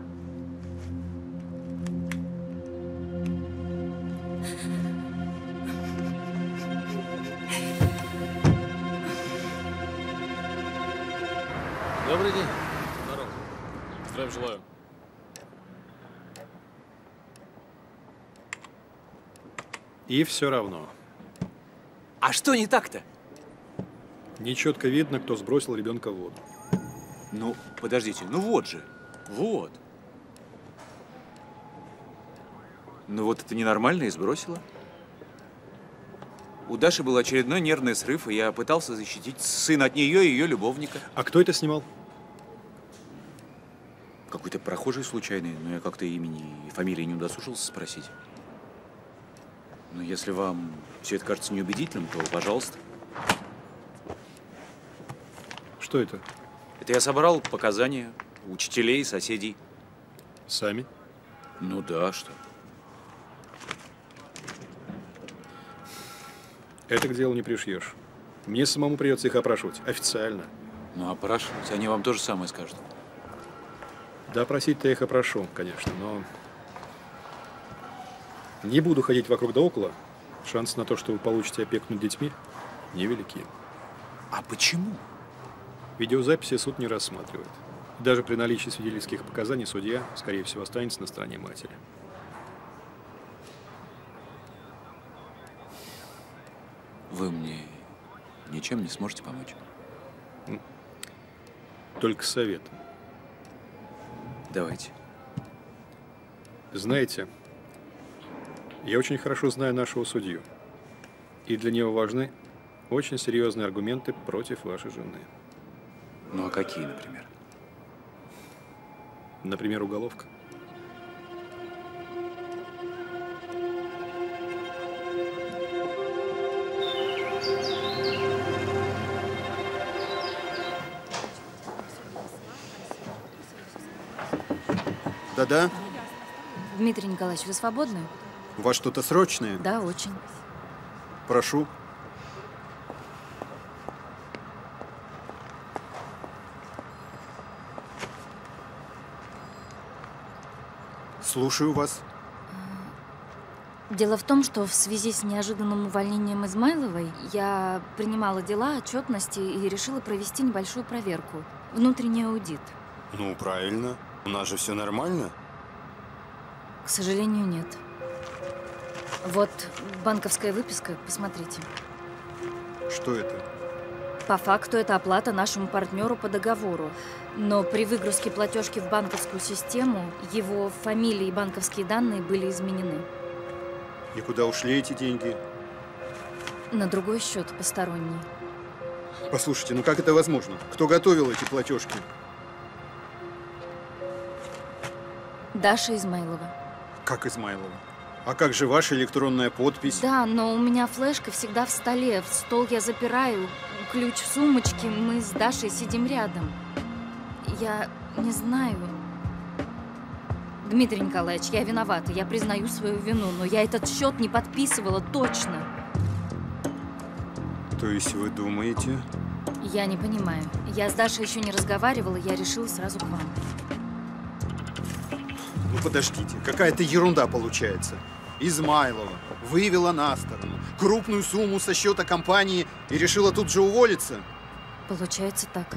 И все равно. А что не так-то? Нечетко видно, кто сбросил ребенка в воду. Ну, подождите, ну вот же. Вот. Ну вот это ненормально и сбросила. У Даши был очередной нервный срыв, и я пытался защитить сына от нее и ее любовника. А кто это снимал? Какой-то прохожий случайный, но я как-то имени и фамилии не удосужился спросить. Но если вам все это кажется неубедительным, то пожалуйста. Что это? Это я собрал показания учителей соседей. Сами? Ну да, что. Это к делу не пришьешь. Мне самому придется их опрашивать. Официально. Ну, опрашивать, они вам то же самое скажут. Да, просить-то я их опрошу, конечно, но... Не буду ходить вокруг да около. Шансы на то, что вы получите опеку над детьми, невелики. А почему? Видеозаписи суд не рассматривает. Даже при наличии свидетельских показаний судья, скорее всего, останется на стороне матери. Вы мне ничем не сможете помочь? Только советом. Давайте. Знаете, я очень хорошо знаю нашего судью. И для него важны очень серьезные аргументы против вашей жены. Ну а какие, например? Например, уголовка. Да-да. Дмитрий Николаевич, вы свободны? У вас что-то срочное? Да, очень. Прошу. Слушаю вас. Дело в том, что в связи с неожиданным увольнением Измайловой я принимала дела, отчетности и решила провести небольшую проверку. Внутренний аудит. Ну, правильно. У нас же все нормально. К сожалению, нет. Вот банковская выписка, посмотрите. Что это? По факту это оплата нашему партнеру по договору. Но при выгрузке платежки в банковскую систему его фамилия и банковские данные были изменены. И куда ушли эти деньги? На другой счет посторонний. Послушайте, ну как это возможно? Кто готовил эти платежки? Даша Измайлова. Как Измайлова? А как же ваша электронная подпись? Да, но у меня флешка всегда в столе. В стол я запираю, ключ в сумочке. Мы с Дашей сидим рядом. Я не знаю. Дмитрий Николаевич, я виновата. Я признаю свою вину, но я этот счет не подписывала точно. То есть вы думаете? Я не понимаю. Я с Дашей еще не разговаривала, я решила сразу к вам. Ну подождите, какая-то ерунда получается. Измайлова вывела на сторону крупную сумму со счета компании и решила тут же уволиться. Получается так.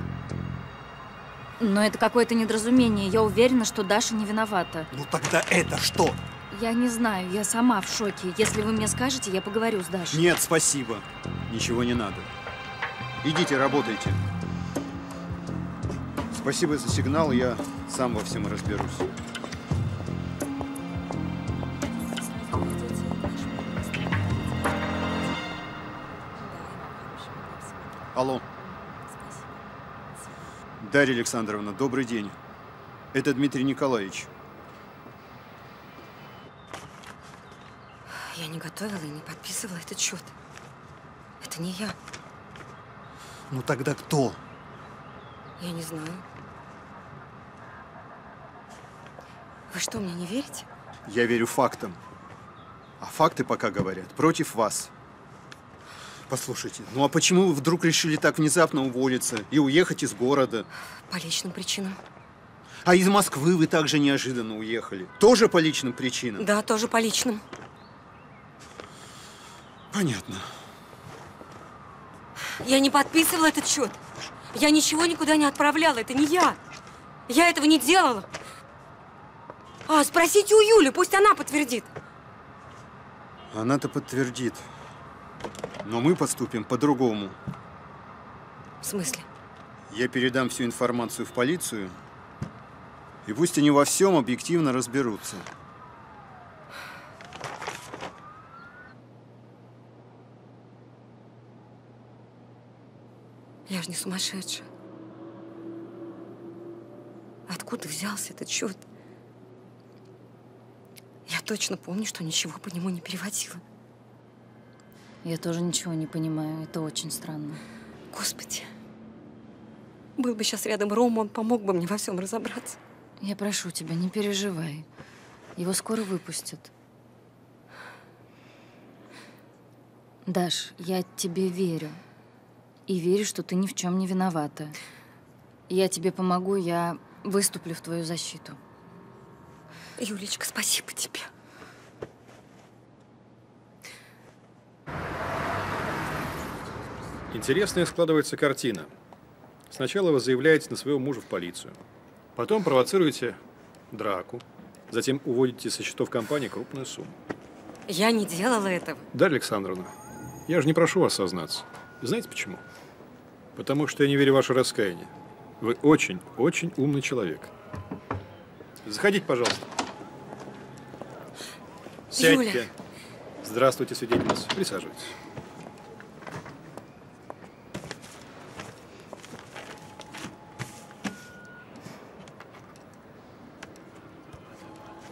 Но это какое-то недоразумение. Я уверена, что Даша не виновата. Ну тогда это что? Я не знаю, я сама в шоке. Если вы мне скажете, я поговорю с Дашей. Нет, спасибо. Ничего не надо. Идите, работайте. Спасибо за сигнал, я сам во всем разберусь. Дарья Александровна, добрый день. Это Дмитрий Николаевич. Я не готовила и не подписывала этот счет. Это не я. Ну тогда кто? Я не знаю. Вы что, мне не верите? Я верю фактам. А факты пока говорят против вас. Послушайте, ну а почему вы вдруг решили так внезапно уволиться и уехать из города? По личным причинам. А из Москвы вы также неожиданно уехали. Тоже по личным причинам? Да, тоже по личным. Понятно. Я не подписывала этот счет. Я ничего никуда не отправляла. Это не я. Я этого не делала. А, спросите у Юли, пусть она подтвердит. Она-то подтвердит. Но мы поступим по-другому. В смысле? Я передам всю информацию в полицию, и пусть они во всем объективно разберутся. Я же не сумасшедшая. Откуда взялся этот счет? Я точно помню, что ничего по нему не переводила. Я тоже ничего не понимаю. Это очень странно. Господи. Был бы сейчас рядом Рома, он помог бы мне во всем разобраться. Я прошу тебя, не переживай. Его скоро выпустят. Даш, я тебе верю. И верю, что ты ни в чем не виновата. Я тебе помогу, я выступлю в твою защиту. Юлечка, спасибо тебе. Интересная складывается картина. Сначала вы заявляете на своего мужа в полицию. Потом провоцируете драку. Затем уводите со счетов компании крупную сумму. Я не делала этого. Дарья Александровна, я же не прошу вас сознаться. Знаете почему? Потому что я не верю в ваше раскаяние. Вы очень, очень умный человек. Заходите, пожалуйста. Сядьте. Юля. Здравствуйте, свидетельница. Присаживайтесь.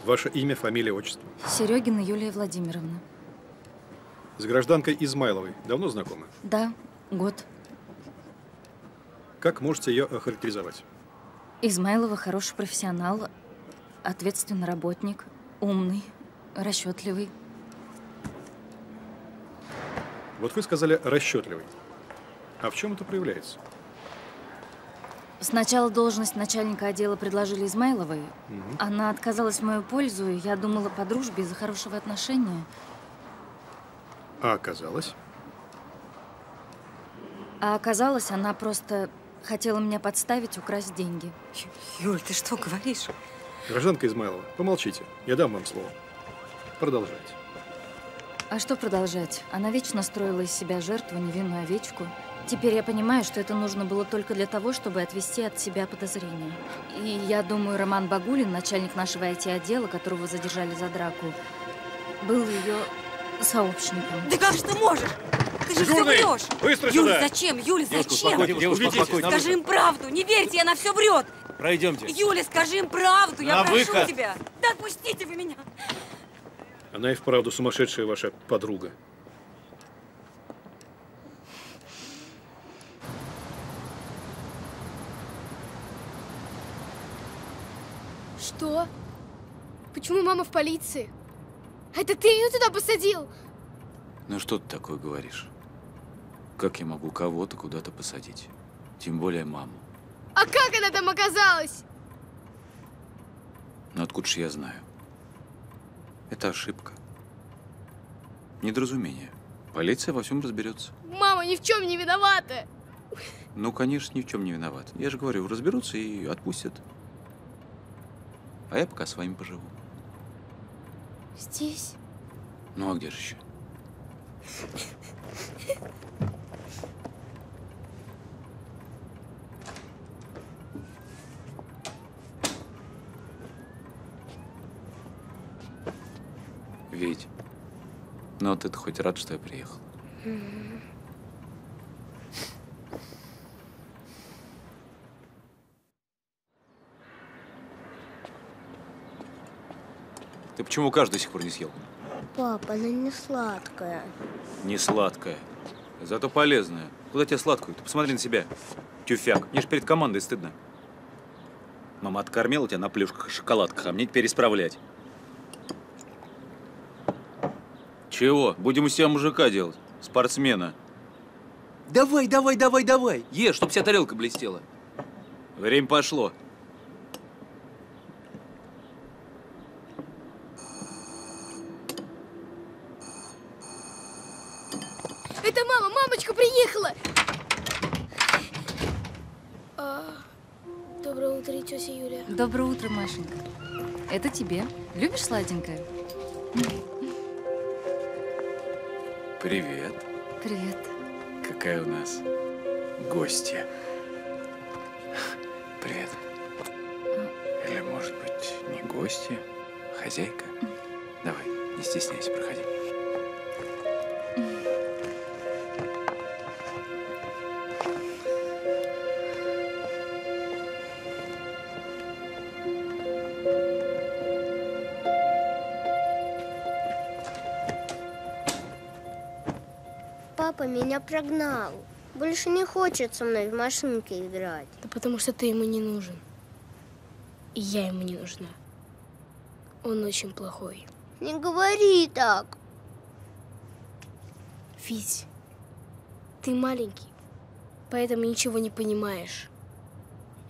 Ваше имя, фамилия, отчество. Серегина Юлия Владимировна. С гражданкой Измайловой давно знакомы? Да, год. Как можете ее охарактеризовать? Измайлова хороший профессионал, ответственный работник, умный, расчетливый. Вот вы сказали расчетливый. А в чем это проявляется? Сначала должность начальника отдела предложили Измайловой. Мгм. Она отказалась в мою пользу, и я думала по дружбе из-за хорошего отношения. А оказалось? А оказалось, она просто хотела меня подставить, украсть деньги. Юль, ты что говоришь? Гражданка Измайлова, помолчите. Я дам вам слово. Продолжайте. А что продолжать? Она вечно строила из себя жертву, невинную овечку. Теперь я понимаю, что это нужно было только для того, чтобы отвести от себя подозрения. И я думаю, Роман Багулин, начальник нашего IT-отдела, которого задержали за драку, был ее сообщником. Да как же ты можешь? Ты же все Дежурный, врешь. быстро Юль, сюда. зачем? Юля, Девушка, зачем? девушка, Уведите. успокойтесь. Скажи им правду. Не верьте, она все врет. Пройдемте. Юля, скажи им правду. Я На прошу выход. тебя. Да отпустите вы меня. Она и вправду сумасшедшая ваша подруга. Что? Почему мама в полиции? Это ты ее туда посадил? Ну что ты такое говоришь? Как я могу кого-то куда-то посадить? Тем более маму. А как она там оказалась? Но откуда же я знаю? Это ошибка. Недоразумение. Полиция во всем разберется. Мама ни в чем не виновата. Ну, конечно, ни в чем не виноват. Я же говорю, разберутся и отпустят. А я пока с вами поживу. Здесь? Ну, а где же еще? Ведь, ну а ты-то хоть рад, что я приехал? Ты почему каш до сих пор не съел? Папа, она не сладкая. Не сладкое, зато полезное. Куда тебе сладкую? Ты посмотри на себя. Тюфяк. Мне же перед командой стыдно. Мама откормила тебя на плюшках и шоколадках, а мне теперь исправлять. Чего? Будем из себя мужика делать. Спортсмена. Давай, давай, давай, давай. Ешь, чтоб вся тарелка блестела. Время пошло. Машенька. Это тебе. Любишь сладенькое? Привет. Привет. Какая у нас гостья. Меня прогнал. Больше не хочет со мной в машинки играть. Да потому что ты ему не нужен. И я ему не нужна. Он очень плохой. Не говори так. Фить, ты маленький, поэтому ничего не понимаешь.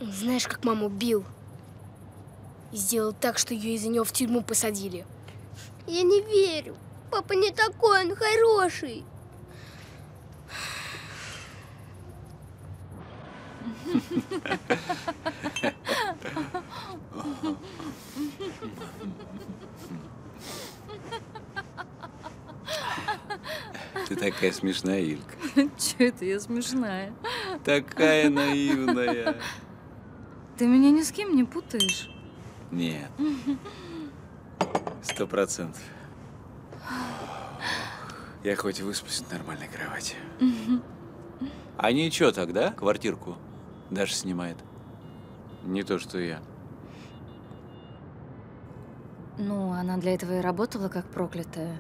Знаешь, как маму бил? И сделал так, что ее из-за него в тюрьму посадили. Я не верю. Папа не такой, он хороший. Ты такая смешная, Илька. Че это я смешная? Такая наивная. Ты меня ни с кем не путаешь? Нет, сто процентов. Я хоть выспусь в нормальной кровати. А ничего тогда, квартирку Даша снимает. Не то, что я. Ну, она для этого и работала как проклятая.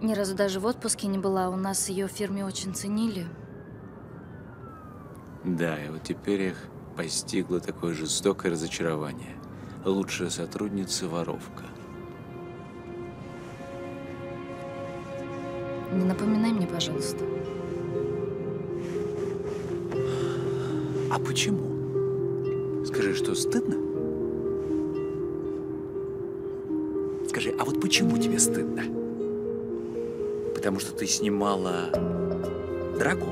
Ни разу даже в отпуске не была. У нас ее в фирме очень ценили. Да, и вот теперь их постигло такое жестокое разочарование. Лучшая сотрудница – воровка. Не напоминай мне, пожалуйста. А почему? Скажи, что стыдно? Скажи, а вот почему тебе стыдно? Потому что ты снимала драку?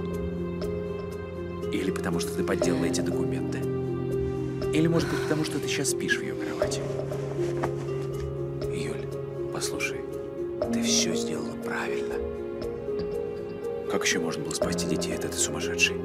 Или потому что ты подделала эти документы? Или, может быть, потому что ты сейчас спишь в ее кровати? Юль, послушай, ты все сделала правильно. Как еще можно было спасти детей от этой сумасшедшей?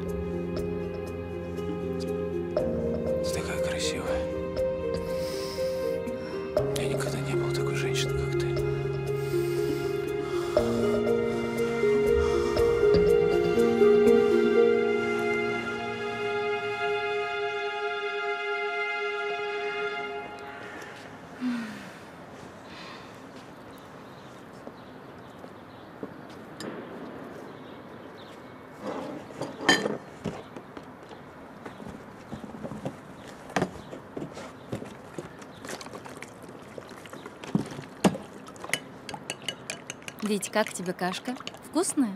Как тебе кашка? Вкусная?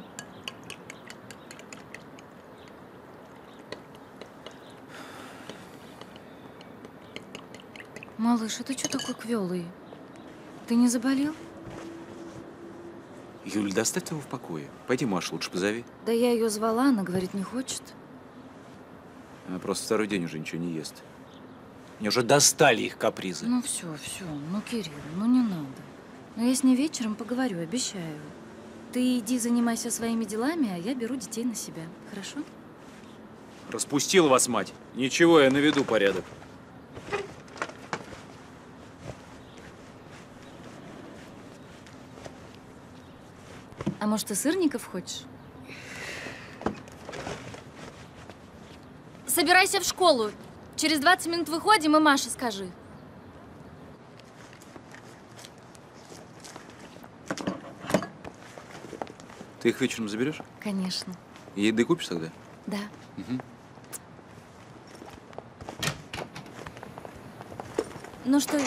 Малыш, а ты что такой квелый? Ты не заболел? Юль, доставь его в покое. Пойди Машу лучше позови. Да я ее звала, она говорит, не хочет. Она просто второй день уже ничего не ест. Мне уже достали их капризы. Ну все, все, ну Кирилл, ну не. Но я с ней вечером поговорю, обещаю. Ты иди занимайся своими делами, а я беру детей на себя. Хорошо? Распустила вас мать. Ничего, я наведу порядок. А может, ты сырников хочешь? Собирайся в школу. Через 20 минут выходим, и Маше скажи. Ты их вечером заберешь? Конечно. Еды купишь тогда? Да. Мгм. Ну что,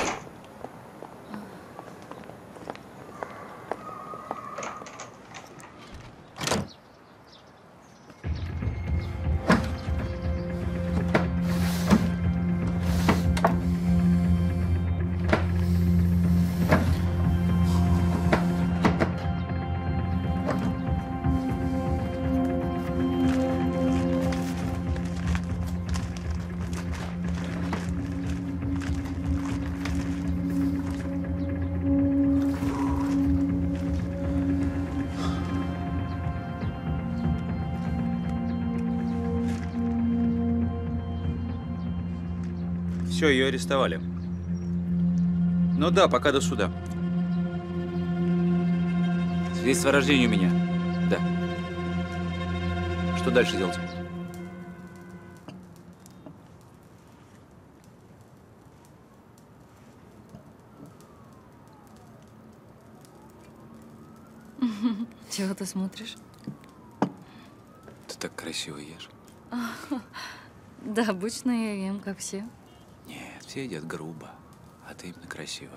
арестовали. Ну да, пока до суда. Свидетельство о рождении у меня. Да. Что дальше делать? чего ты смотришь? Ты так красиво ешь. Да, обычно я ем, как все. Все едят грубо, а ты именно красиво.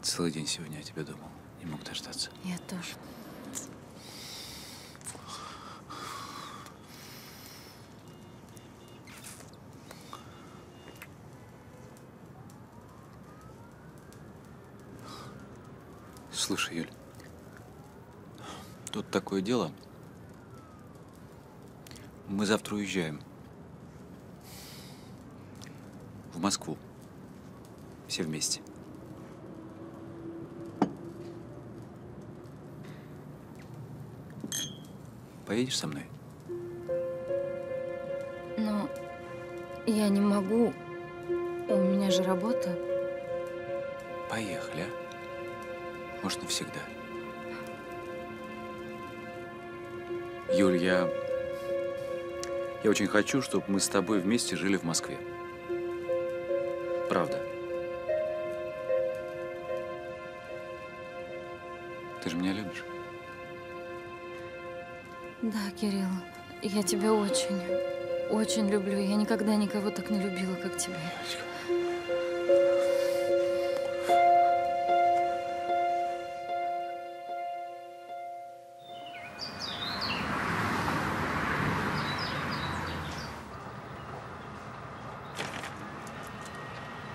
Целый день сегодня о тебе думал. Не мог дождаться. Я тоже. Слушай, Юль, тут такое дело. Мы завтра уезжаем. В Москву. Все вместе. Поедешь со мной? Но я не могу. У меня же работа. Поехали, а? Может, навсегда. Юль, я... Я очень хочу, чтобы мы с тобой вместе жили в Москве. Тебя очень, очень люблю. Я никогда никого так не любила, как тебя.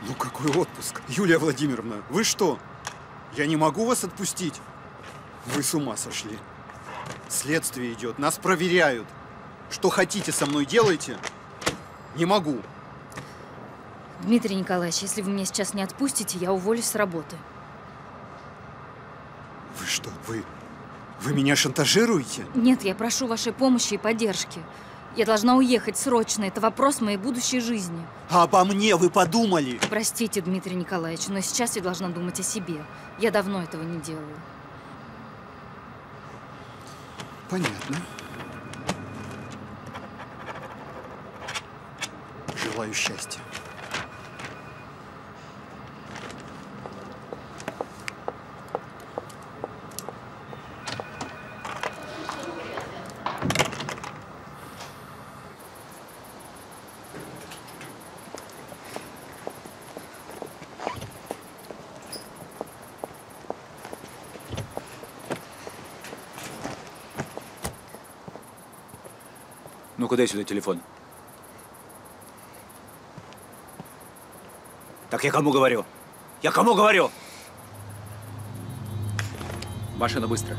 Ну какой отпуск? Юлия Владимировна, вы что? Я не могу вас отпустить. Вы с ума сошли. Следствие идет, нас проверяют. Что хотите со мной делайте. Не могу. Дмитрий Николаевич, если вы меня сейчас не отпустите, я уволюсь с работы. Вы что, вы... Вы меня шантажируете? Нет, я прошу вашей помощи и поддержки. Я должна уехать срочно. Это вопрос моей будущей жизни. А обо мне вы подумали? Простите, Дмитрий Николаевич, но сейчас я должна думать о себе. Я давно этого не делаю. Понятно. Желаю счастья. Ну-ка, дай сюда телефон. Так я кому говорю? Я кому говорю? Машина быстро.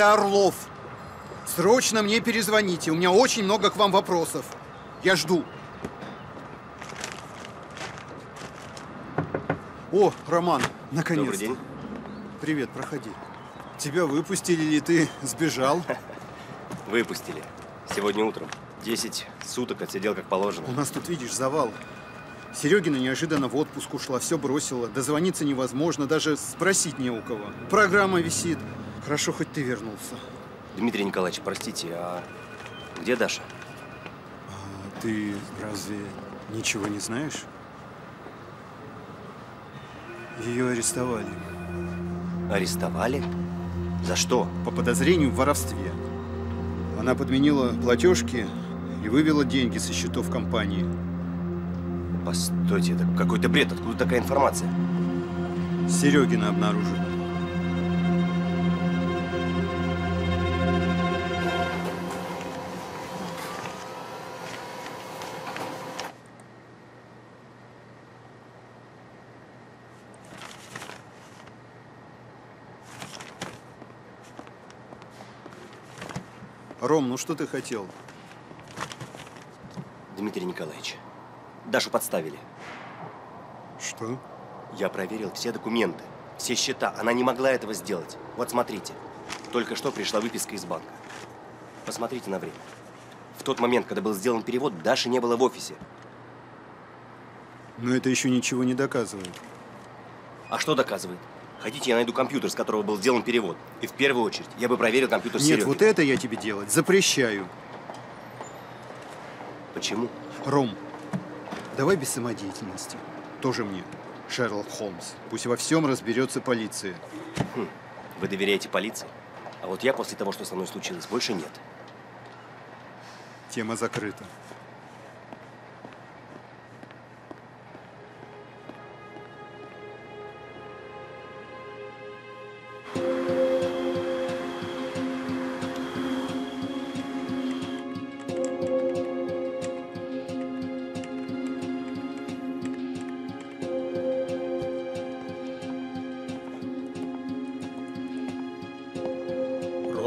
Это Орлов. Срочно мне перезвоните. У меня очень много к вам вопросов. Я жду. О, Роман, наконец-то. Добрый день. Привет, проходи. Тебя выпустили или ты сбежал? Выпустили. Сегодня утром. Десять суток отсидел как положено. У нас тут, видишь, завал. Серегина неожиданно в отпуск ушла, все бросила. Дозвониться невозможно, даже спросить не у кого. Программа висит. Хорошо, хоть ты вернулся. Дмитрий Николаевич, простите, а где Даша? А ты разве ничего не знаешь? Ее арестовали. Арестовали? За что? По подозрению в воровстве. Она подменила платежки и вывела деньги со счетов компании. Постойте, это какой-то бред. Откуда такая информация? Серегина обнаружили. Что ты хотел? Дмитрий Николаевич, Дашу подставили. Что? Я проверил все документы, все счета. Она не могла этого сделать. Вот смотрите. Только что пришла выписка из банка. Посмотрите на время. В тот момент, когда был сделан перевод, Даши не было в офисе. Но это еще ничего не доказывает. А что доказывает? Хотите, я найду компьютер, с которого был сделан перевод. И в первую очередь я бы проверил компьютер Нет, Сереги. вот это я тебе делать запрещаю. Почему? Ром, давай без самодеятельности. Тоже мне. Шерлок Холмс. Пусть во всем разберется полиция. Хм, Вы доверяете полиции? А вот я после того, что со мной случилось, больше нет. Тема закрыта.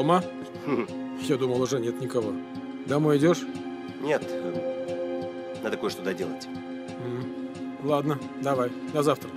Рома? Я думал, уже нет никого. Домой идешь? Нет, надо кое-что доделать. Ладно, давай. До завтра.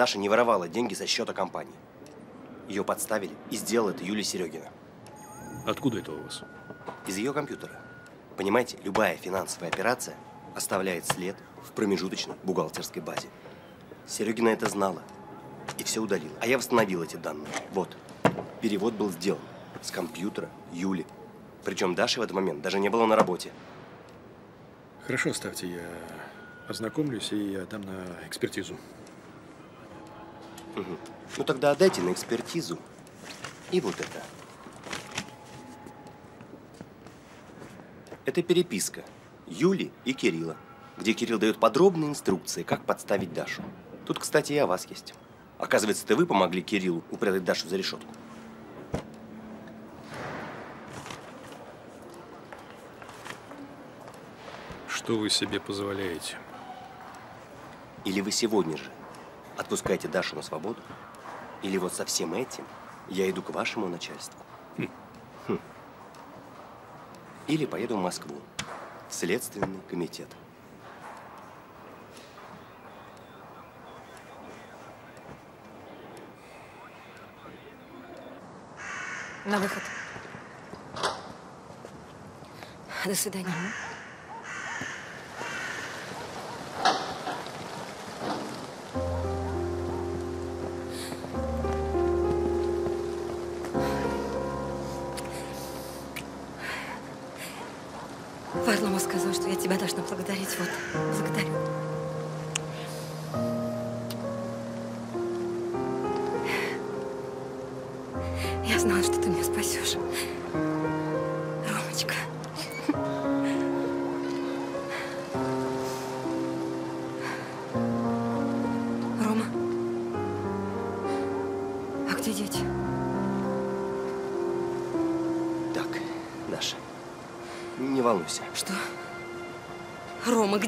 Даша не воровала деньги со счета компании. Ее подставили, и сделала это Юлия Серегина. Откуда это у вас? Из ее компьютера. Понимаете, любая финансовая операция оставляет след в промежуточной бухгалтерской базе. Серегина это знала и все удалила. А я восстановил эти данные. Вот. Перевод был сделан с компьютера Юли. Причем Даши в этот момент даже не было на работе. Хорошо, ставьте, я ознакомлюсь и отдам на экспертизу. Мгм. Ну тогда отдайте на экспертизу. И вот это. Это переписка Юли и Кирилла, где Кирилл дает подробные инструкции, как подставить Дашу. Тут, кстати, и о вас есть. Оказывается, это вы помогли Кириллу упрятать Дашу за решетку. Что вы себе позволяете? Или вы сегодня же Отпускайте Дашу на свободу, или вот со всем этим я иду к вашему начальству. Хм. хм. Или поеду в Москву, в Следственный комитет. На выход. До свидания.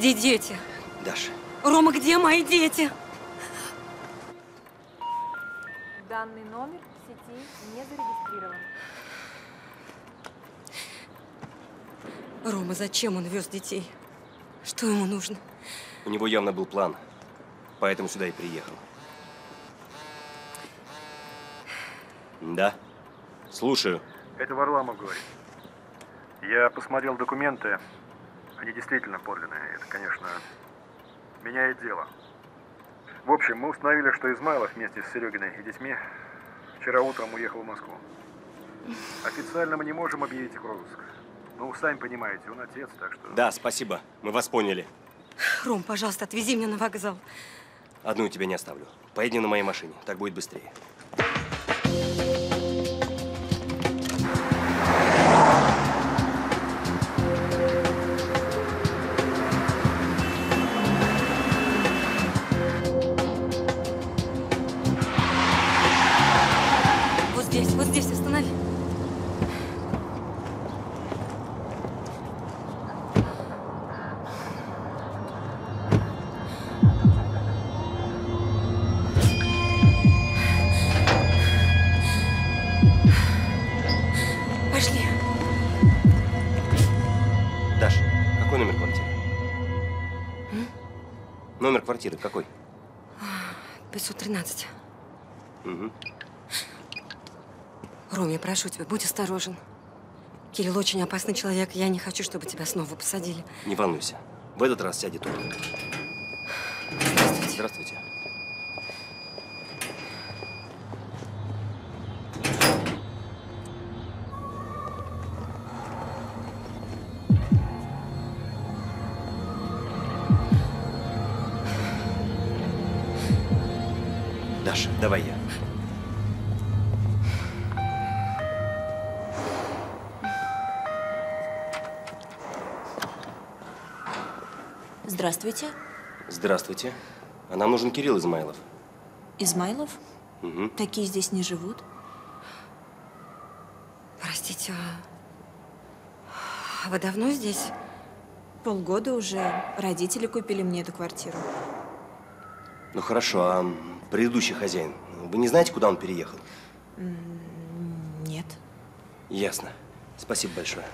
Где дети? Даша, Рома, где мои дети? Данный номер в сети не зарегистрирован. Рома, зачем он вез детей? Что ему нужно? у него явно был план, поэтому сюда и приехал. Да, слушаю. Это Варламов говорит. Я посмотрел документы. Они действительно подлинные. Это, конечно, меняет дело. В общем, мы установили, что Измайлов вместе с Серегиной и детьми вчера утром уехал в Москву. Официально мы не можем объявить их розыск. Ну, вы сами понимаете, он отец, так что... Да, спасибо, мы вас поняли. Ром, пожалуйста, отвези меня на вокзал. Одну тебя не оставлю. Поедем на моей машине, так будет быстрее. Квартиры какой? 513. Угу. Ром, я прошу тебя, будь осторожен. Кирилл очень опасный человек, я не хочу, чтобы тебя снова посадили. Не волнуйся. В этот раз сядет он. Здравствуйте. Здравствуйте. Здравствуйте. Здравствуйте. А нам нужен Кирилл Измайлов. Измайлов? Угу. Такие здесь не живут. Простите, а вы давно здесь? Полгода уже. Родители купили мне эту квартиру. Ну хорошо, а предыдущий хозяин, вы не знаете, куда он переехал? Нет. Ясно. Спасибо большое.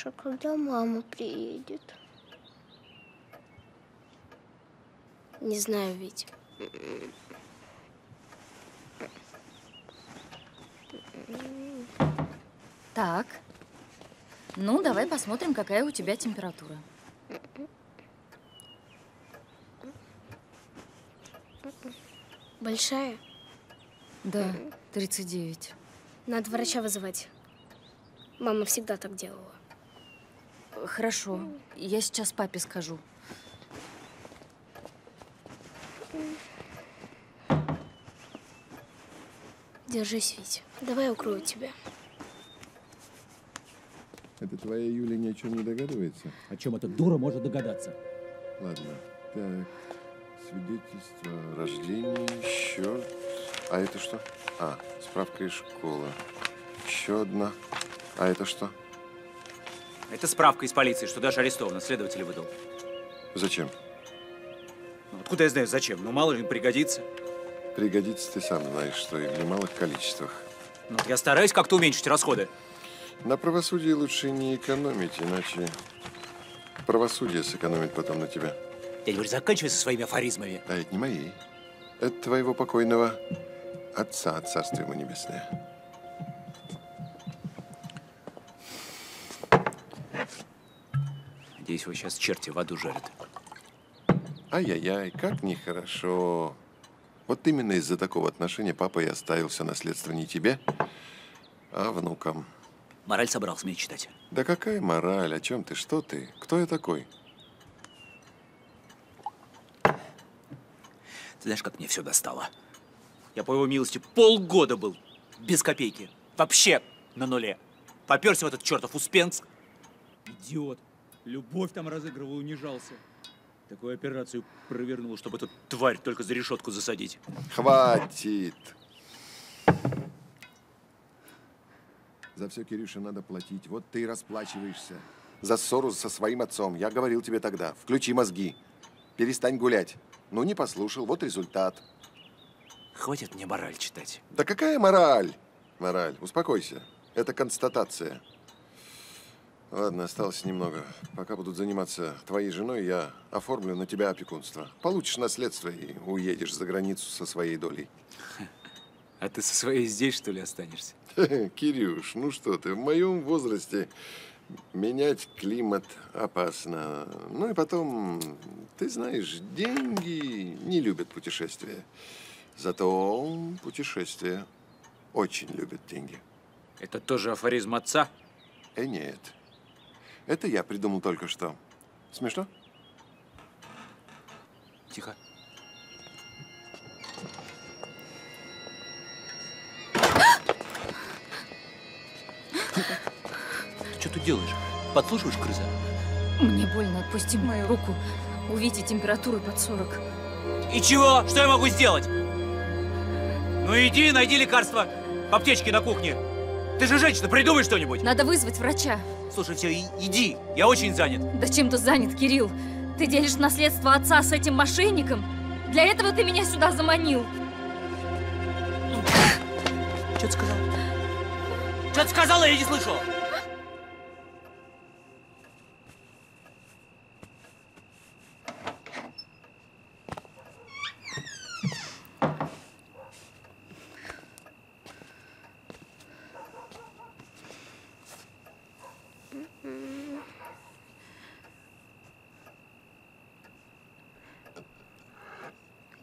Маша, когда мама приедет? Не знаю, Вить. Так. Ну, давай посмотрим, какая у тебя температура. Большая? Да, 39. Надо врача вызывать. Мама всегда так делала. Хорошо, я сейчас папе скажу. Держись, Вить. Давай я укрою тебя. Это твоя Юля ни о чем не догадывается? О чем эта дура может догадаться? Ладно. Так, свидетельство о рождении, счет. А это что? А, справка из школы. Еще одна. А это что? Это справка из полиции, что Даша арестована. Следователь выдал. Зачем? Ну, откуда я знаю, зачем? Ну, мало ли, пригодится. Пригодится ты сам знаешь, что и в немалых количествах. Ну, я стараюсь как-то уменьшить расходы. На правосудии лучше не экономить, иначе правосудие сэкономит потом на тебя. Дядя Борис, заканчивай со своими афоризмами. А это не мои. Это твоего покойного отца, царствие ему небесное. Надеюсь, его сейчас черти в аду жарят. Ай-яй-яй, как нехорошо. Вот именно из-за такого отношения папа и оставил все наследство не тебе, а внукам. Мораль собрался мне читать. Да какая мораль? О чем ты? Что ты? Кто я такой? Ты знаешь, как мне все достало? Я, по его милости, полгода был без копейки. Вообще на нуле. Поперся в этот чертов Успенск. Идиот. Любовь там разыгрывал, унижался. Такую операцию провернул, чтобы эту тварь только за решетку засадить. Хватит. За все, Кирюша, надо платить. Вот ты и расплачиваешься. За ссору со своим отцом. Я говорил тебе тогда. Включи мозги. Перестань гулять. Ну, не послушал. Вот результат. Хватит мне мораль читать. Да какая мораль? Мораль. Успокойся. Это констатация. Ладно, осталось немного. Пока будут заниматься твоей женой, я оформлю на тебя опекунство. Получишь наследство и уедешь за границу со своей долей. А ты со своей здесь, что ли, останешься? Кирюш, ну что ты, в моем возрасте менять климат опасно. Ну и потом, ты знаешь, деньги не любят путешествия. Зато путешествия очень любят деньги. Это тоже афоризм отца? Э, нет. Это я придумал только что. Смешно? Тихо. Ты что тут делаешь? Подслушиваешь, крыса? Мне больно, отпусти мою руку. Увидите температуру под 40. И чего? Что я могу сделать? Ну иди, найди лекарство в аптечке на кухне. Ты же женщина, придумай что-нибудь. Надо вызвать врача. Слушай, все, и- иди. Я очень занят. Да чем ты занят, Кирилл? Ты делишь наследство отца с этим мошенником? Для этого ты меня сюда заманил. Что ты сказал? Что ты сказала, я не слышу.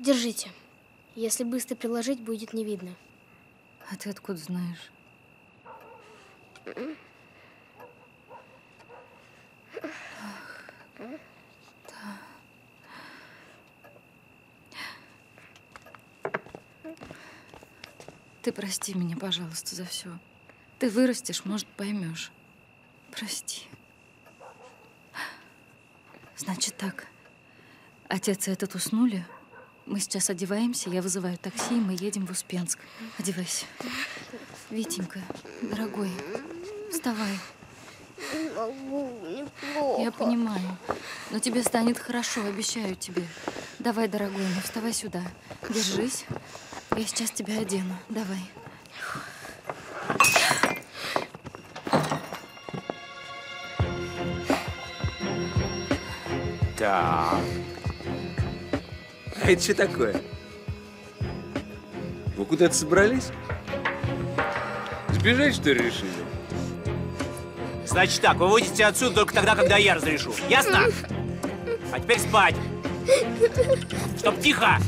Держите. Если быстро приложить, будет не видно. А ты откуда знаешь? Ты прости меня, пожалуйста, за все. Ты вырастешь, может, поймешь. Прости. Значит так. Отец и этот уснули. Мы сейчас одеваемся, я вызываю такси, и мы едем в Успенск. Одевайся. Витенька, дорогой, вставай. Не могу, неплохо. Я понимаю. Но тебе станет хорошо, обещаю тебе. Давай, дорогой, ну вставай сюда. Держись. Я сейчас тебя одену. Давай. Так. А это что такое? Вы куда-то собрались? Сбежать, что ли, решили? Значит так, вы выйдете отсюда только тогда, когда я разрешу. Ясно? А теперь спать. Чтоб тихо.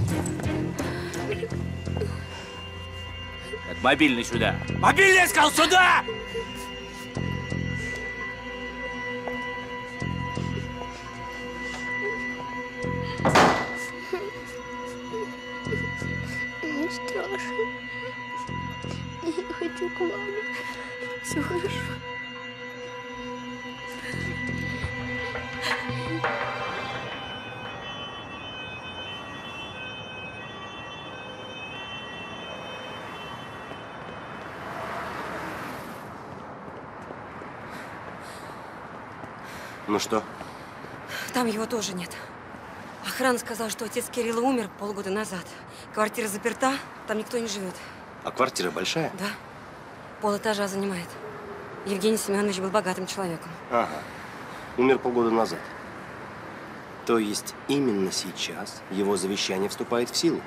Так, мобильный сюда. Мобильный, я сказал, сюда! Я хочу к маме. Все хорошо. Ну что? Там его тоже нет. Охрана сказала, что отец Кирилла умер полгода назад. Квартира заперта, там никто не живет. А квартира большая? Да. Пол этажа занимает. Евгений Семенович был богатым человеком. Ага. Умер полгода назад. То есть именно сейчас его завещание вступает в силу.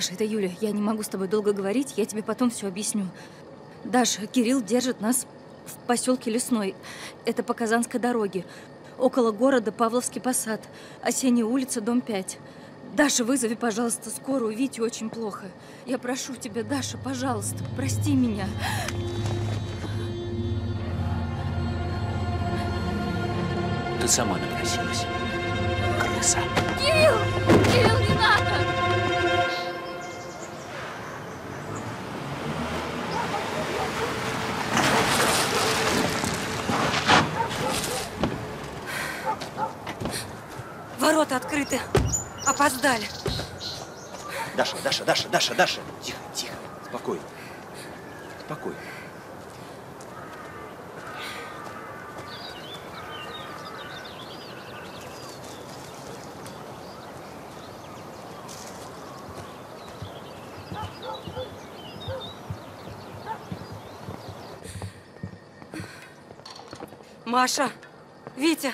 Даша, это Юля. Я не могу с тобой долго говорить, я тебе потом все объясню. Даша, Кирилл держит нас в поселке Лесной. Это по Казанской дороге. Около города Павловский посад. Осенняя улица, дом 5. Даша, вызови, пожалуйста, скорую. Вите очень плохо. Я прошу тебя, Даша, пожалуйста, прости меня. Ты сама напросилась. Крыса. Кирилл! Кирилл, не надо! Открыты. Опоздали. Даша, Даша, Даша, Даша, Даша. Тихо, тихо. Спокойно. Спокойно. Маша, Витя.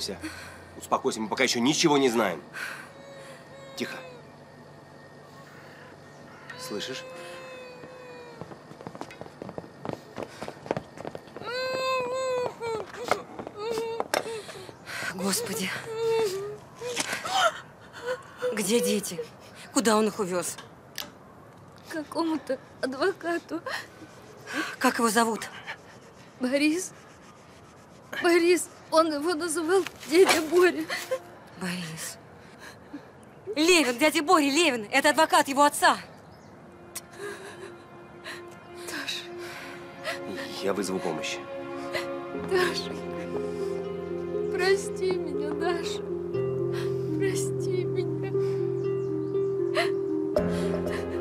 Успокойся. Успокойся, мы пока еще ничего не знаем. Тихо. Слышишь? Господи. Где дети? Куда он их увез? Какому-то адвокату. Как его зовут? Борис. Борис. Он его называл дядя Боря. Борис. Левин, дядя Боря, Левин. Это адвокат его отца. Я вызову помощь. Даша. Прости меня, Даша. Прости меня.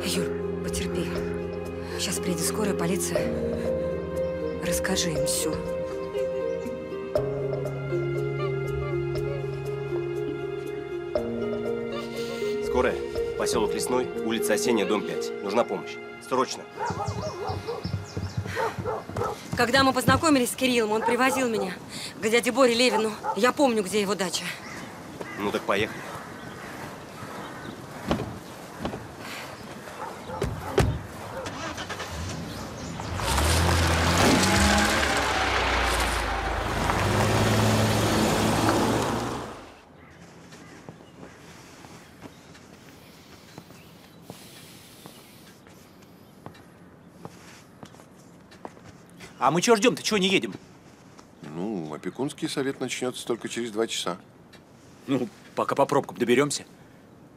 Юль, потерпи. Сейчас приедет скорая полиция. Расскажи им все. Поселок Лесной, улица Осенняя, дом 5. Нужна помощь. Срочно. Когда мы познакомились с Кириллом, он привозил меня к дяде Боре Левину. Я помню, где его дача. Ну так поехали. А мы чего ждем-то? Чего не едем? Ну, опекунский совет начнется только через два часа. Ну, пока по пробкам доберемся.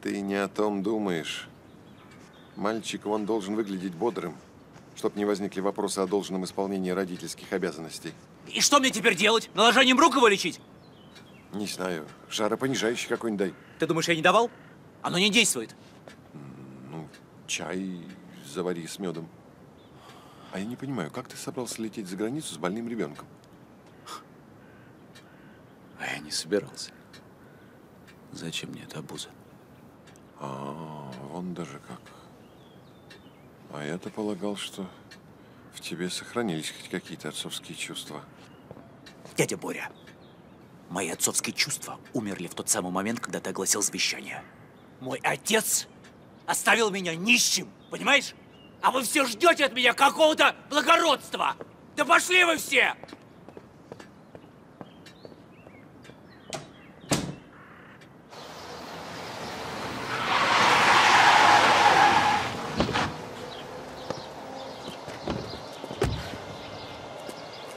Ты не о том думаешь. Мальчик, он должен выглядеть бодрым, чтобы не возникли вопросы о должном исполнении родительских обязанностей. И что мне теперь делать? Наложением рук его лечить? Не знаю, жаропонижающий какой-нибудь дай. Ты думаешь, я не давал? Оно не действует. Ну, чай завари с медом. А я не понимаю, как ты собрался лететь за границу с больным ребенком? А я не собирался. Зачем мне эта обуза? А, вон даже как. А я-то полагал, что в тебе сохранились хоть какие-то отцовские чувства. Дядя Боря, Мои отцовские чувства умерли в тот самый момент, когда ты огласил завещание. Мой отец оставил меня нищим, понимаешь? А вы все ждете от меня какого-то благородства. Да пошли вы все!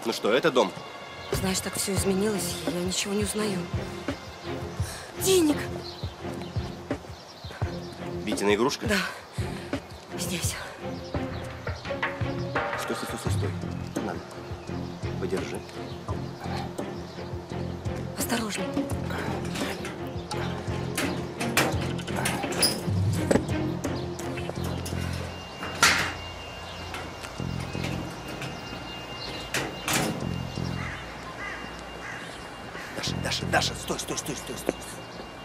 Ну что, это дом? Знаешь, так все изменилось, я ничего не узнаю. Денег! Витина игрушка? Да. Здесь. Подержи. Осторожно. Даша, Даша, Даша, стой, стой, стой, стой, стой.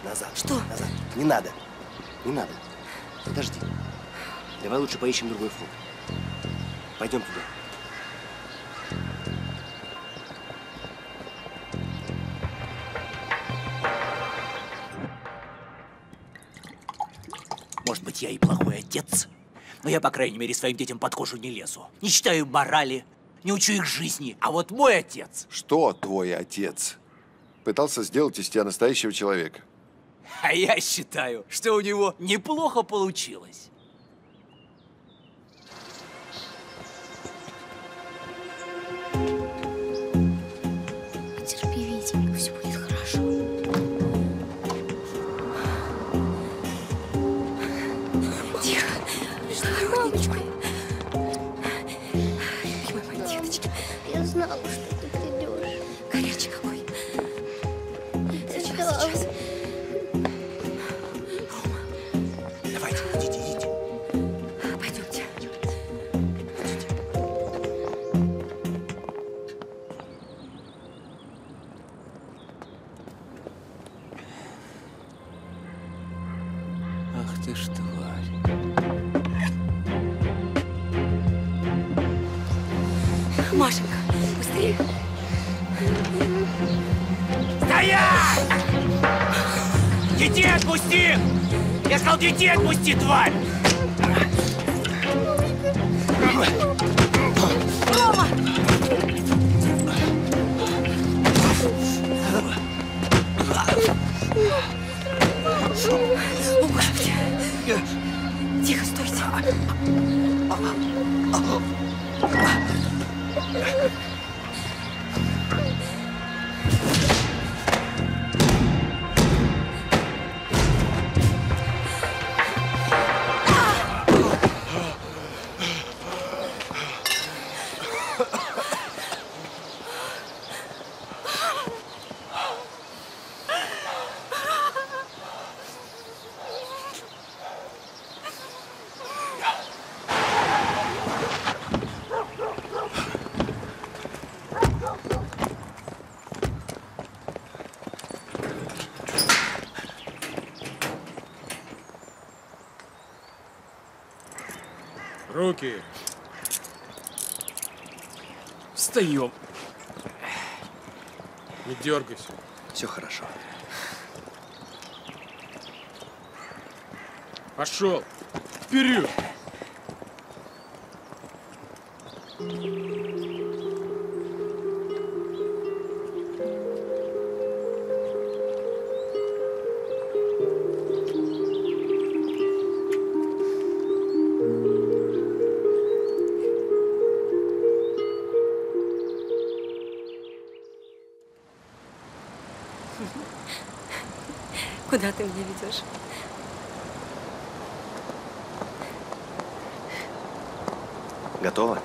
Назад. Что? Назад. Не надо. Не надо. Подожди. Давай лучше поищем другой вход. Пойдем туда. Но я, по крайней мере, своим детям под кожу не лезу. Не читаю морали, не учу их жизни. А вот мой отец... Что твой отец? Пытался сделать из тебя настоящего человека. А я считаю, что у него неплохо получилось. Детей отпусти, тварь! Встаем. Не дергайся. Все хорошо. Пошел. Вперед. Куда ты меня ведешь? Готово?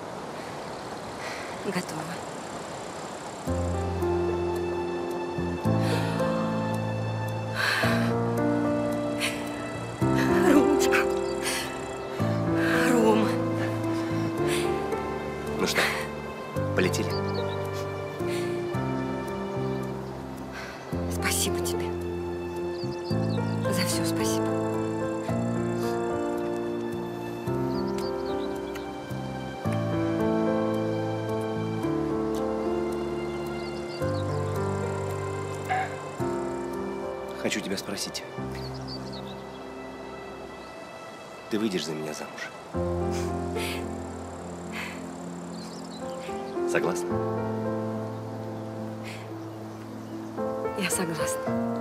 やさぐらす。